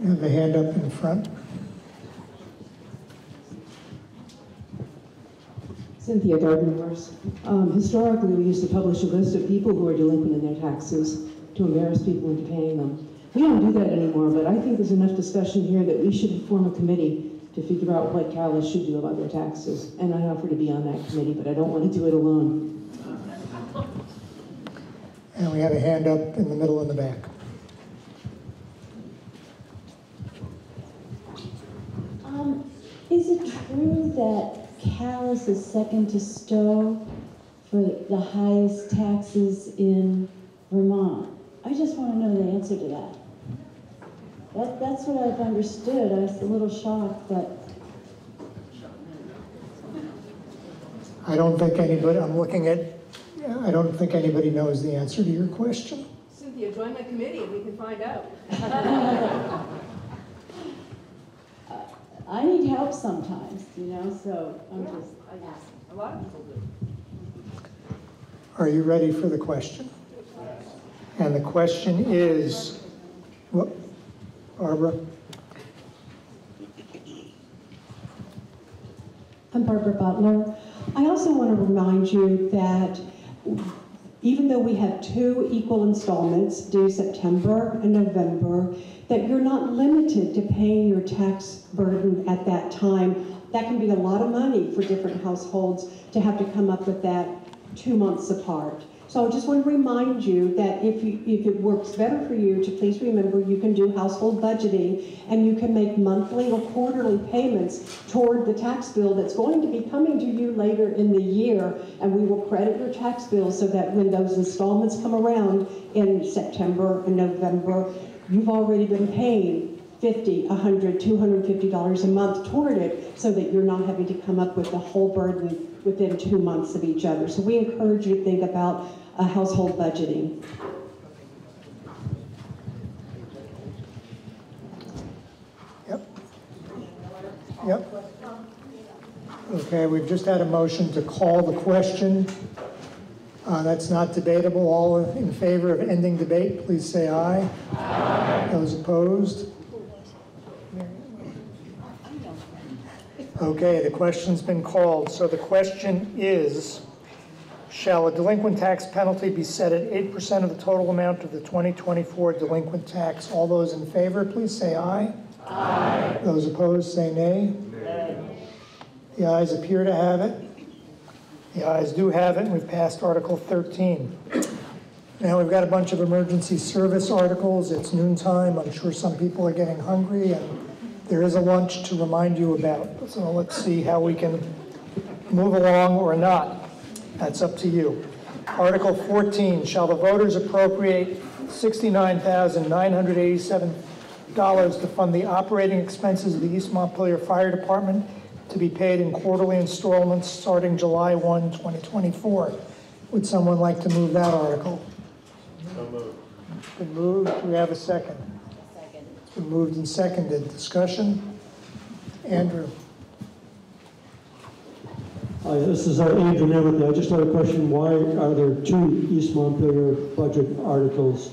You have a hand up in front. Cynthia Dardenhorst. Um, historically, we used to publish a list of people who are delinquent in their taxes to embarrass people into paying them. We don't do that anymore, but I think there's enough discussion here that we should form a committee to figure out what Calais should do about their taxes. And I offer to be on that committee, but I don't want to do it alone. And we have a hand up in the middle in the back. Um, is it true that Calais is second to Stowe for the highest taxes in Vermont? I just want to know the answer to that. That, that's what I've understood. I was a little shocked, but I don't think anybody, I'm looking at, I don't think anybody knows the answer to your question. Cynthia, join my committee and we can find out. I need help sometimes, you know, so I'm just, I guess, a lot of people do. Are you ready for the question? And the question is, what, Barbara? I'm Barbara Butler. I also want to remind you that even though we have two equal installments due September and November, that you're not limited to paying your tax burden at that time. That can be a lot of money for different households to have to come up with that two months apart. So I just want to remind you that if you, if it works better for you, to please remember, you can do household budgeting and you can make monthly or quarterly payments toward the tax bill that's going to be coming to you later in the year. And we will credit your tax bill so that when those installments come around in September and November, you've already been paying 50, 100, 250 dollars a month toward it so that you're not having to come up with the whole burden within two months of each other. So we encourage you to think about uh, household budgeting. Yep. Yep. Okay, we've just had a motion to call the question. Uh, That's not debatable. All in favor of ending debate, please say aye. Aye. Those opposed? Okay, the question's been called. So the question is, shall a delinquent tax penalty be set at 8% of the total amount of the 2024 delinquent tax? All those in favor, please say aye. Aye. Those opposed, say nay. The ayes appear to have it. The ayes do have it, we've passed Article 13. Now, we've got a bunch of emergency service articles. It's noontime. I'm sure some people are getting hungry, and there is a lunch to remind you about. So let's see how we can move along or not. That's up to you. Article 14, shall the voters appropriate $69,987 to fund the operating expenses of the East Montpelier Fire Department to be paid in quarterly installments starting July 1, 2024? Would someone like to move that article? So moved. Been moved. Do we have a second? Second. It's been moved and seconded. Discussion? Andrew? Hi, this is uh, Andrew Nemeth. I just had a question. Why are there two East Montpelier budget articles?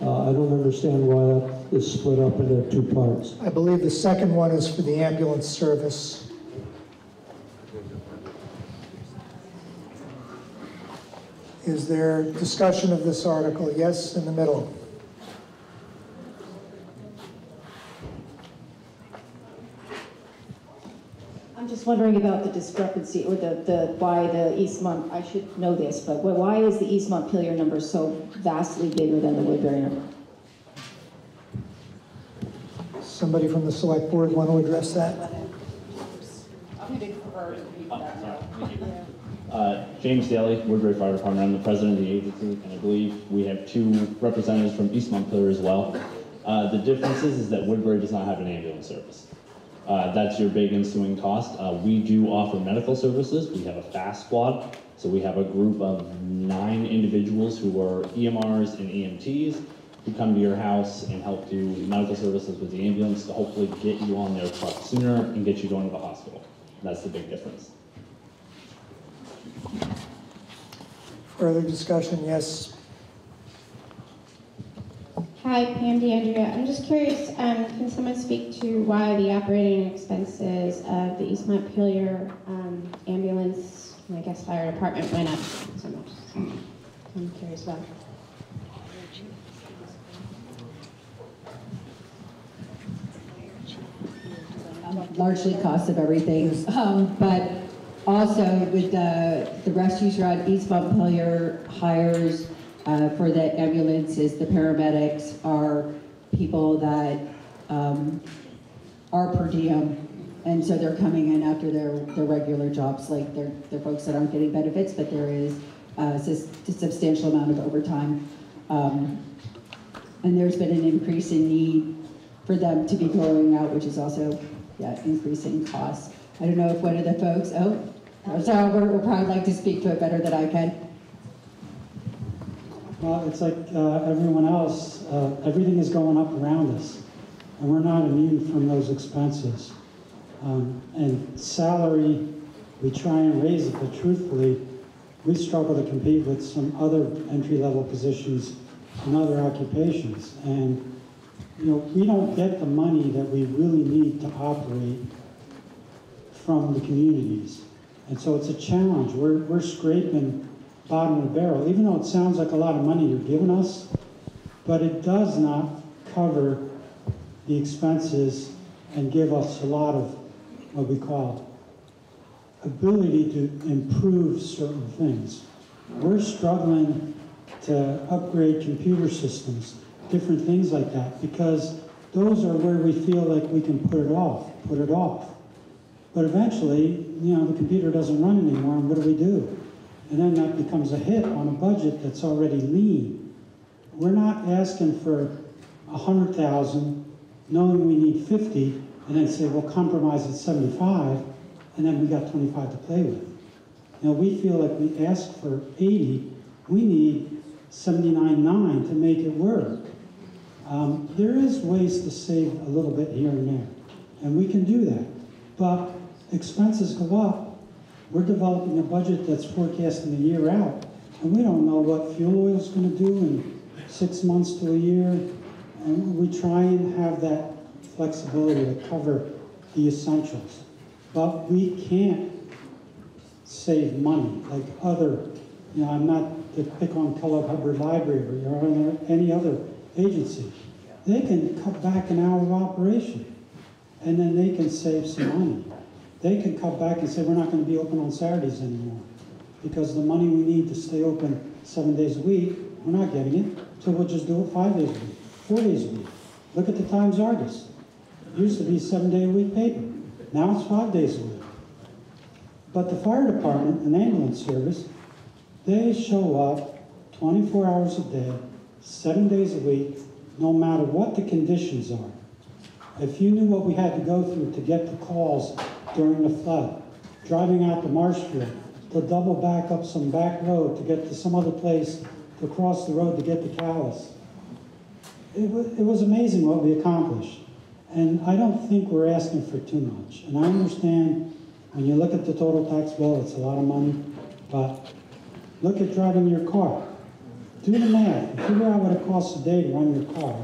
Uh, I don't understand why that is split up into two parts. I believe the second one is for the ambulance service. Is there discussion of this article? Yes, in the middle. I'm just wondering about the discrepancy, or the, the, why the East Mont, I should know this, but why is the East Montpelier number so vastly bigger than the Woodbury number? Somebody from the select board want to address that? Uh, James Daly, Woodbury Fire Department. I'm the president of the agency, and I believe we have two representatives from East Montpelier as well. Uh, the difference is, is that Woodbury does not have an ambulance service. Uh, that's your big ensuing cost. Uh, we do offer medical services. We have a fast squad. So we have a group of nine individuals who are EMRs and EMTs who come to your house and help do medical services with the ambulance to hopefully get you on their truck sooner and get you going to the hospital. That's the big difference. Further discussion? Yes. Hi, Pam DeAndrea. I'm just curious, um, can someone speak to why the operating expenses of the East Montpelier um, ambulance, and I guess fire department went up so much? So I'm curious about. largely cost of everything. Um, but also with the, the rescue squad, East Montpelier hires uh, for the ambulances, the paramedics are people that um, are per diem. And so they're coming in after their, their regular jobs, like they're, they're folks that aren't getting benefits, but there is a a substantial amount of overtime. Um, and there's been an increase in need for them to be going out, which is also, yeah, increasing costs. I don't know if one of the folks, oh, so Albert would probably like to speak to it better than I can. Well, it's like uh, everyone else, uh, everything is going up around us, and we're not immune from those expenses. Um, and salary, we try and raise it, but truthfully, we struggle to compete with some other entry-level positions in other occupations. And, you know, we don't get the money that we really need to operate from the communities. And so it's a challenge. We're, we're scraping bottom of the barrel, even though it sounds like a lot of money you're giving us, but it does not cover the expenses and give us a lot of what we call ability to improve certain things. we're struggling to upgrade computer systems, different things like that, because those are where we feel like we can put it off, put it off. But eventually, you know, the computer doesn't run anymore, and what do we do? And then that becomes a hit on a budget that's already lean. We're not asking for a hundred thousand, knowing we need fifty, and then say, we'll compromise at seventy-five, and then we got twenty-five to play with. Now, we feel like we asked for eighty, we need seventy-nine nine to make it work. Um, there is ways to save a little bit here and there, and we can do that. But expenses go up. We're developing a budget that's forecasting a year out, and we don't know what fuel oil is gonna do in six months to a year. And we try and have that flexibility to cover the essentials. But we can't save money like other, you know, I'm not to pick on Kellogg Hubbard Library or any other agency. They can cut back an hour of operation and then they can save some money. They can cut back and say, we're not gonna be open on Saturdays anymore because the money we need to stay open seven days a week, we're not getting it, so we'll just do it five days a week, four days a week. Look at the Times Argus. It used to be seven-day-a-week paper. Now it's five days a week. But the fire department and ambulance service, they show up 24 hours a day, seven days a week, no matter what the conditions are. If you knew what we had to go through to get the calls during the flood, driving out to Marshfield, to double back up some back road to get to some other place, to cross the road to get to Calais. It was, it was amazing what we accomplished. And I don't think we're asking for too much. And I understand when you look at the total tax bill, it's a lot of money, but look at driving your car. Do the math, figure out what it costs a day to run your car,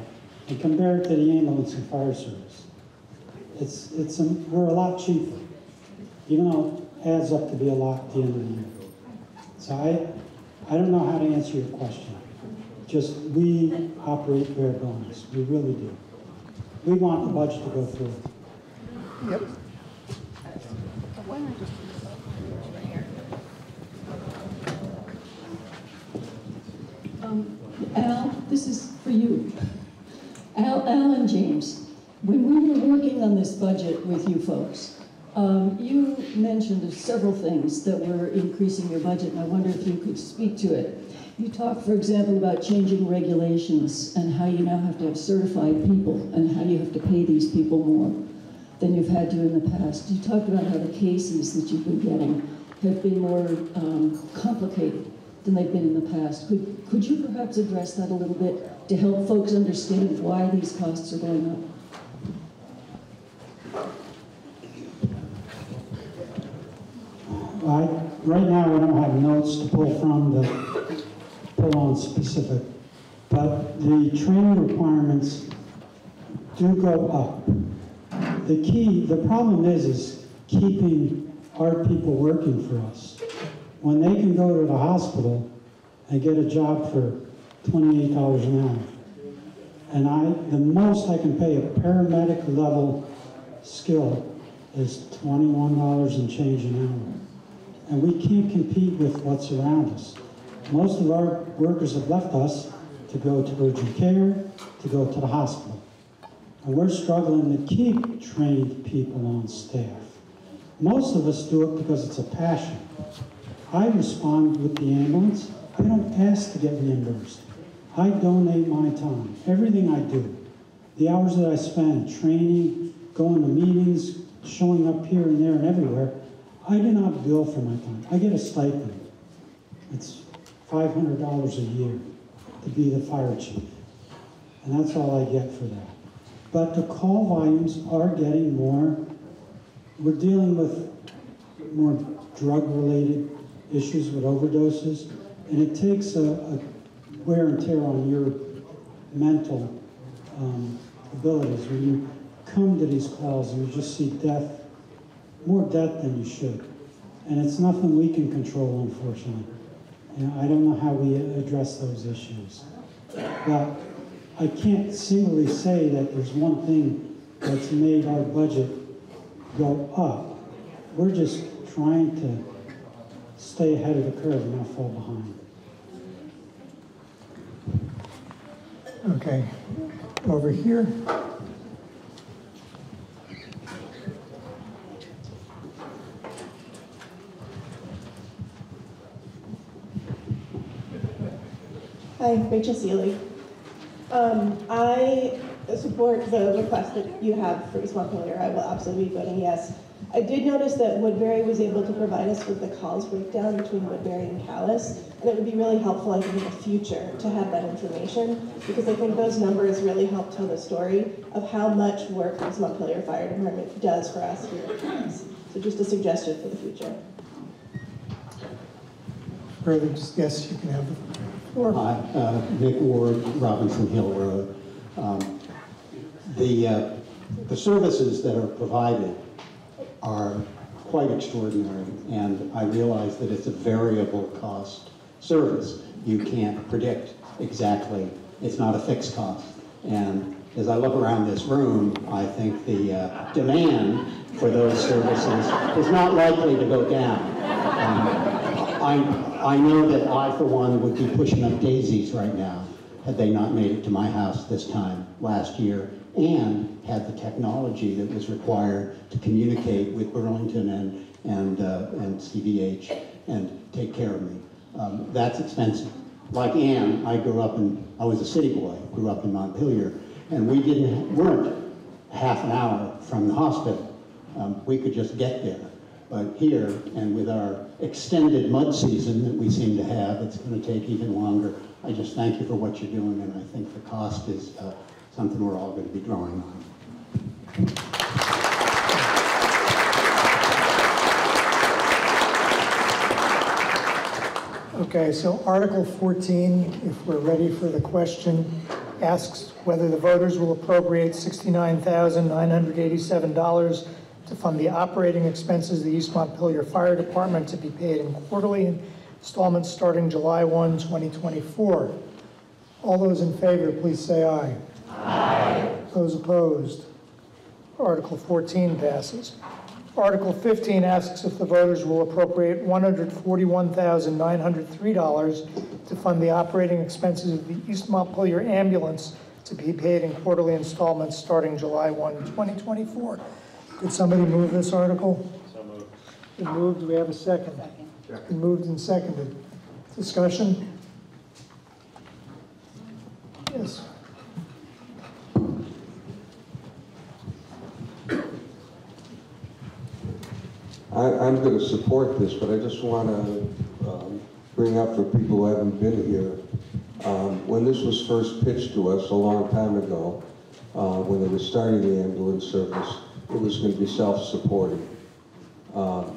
and compare it to the ambulance and fire service. It's, it's, a- we're a lot cheaper, even though it adds up to be a lot at the end of the year. So I, I don't know how to answer your question. Just, we operate bare bones, we really do. We want the budget to go through. Yep. Um, Al, this is for you. Al, Al and James, when we were working on this budget with you folks, um, you mentioned several things that were increasing your budget, and I wonder if you could speak to it. You talked, for example, about changing regulations and how you now have to have certified people and how you have to pay these people more than you've had to in the past. You talked about how the cases that you've been getting have been more um, complicated than they've been in the past. Could, could you perhaps address that a little bit to help folks understand why these costs are going up? I, right now, I don't have notes to pull from to pull on specific, but the training requirements do go up. The key, the problem is, is keeping our people working for us. When they can go to the hospital and get a job for twenty-eight dollars an hour. And I, the most I can pay a paramedic level skill is twenty-one dollars and change an hour and we can't compete with what's around us. Most of our workers have left us to go to urgent care, to go to the hospital. And we're struggling to keep trained people on staff. Most of us do it because it's a passion. I respond with the ambulance. I don't ask to get reimbursed. I donate my time, everything I do. The hours that I spend training, going to meetings, showing up here and there and everywhere, I do not bill for my time. I get a stipend. It's $500 a year to be the fire chief. And that's all I get for that. But the call volumes are getting more. We're dealing with more drug-related issues with overdoses. And it takes a, a wear and tear on your mental um, abilities. When you come to these calls and you just see death more debt than you should. And it's nothing we can control, unfortunately. And I don't know how we address those issues. But I can't singly say that there's one thing that's made our budget go up. We're just trying to stay ahead of the curve and not fall behind. Okay, over here. Hi, Rachel Seeley. Um, I support the request that you have for East Montpelier. I will absolutely be voting yes. I did notice that Woodbury was able to provide us with the calls breakdown between Woodbury and Calais, and it would be really helpful, I think, in the future to have that information, because I think those numbers really help tell the story of how much work East Montpelier Fire Department does for us here at Calais. So just a suggestion for the future. Further, yes, you can have the Hi, uh, Nick Ward, Robinson Hill Road. Um, The, uh, the services that are provided are quite extraordinary, and I realize that it's a variable cost service. You can't predict exactly, it's not a fixed cost. And as I look around this room, I think the uh, demand for those services is not likely to go down. Um, I, I know that I, for one, would be pushing up daisies right now had they not made it to my house this time last year and had the technology that was required to communicate with Burlington and, and, uh, and CVH and take care of me. Um, that's expensive. Like Ann, I grew up in, I was a city boy, grew up in Montpelier, and we didn't, weren't half an hour from the hospital. Um, we could just get there. But here, and with our extended mud season that we seem to have, it's going to take even longer. I just thank you for what you're doing, and I think the cost is uh, something we're all going to be drawing on. Okay, so Article 14, if we're ready for the question, asks whether the voters will appropriate $69,987 to fund the operating expenses of the East Montpelier Fire Department to be paid in quarterly installments starting July 1, 2024. All those in favor, please say aye. Aye. Those opposed? Article 14 passes. Article 15 asks if the voters will appropriate $141,903 to fund the operating expenses of the East Montpelier ambulance to be paid in quarterly installments starting July 1, 2024. Could somebody move this article? So moved. Been moved, do we have a second? Second. Been moved and seconded. Discussion? Yes. I, I'm going to support this, but I just want to um, bring up for people who haven't been here, um, when this was first pitched to us a long time ago, uh, when they were starting the ambulance service, it was going to be self-supporting. Um,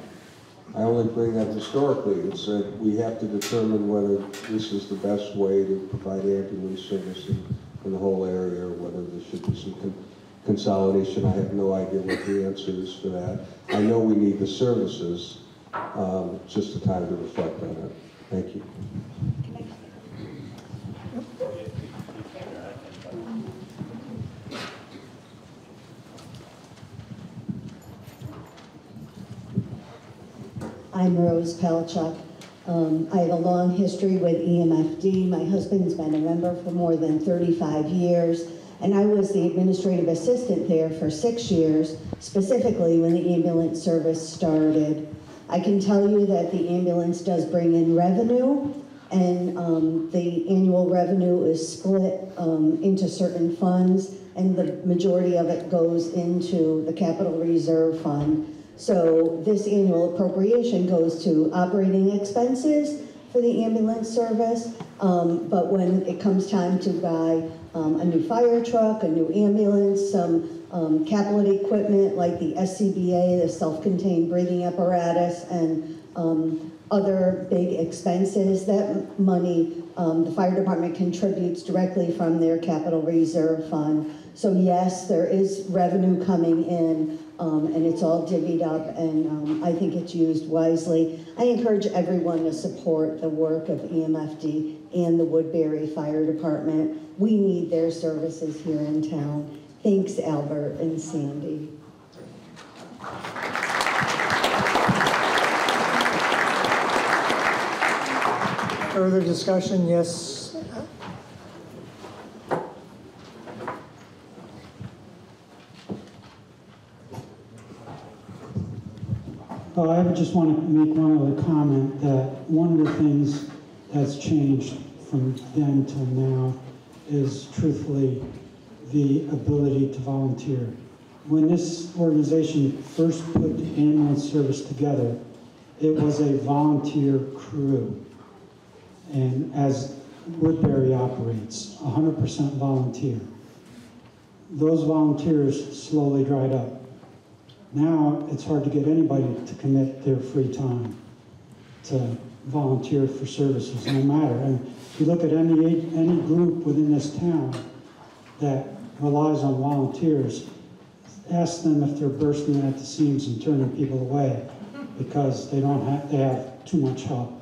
I only bring that historically. It's that we have to determine whether this is the best way to provide ambulance service in, in the whole area, or whether there should be some con consolidation. I have no idea what the answer is for that. I know we need the services. Um, just the time to reflect on it. Thank you. I'm Rose Perchlik. Um, I have a long history with EMFD. My husband's been a member for more than 35 years, and I was the administrative assistant there for six years, specifically when the ambulance service started. I can tell you that the ambulance does bring in revenue, and um, the annual revenue is split um, into certain funds, and the majority of it goes into the capital reserve fund. So this annual appropriation goes to operating expenses for the ambulance service. Um, but when it comes time to buy um, a new fire truck, a new ambulance, some um, capital equipment like the SCBA, the self-contained breathing apparatus, and um, other big expenses, that money um, the fire department contributes directly from their capital reserve fund. So yes, there is revenue coming in, um, and it's all divvied up, and um, I think it's used wisely. I encourage everyone to support the work of EMFD and the Woodbury Fire Department. We need their services here in town. Thanks, Albert and Sandy. further discussion? Yes? I just want to make one other comment that one of the things that's changed from then till now is truthfully the ability to volunteer. When this organization first put the ambulance service together, it was a volunteer crew. And as Woodbury operates, 100% volunteer. Those volunteers slowly dried up. Now, it's hard to get anybody to commit their free time to volunteer for services, no matter. And if you look at any, any group within this town that relies on volunteers, ask them if they're bursting at the seams and turning people away because they don't have, they have too much help.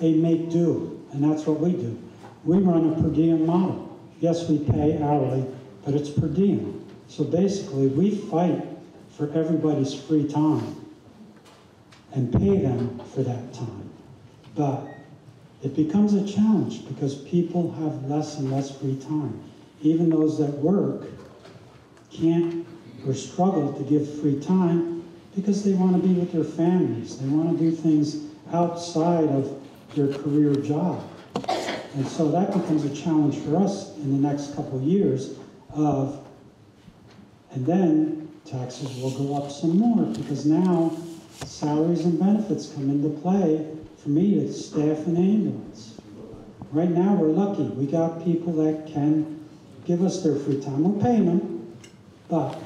They make do, and that's what we do. We run a per diem model. Yes, we pay hourly, but it's per diem. So basically, we fight for everybody's free time and pay them for that time. But it becomes a challenge because people have less and less free time. Even those that work can't or struggle to give free time because they want to be with their families. They want to do things outside of their career job. And so that becomes a challenge for us in the next couple years of, and then taxes will go up some more because now salaries and benefits come into play for me to staff an ambulance. Right now, we're lucky. We got people that can give us their free time. We're paying them, but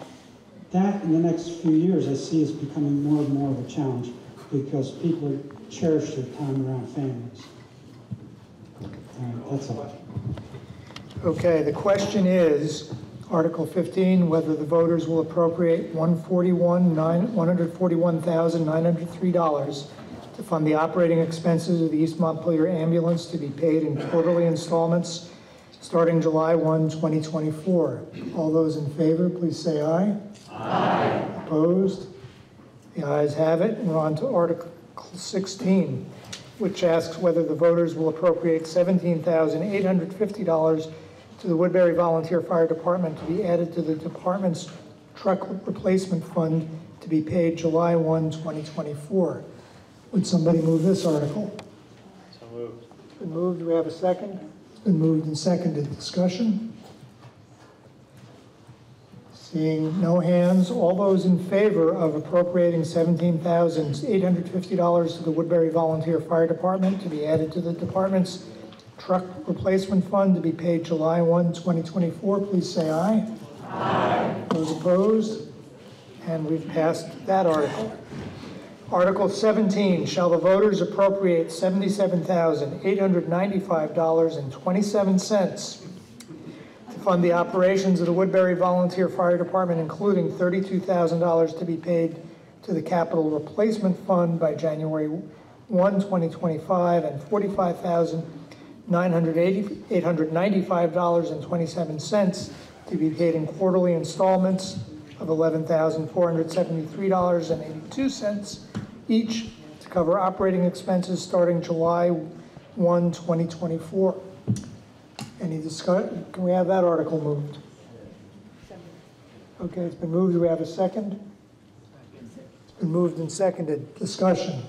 that in the next few years I see is becoming more and more of a challenge because people cherish their time around families. All right, that's all. Okay, the question is, Article 15, whether the voters will appropriate 141, nine- $141,903 to fund the operating expenses of the East Montpelier ambulance to be paid in quarterly installments starting July 1, 2024. All those in favor, please say aye. Aye. Opposed? The ayes have it. We're on to Article 16, which asks whether the voters will appropriate $17,850 to the Woodbury Volunteer Fire Department to be added to the department's truck replacement fund to be paid July 1, 2024. Would somebody move this article? So moved. It's been moved. Do we have a second? It's been moved and seconded. Discussion? Seeing no hands, all those in favor of appropriating $17,850 to the Woodbury Volunteer Fire Department to be added to the department's truck replacement fund to be paid July 1, 2024, please say aye. Aye. Those opposed? And we've passed that article. Article 17, shall the voters appropriate $77,895.27 to fund the operations of the Woodbury Volunteer Fire Department, including $32,000 to be paid to the Capital Replacement Fund by January 1, 2025, and $45,980 $895.27 to be paid in quarterly installments of $11,473.82 each to cover operating expenses starting July 1, 2024. Any discussion? Can we have that article moved? Okay, it's been moved. Do we have a second? It's been moved and seconded. Discussion.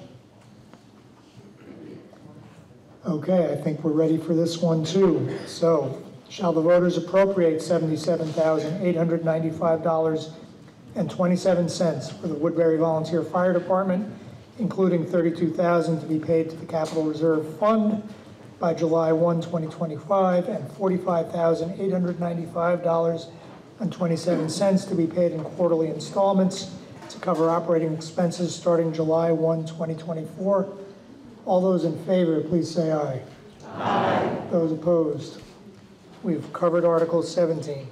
Okay, I think we're ready for this one too. So, shall the voters appropriate $77,895.27 for the Woodbury Volunteer Fire Department, including 32,000 to be paid to the Capital Reserve Fund by July 1, 2025, and $45,895.27 to be paid in quarterly installments to cover operating expenses starting July 1, 2024. All those in favor, please say aye. Aye. Those opposed? We've covered Article 17.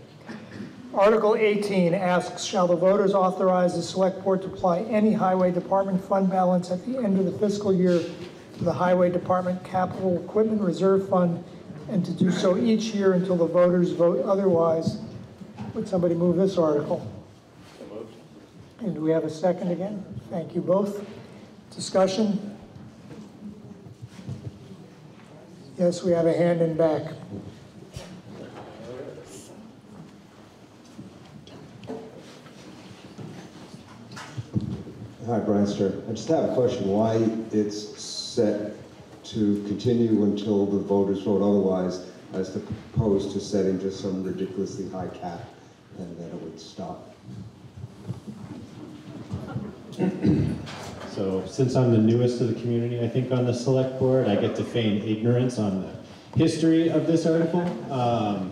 Article 18 asks, shall the voters authorize the select board to apply any highway department fund balance at the end of the fiscal year to the highway department capital equipment reserve fund and to do so each year until the voters vote otherwise? Would somebody move this article? And do we have a second again? Thank you both. Discussion? Yes, we have a hand in back. Hi, Brian Stern. I just have a question, why it's set to continue until the voters vote otherwise, as opposed to setting just some ridiculously high cap, and then it would stop? So since I'm the newest of the community, I think on the select board, I get to feign ignorance on the history of this article. Um,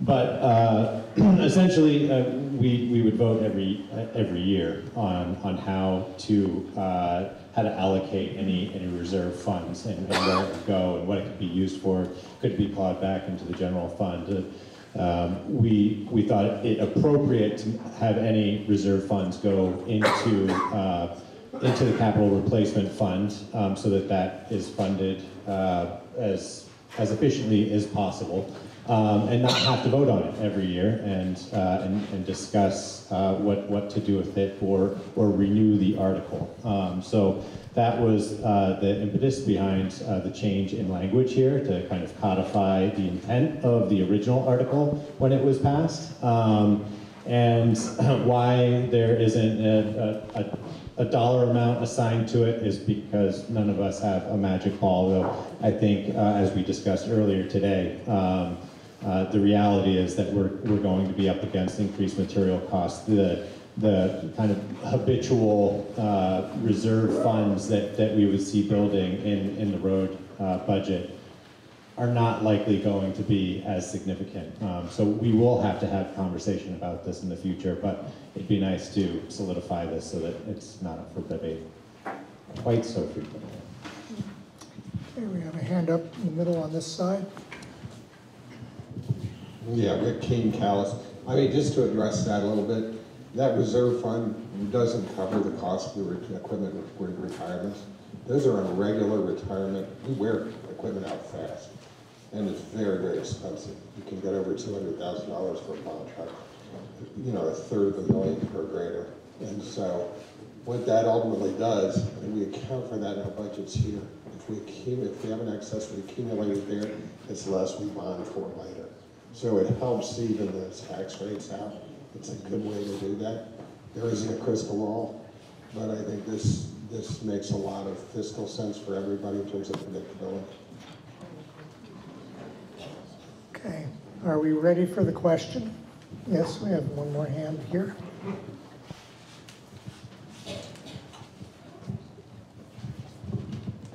but uh, essentially, uh, we, we would vote every every year on on how to uh, how to allocate any any reserve funds and, and where it would go and what it could be used for. Could be plowed back into the general fund? Um, we we thought it appropriate to have any reserve funds go into uh, into the capital replacement fund um, so that that is funded uh, as as efficiently as possible um, and not have to vote on it every year and uh, and, and, discuss uh, what what to do with it or or renew the article. Um, so that was uh, the impetus behind uh, the change in language here to kind of codify the intent of the original article when it was passed. Um, and why there isn't a, a, a dollar amount assigned to it is because none of us have a magic ball, though I think, uh, as we discussed earlier today, um, uh, the reality is that we're, we're going to be up against increased material costs. The, the kind of habitual uh, reserve funds that, that we would see building in, in the road uh, budget are not likely going to be as significant. Um, so we will have to have conversation about this in the future, but it'd be nice to solidify this so that it's not up for debate quite so frequently. Okay, we have a hand up in the middle on this side. Yeah, Rick King Calais. I mean, just to address that a little bit, that reserve fund doesn't cover the cost of the equipment for retirements. Those are on regular retirement. We wear equipment out fast, and it's very, very expensive. You can get over $200,000 for a plow truck, you know, a third of a million per grader. And so what that ultimately does, and we account for that in our budgets here, if we, accumulate, if we have an excess, we accumulate it there, it's less we bond for later. So it helps even the tax rates out. It's a good way to do that. There isn't a crystal ball, but I think this this makes a lot of fiscal sense for everybody in terms of predictability. Okay, are we ready for the question? Yes, we have one more hand here.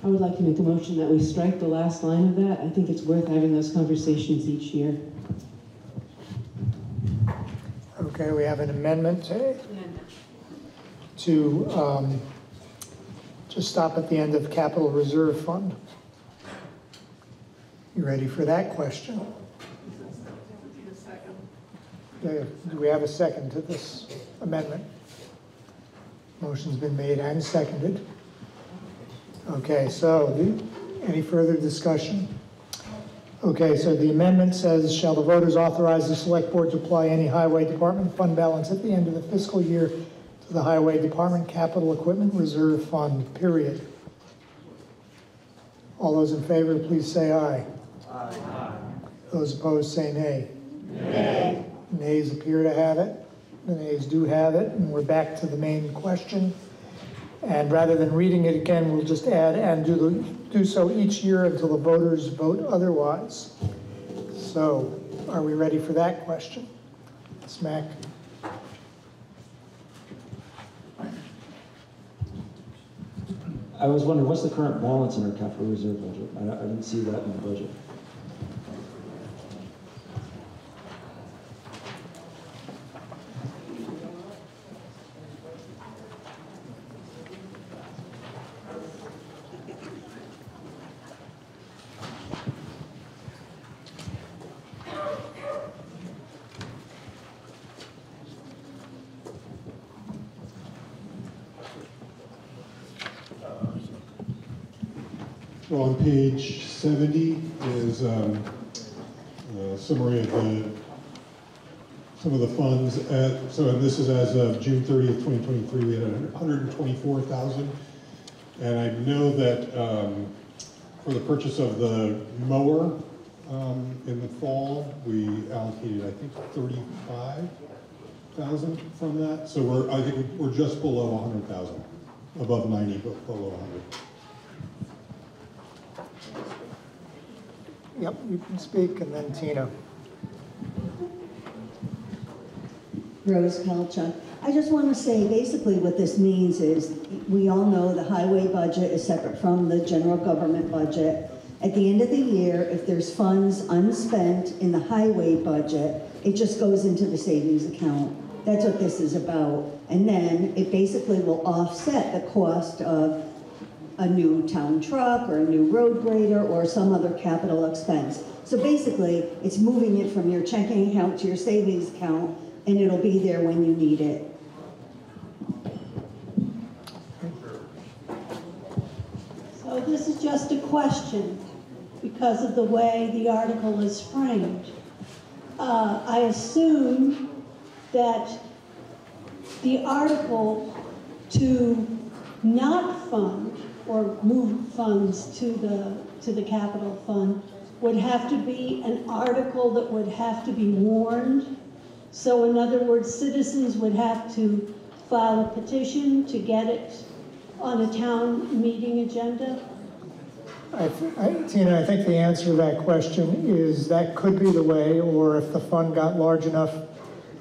I would like to make a motion that we strike the last line of that. I think it's worth having those conversations each year. Okay, we have an amendment to, to um, to stop at the end of capital reserve fund. You ready for that question? Do we have a second to this amendment? Motion's been made and seconded. Okay, so the, any further discussion? Okay, so the amendment says, shall the voters authorize the select board to apply any highway department fund balance at the end of the fiscal year to the highway department capital equipment reserve fund, period. All those in favor, please say aye. Aye. Those opposed say nay. Nay. Nays appear to have it. The nays do have it, and we're back to the main question. And rather than reading it again, we'll just add and do, the, do so each year until the voters vote otherwise. So, are we ready for that question? Smack. I was wondering, what's the current balance in our capital reserve budget? I, I didn't see that in the budget. So on page 70 is um, a summary of the, some of the funds at, so and this is as of June 30th, 2023, we had 124,000. And I know that um, for the purchase of the mower um, in the fall, we allocated, I think, 35,000 from that. So we're, I think we're just below 100,000, above 90, but below 100. Yep, you can speak, and then Tina. Rose Kalchuk. I just want to say, basically what this means is, we all know the highway budget is separate from the general government budget. At the end of the year, if there's funds unspent in the highway budget, it just goes into the savings account. That's what this is about. And then it basically will offset the cost of a new town truck or a new road grader or some other capital expense. So basically, it's moving it from your checking account to your savings account, and it'll be there when you need it. So this is just a question because of the way the article is framed. Uh, I assume that the article to not fund or move funds to the, to the capital fund would have to be an article that would have to be warned. So in other words, citizens would have to file a petition to get it on a town meeting agenda? I I- Tina, I think the answer to that question is that could be the way, or if the fund got large enough,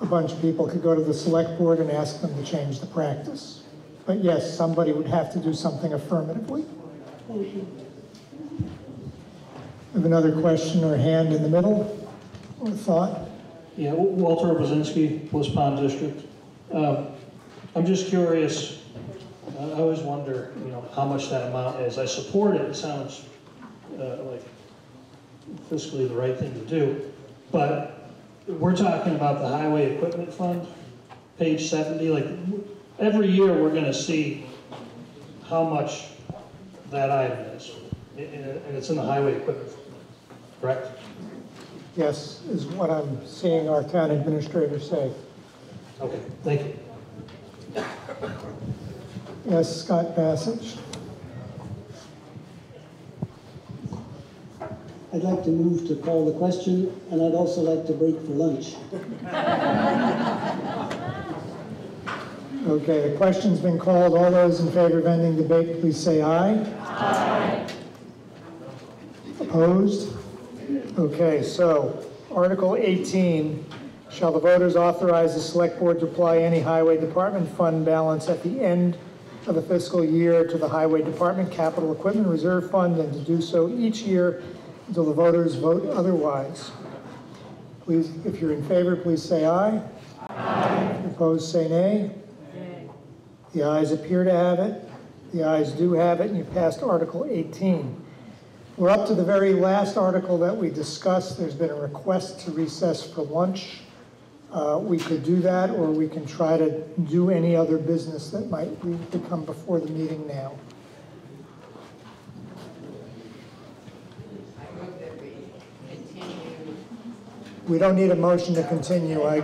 a bunch of people could go to the select board and ask them to change the practice. But yes, somebody would have to do something affirmatively. You. Have another question or hand in the middle, or thought? Yeah, Walter Obazinski, Bliss Pond District. Um, I'm just curious, I I always wonder, you know, how much that amount is. I support it, it sounds uh, like fiscally the right thing to do, but we're talking about the Highway Equipment Fund, page 70, like, every year we're gonna see how much that item is, A- a- and it's in the Highway Equipment correct? Yes, is what I'm seeing our town administrator say. Okay, thank you. Yes, Scott Bassage. I'd like to move to call the question, and I'd also like to break for lunch. Okay, the question's been called. All those in favor of ending debate, please say aye. Aye. Opposed? Okay, so Article 18, shall the voters authorize the select board to apply any highway department fund balance at the end of the fiscal year to the highway department capital equipment reserve fund and to do so each year until the voters vote otherwise? Please, if you're in favor, please say aye. Aye. Opposed, say nay. The ayes appear to have it. The ayes do have it, and you passed Article 18. We're up to the very last article that we discussed. There's been a request to recess for lunch. Uh, We could do that, or we can try to do any other business that might become before the meeting now. I hope that we don't need a motion to continue, I,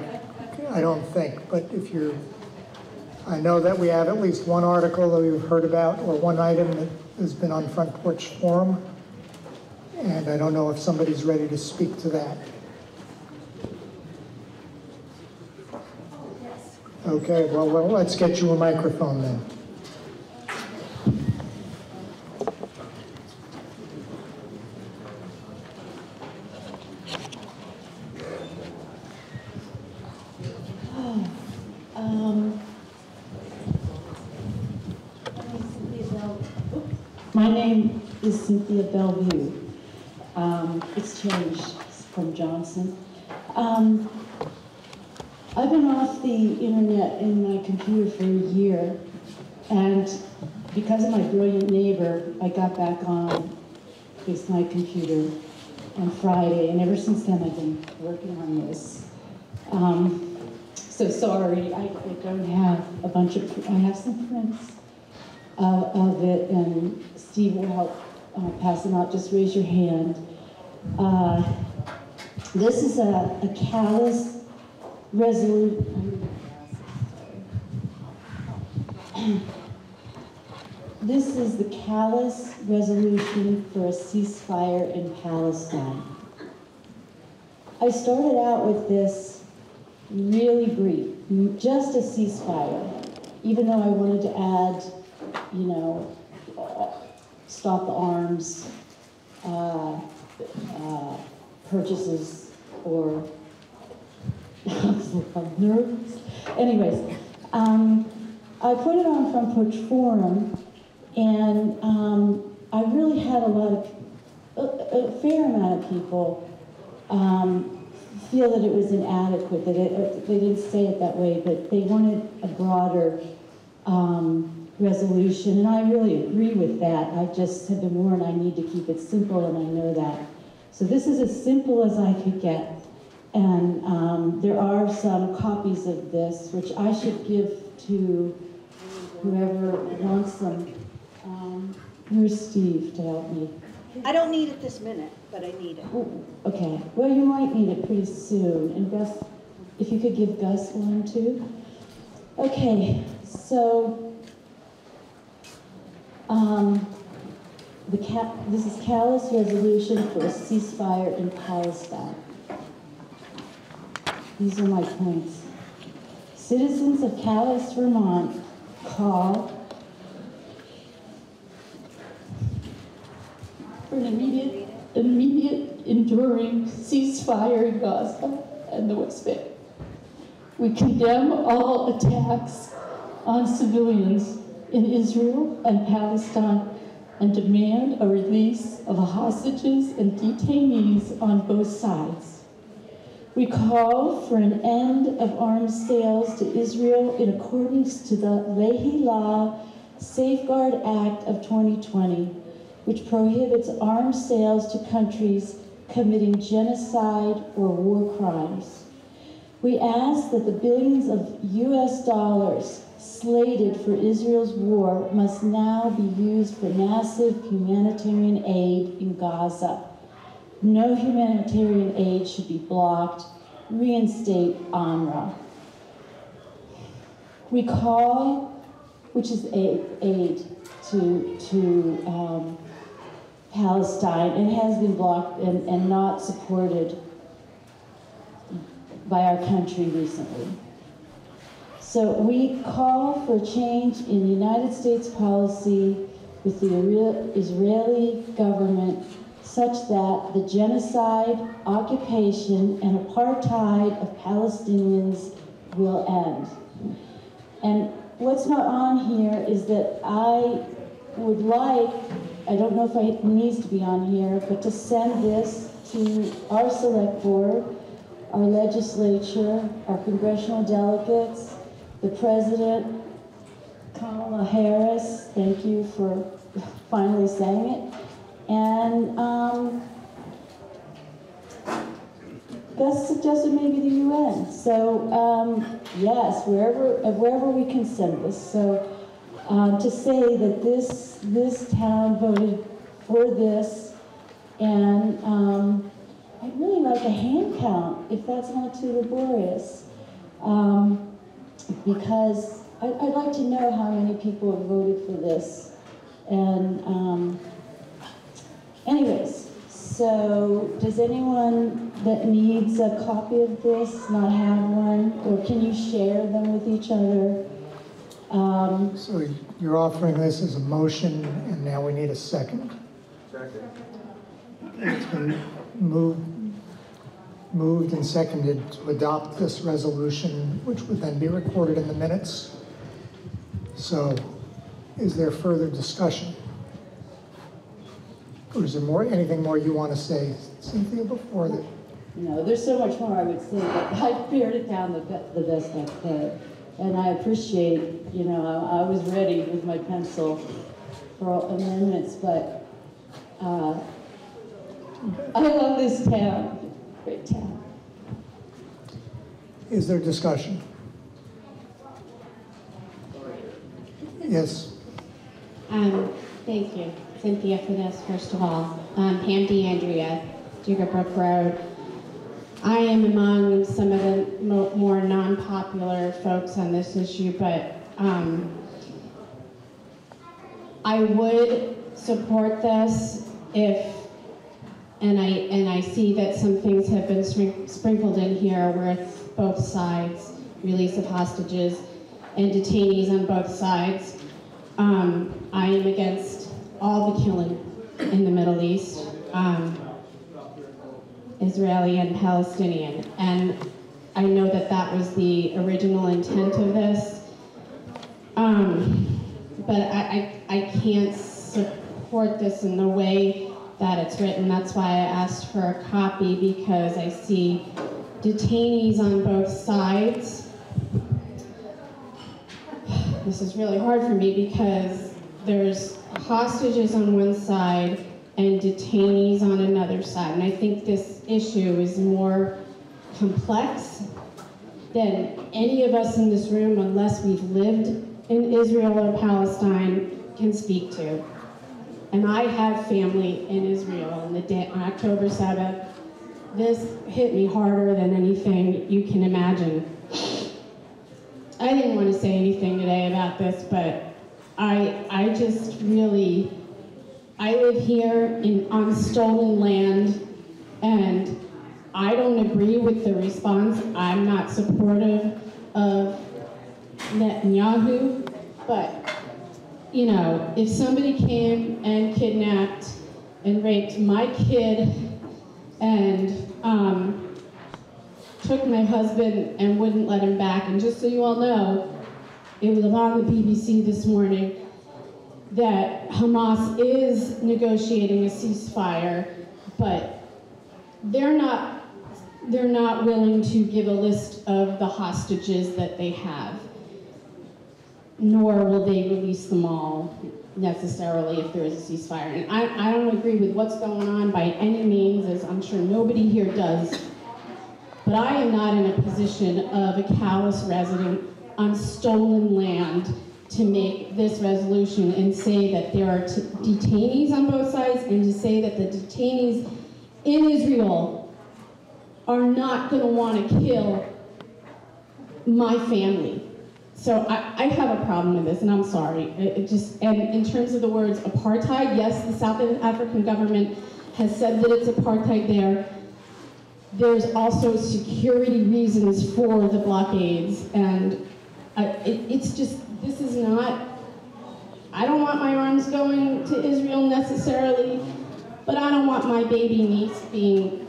I don't think, but if you're, I know that we have at least one article that we've heard about, or one item that has been on Front Porch Forum, and I don't know if somebody's ready to speak to that. Oh, okay, well, well, let's get you a microphone then. Um, My name is Cynthia Bellevue. Um, It's changed from Johnson. Um, I've been off the internet in my computer for a year, and because of my brilliant neighbor, I got back on this my computer on Friday, and ever since then I've been working on this. Um, so sorry, I, I don't have a bunch of, I have some prints uh, of it, and Steve will help uh, pass them out. Just raise your hand. Uh, this is a, a Calais resolution. this is the Calais resolution for a ceasefire in Palestine. I started out with this really brief, just a ceasefire, even though I wanted to add, you know, stop the arms, uh, uh, purchases, or I'm nervous. Anyways, um, I put it on Front Porch Forum, and um, I really had a lot of, a, a fair amount of people um, feel that it was inadequate, that it, they didn't say it that way, but they wanted a broader um, resolution, and I really agree with that. I just have been warned I need to keep it simple, and I know that. So this is as simple as I could get. And um, there are some copies of this, which I should give to whoever wants them. Um, Here's Steve to help me. I don't need it this minute, but I need it. Okay, well, you might need it pretty soon. And Gus, if you could give Gus one too. Okay, so um, the cap, this is Calais resolution for a ceasefire in Palestine. These are my points. Citizens of Calais, Vermont call for an immediate, immediate enduring ceasefire in Gaza and the West Bank. We condemn all attacks on civilians in Israel and Palestine and demand a release of hostages and detainees on both sides. We call for an end of arms sales to Israel in accordance to the Leahy Law Safeguard Act of 2020, which prohibits arms sales to countries committing genocide or war crimes. We ask that the billions of US dollars slated for Israel's war must now be used for massive humanitarian aid in Gaza. No humanitarian aid should be blocked. Reinstate UNRWA. Recall, which is aid, aid to, to um, Palestine, and has been blocked and, and not supported by our country recently. So we call for change in the United States policy with the Israeli government such that the genocide, occupation, and apartheid of Palestinians will end. And what's not on here is that I would like, I don't know if it needs to be on here, but to send this to our select board, our legislature, our congressional delegates, the president, Kamala Harris, thank you for finally saying it, and um, Gus suggested maybe the UN. So um, yes, wherever wherever we can send this. So um, to say that this this town voted for this, and um, I'd really like a hand count if that's not too laborious, um, because I, would like to know how many people have voted for this, and. Um, anyways, so does anyone that needs a copy of this not have one, or can you share them with each other? Um, So you're offering this as a motion, and now we need a second. Second. It's been moved, moved and seconded to adopt this resolution, which would then be recorded in the minutes. So is there further discussion? Or is there more, anything more you want to say, Cynthia, before the, No, there's so much more I would say, but I pared it down the, the best I could. And I appreciate, you know, I, I was ready with my pencil for amendments, but, uh, I love this town, great town. is there discussion? Yes, Um, thank you, Cynthia, for this, first of all. Um, Pam DeAndrea, Dugar Brook Road. I am among some of the mo- more non-popular folks on this issue, but um, I would support this if, and I, and I see that some things have been sprinkled in here with both sides, release of hostages and detainees on both sides. Um, I am against all the killing in the Middle East, um, Israeli and Palestinian. And I know that that was the original intent of this. Um, but I, I, I can't support this in the way that it's written. That's why I asked for a copy because I see detainees on both sides. This is really hard for me because there's hostages on one side and detainees on another side. And I think this issue is more complex than any of us in this room, unless we've lived in Israel or Palestine, can speak to. And I have family in Israel on the day, on October 7th. This hit me harder than anything you can imagine. I didn't want to say anything today about this, but I, I just really, I live here in, on stolen land, and I don't agree with the response. I'm not supportive of Netanyahu, but, you know, if somebody came and kidnapped and raped my kid and um, took my husband and wouldn't let him back, and just so you all know, it was on the BBC this morning that Hamas is negotiating a ceasefire, but they're not they're not willing to give a list of the hostages that they have, nor will they release them all necessarily if there is a ceasefire. And I, I don't agree with what's going on by any means, as I'm sure nobody here does, but I am not in a position of a Calais resident on stolen land to make this resolution and say that there are detainees on both sides and to say that the detainees in Israel are not going to want to kill my family. So I, I have a problem with this, and I'm sorry. It, it just and in terms of the words apartheid, yes, the South African government has said that it's apartheid there. There's also security reasons for the blockades, and it, it's just this is not. I don't want my arms going to Israel necessarily, but I don't want my baby niece being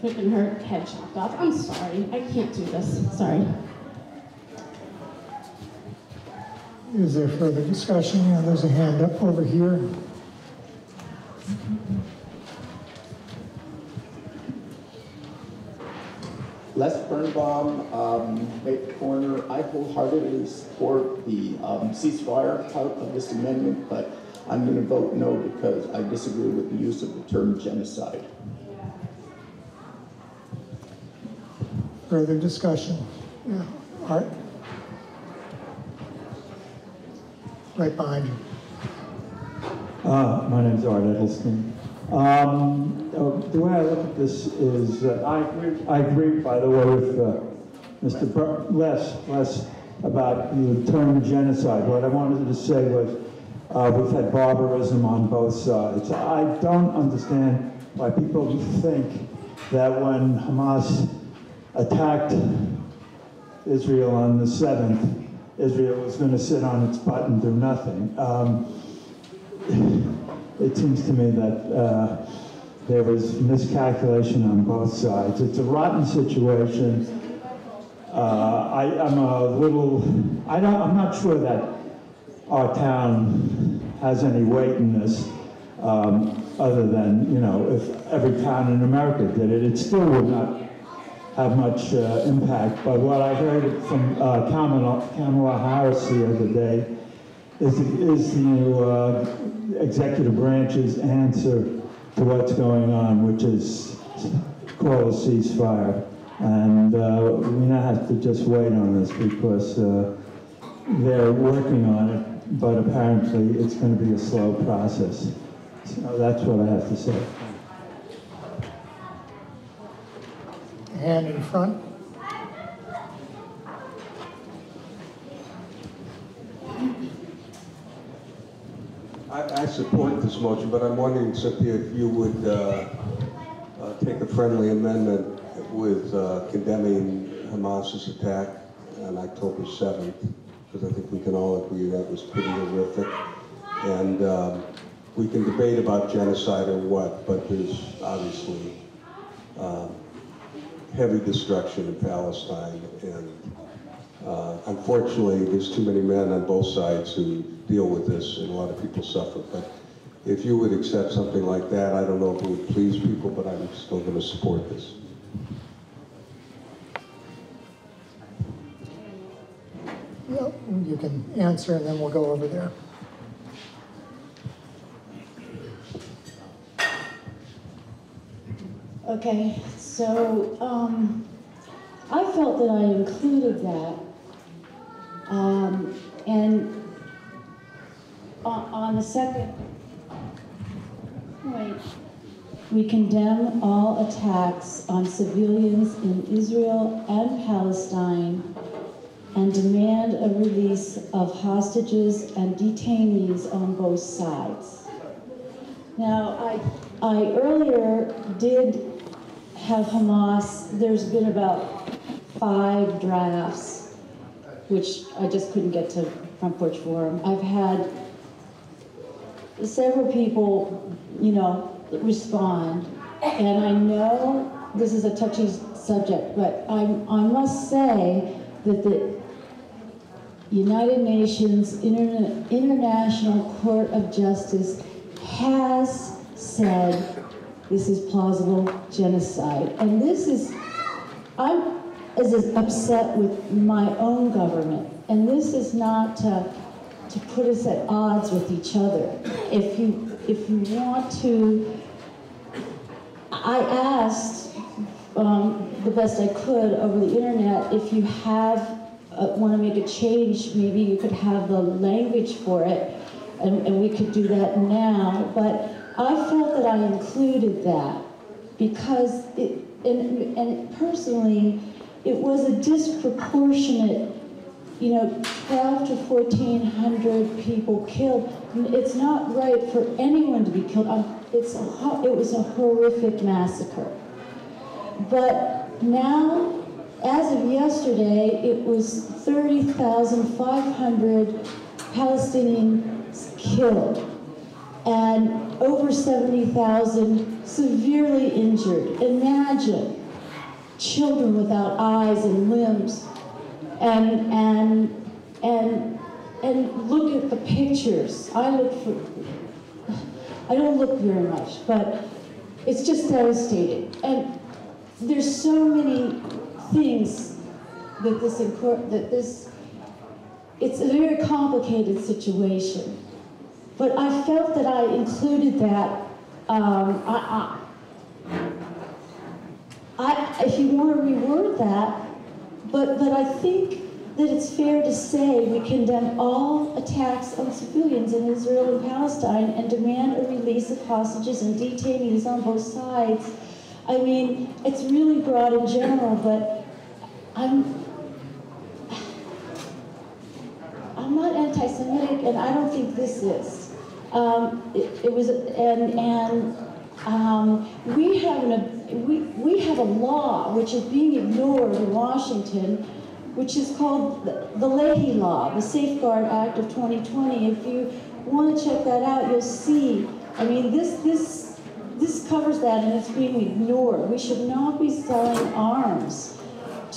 flipping her head chopped off. I'm sorry. I can't do this. Sorry. Is there further discussion? Yeah, there's a hand up over here. Les Birnbaum, um, Corner, I wholeheartedly support the um, ceasefire part of this amendment, but I'm going to vote no because I disagree with the use of the term genocide. Further discussion? Yeah. Art? Right behind you. Uh, my name's Art Edelston. Um, the way I look at this is, uh, I agree, I agree, by the way, with uh, Mr. Bur- Les, Les about the term genocide. What I wanted to say was, uh, we've had barbarism on both sides. I don't understand why people think that when Hamas attacked Israel on the 7th, Israel was going to sit on its butt and do nothing. Um, it seems to me that uh, there was miscalculation on both sides. It's a rotten situation. Uh, I, am a little, I don't, I'm not sure that our town has any weight in this, um, other than, you know, if every town in America did it, it still would not have much uh, impact. But what I heard from uh, Kamala, Kamala Harris the other day is, is the uh, executive branch's answer to what's going on, which is call a ceasefire. And uh, we now have to just wait on this because uh, they're working on it, but apparently it's going to be a slow process. So that's what I have to say. Hand in front. I support this motion, but I'm wondering, Cynthia, if you would uh, uh, take a friendly amendment with uh, condemning Hamas's attack on October 7th, because I think we can all agree that was pretty horrific. And um, we can debate about genocide or what, but there's obviously um, heavy destruction in Palestine, and uh, unfortunately, there's too many men on both sides who deal with this, and a lot of people suffer. But if you would accept something like that, I don't know if it would please people, but I'm still going to support this. Yeah, You can answer and then we'll go over there. Okay, so, um, I felt that I included that. Um, and on, on the second point, we condemn all attacks on civilians in Israel and Palestine and demand a release of hostages and detainees on both sides. Now, I, I earlier did have Hamas, there's been about five drafts, which I just couldn't get to Front Porch Forum. I've had several people, you know, respond, and I know this is a touchy subject, but I, I must say that the United Nations Interna International Court of Justice has said this is plausible genocide. And this is, I'm as upset with my own government. And this is not to, to put us at odds with each other. If you, if you want to, I asked um, the best I could over the internet if you have, uh, want to make a change, maybe you could have the language for it, and, and we could do that now. But I felt that I included that because it, and, and personally, it was a disproportionate, you know, 12 to 1,400 people killed. It's not right for anyone to be killed. Um, it's a, it was a horrific massacre. But now, as of yesterday, it was 30,500 Palestinians killed and over 70,000 severely injured. Imagine children without eyes and limbs. And, and, and, and look at the pictures. I look for, I don't look very much, but it's just devastating. And there's so many things that this, that this, it's a very complicated situation. But I felt that I included that. Um, I, I, if you want to reword that, but, but I think that it's fair to say we condemn all attacks on civilians in Israel and Palestine and demand a release of hostages and detainees on both sides. I mean, it's really broad in general, but I'm, I'm not anti-Semitic, and I don't think this is. Um, it, it, was, and, and um, we, have an, we, we have a law which is being ignored in Washington, which is called the, the Leahy Law, the Safeguard Act of 2020. If you want to check that out, you'll see. I mean, this, this, this covers that and it's being ignored. We should not be selling arms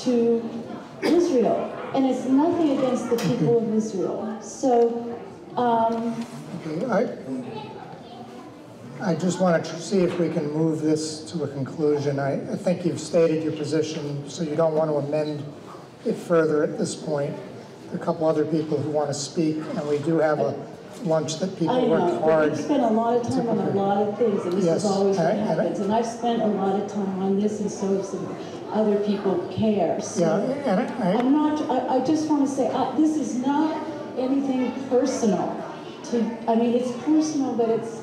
to Israel. And it's nothing against the people of Israel. So, um, Okay, I, I just want to see if we can move this to a conclusion. I, I think you've stated your position, so you don't want to amend it further at this point. A couple other people who want to speak, and we do have a lunch that I people work know, but hard. we've spent a lot of time on a lot of things, and this Yes, is always what I- happens. And I've spent a lot of time on this, and so some other people care. So Yeah, I- I- I'm not, I, I just want to say, this is not anything personal. To, I mean, it's personal, but it's,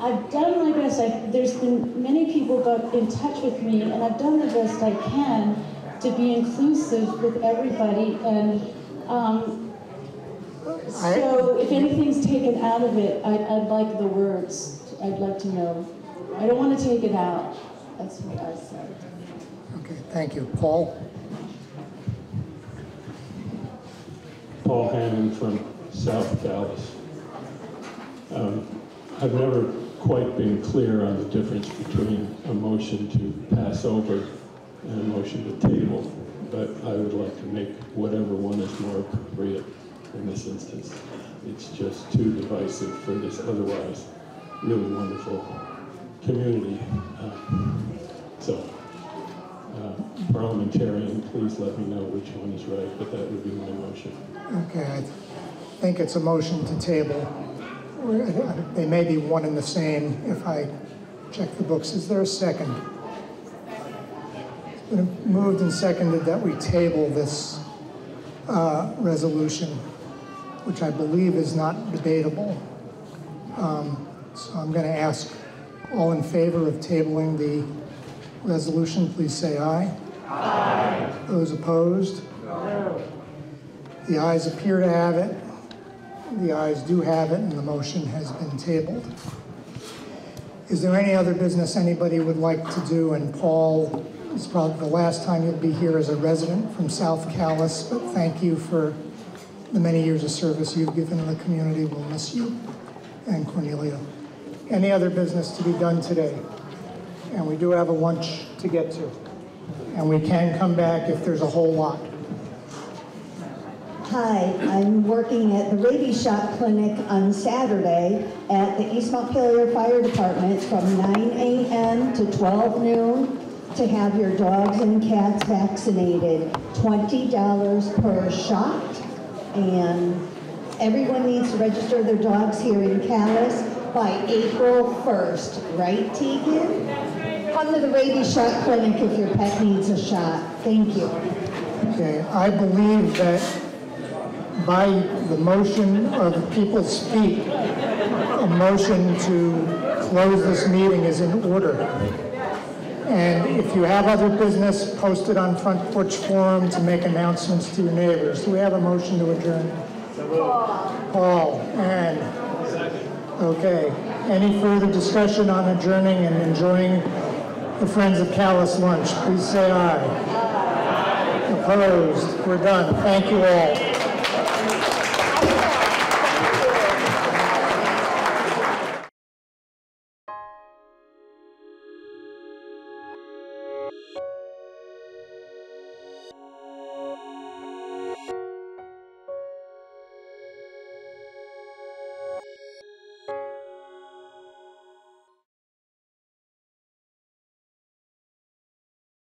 I've done my best. I, there's been many people got in touch with me, and I've done the best I can to be inclusive with everybody. And um, So if anything's taken out of it, I'd, I'd like the words. I'd like to know. I don't want to take it out. That's what I said. Okay, thank you. Paul? Paul Hammond from South Calais. Um, I've never quite been clear on the difference between a motion to pass over and a motion to table, but I would like to make whatever one is more appropriate in this instance. It's just too divisive for this otherwise really wonderful community. Uh, So, uh, parliamentarian, please let me know which one is right, but that would be my motion. Okay, I think it's a motion to table. They may be one and the same if I check the books. Is there a second? It's been moved and seconded that we table this uh, resolution, which I believe is not debatable. Um, So I'm going to ask all in favor of tabling the resolution, please say aye. Aye. Those opposed? No. The ayes appear to have it. The ayes do have it, and the motion has been tabled. Is there any other business anybody would like to do? And Paul, it's probably the last time you'll be here as a resident from South Calais, but thank you for the many years of service you've given the community. We'll miss you. And Cornelia. Any other business to be done today? And we do have a lunch to get to. And we can come back if there's a whole lot. Hi, I'm working at the rabies shot clinic on Saturday at the East Montpelier Fire Department from 9 a.m. to 12 noon to have your dogs and cats vaccinated. $20 per shot. And everyone needs to register their dogs here in Calais by April 1st, right, Tegan? Come to the rabies shot clinic if your pet needs a shot. Thank you. Okay, I believe that by the motion of the people speak, a motion to close this meeting is in order. And if you have other business, post it on Front Porch Forum to make announcements to your neighbors. Do we have a motion to adjourn? Paul, and, okay. Any further discussion on adjourning and enjoying the Friends of Calais lunch? Please say aye. Opposed? We're done. Thank you all.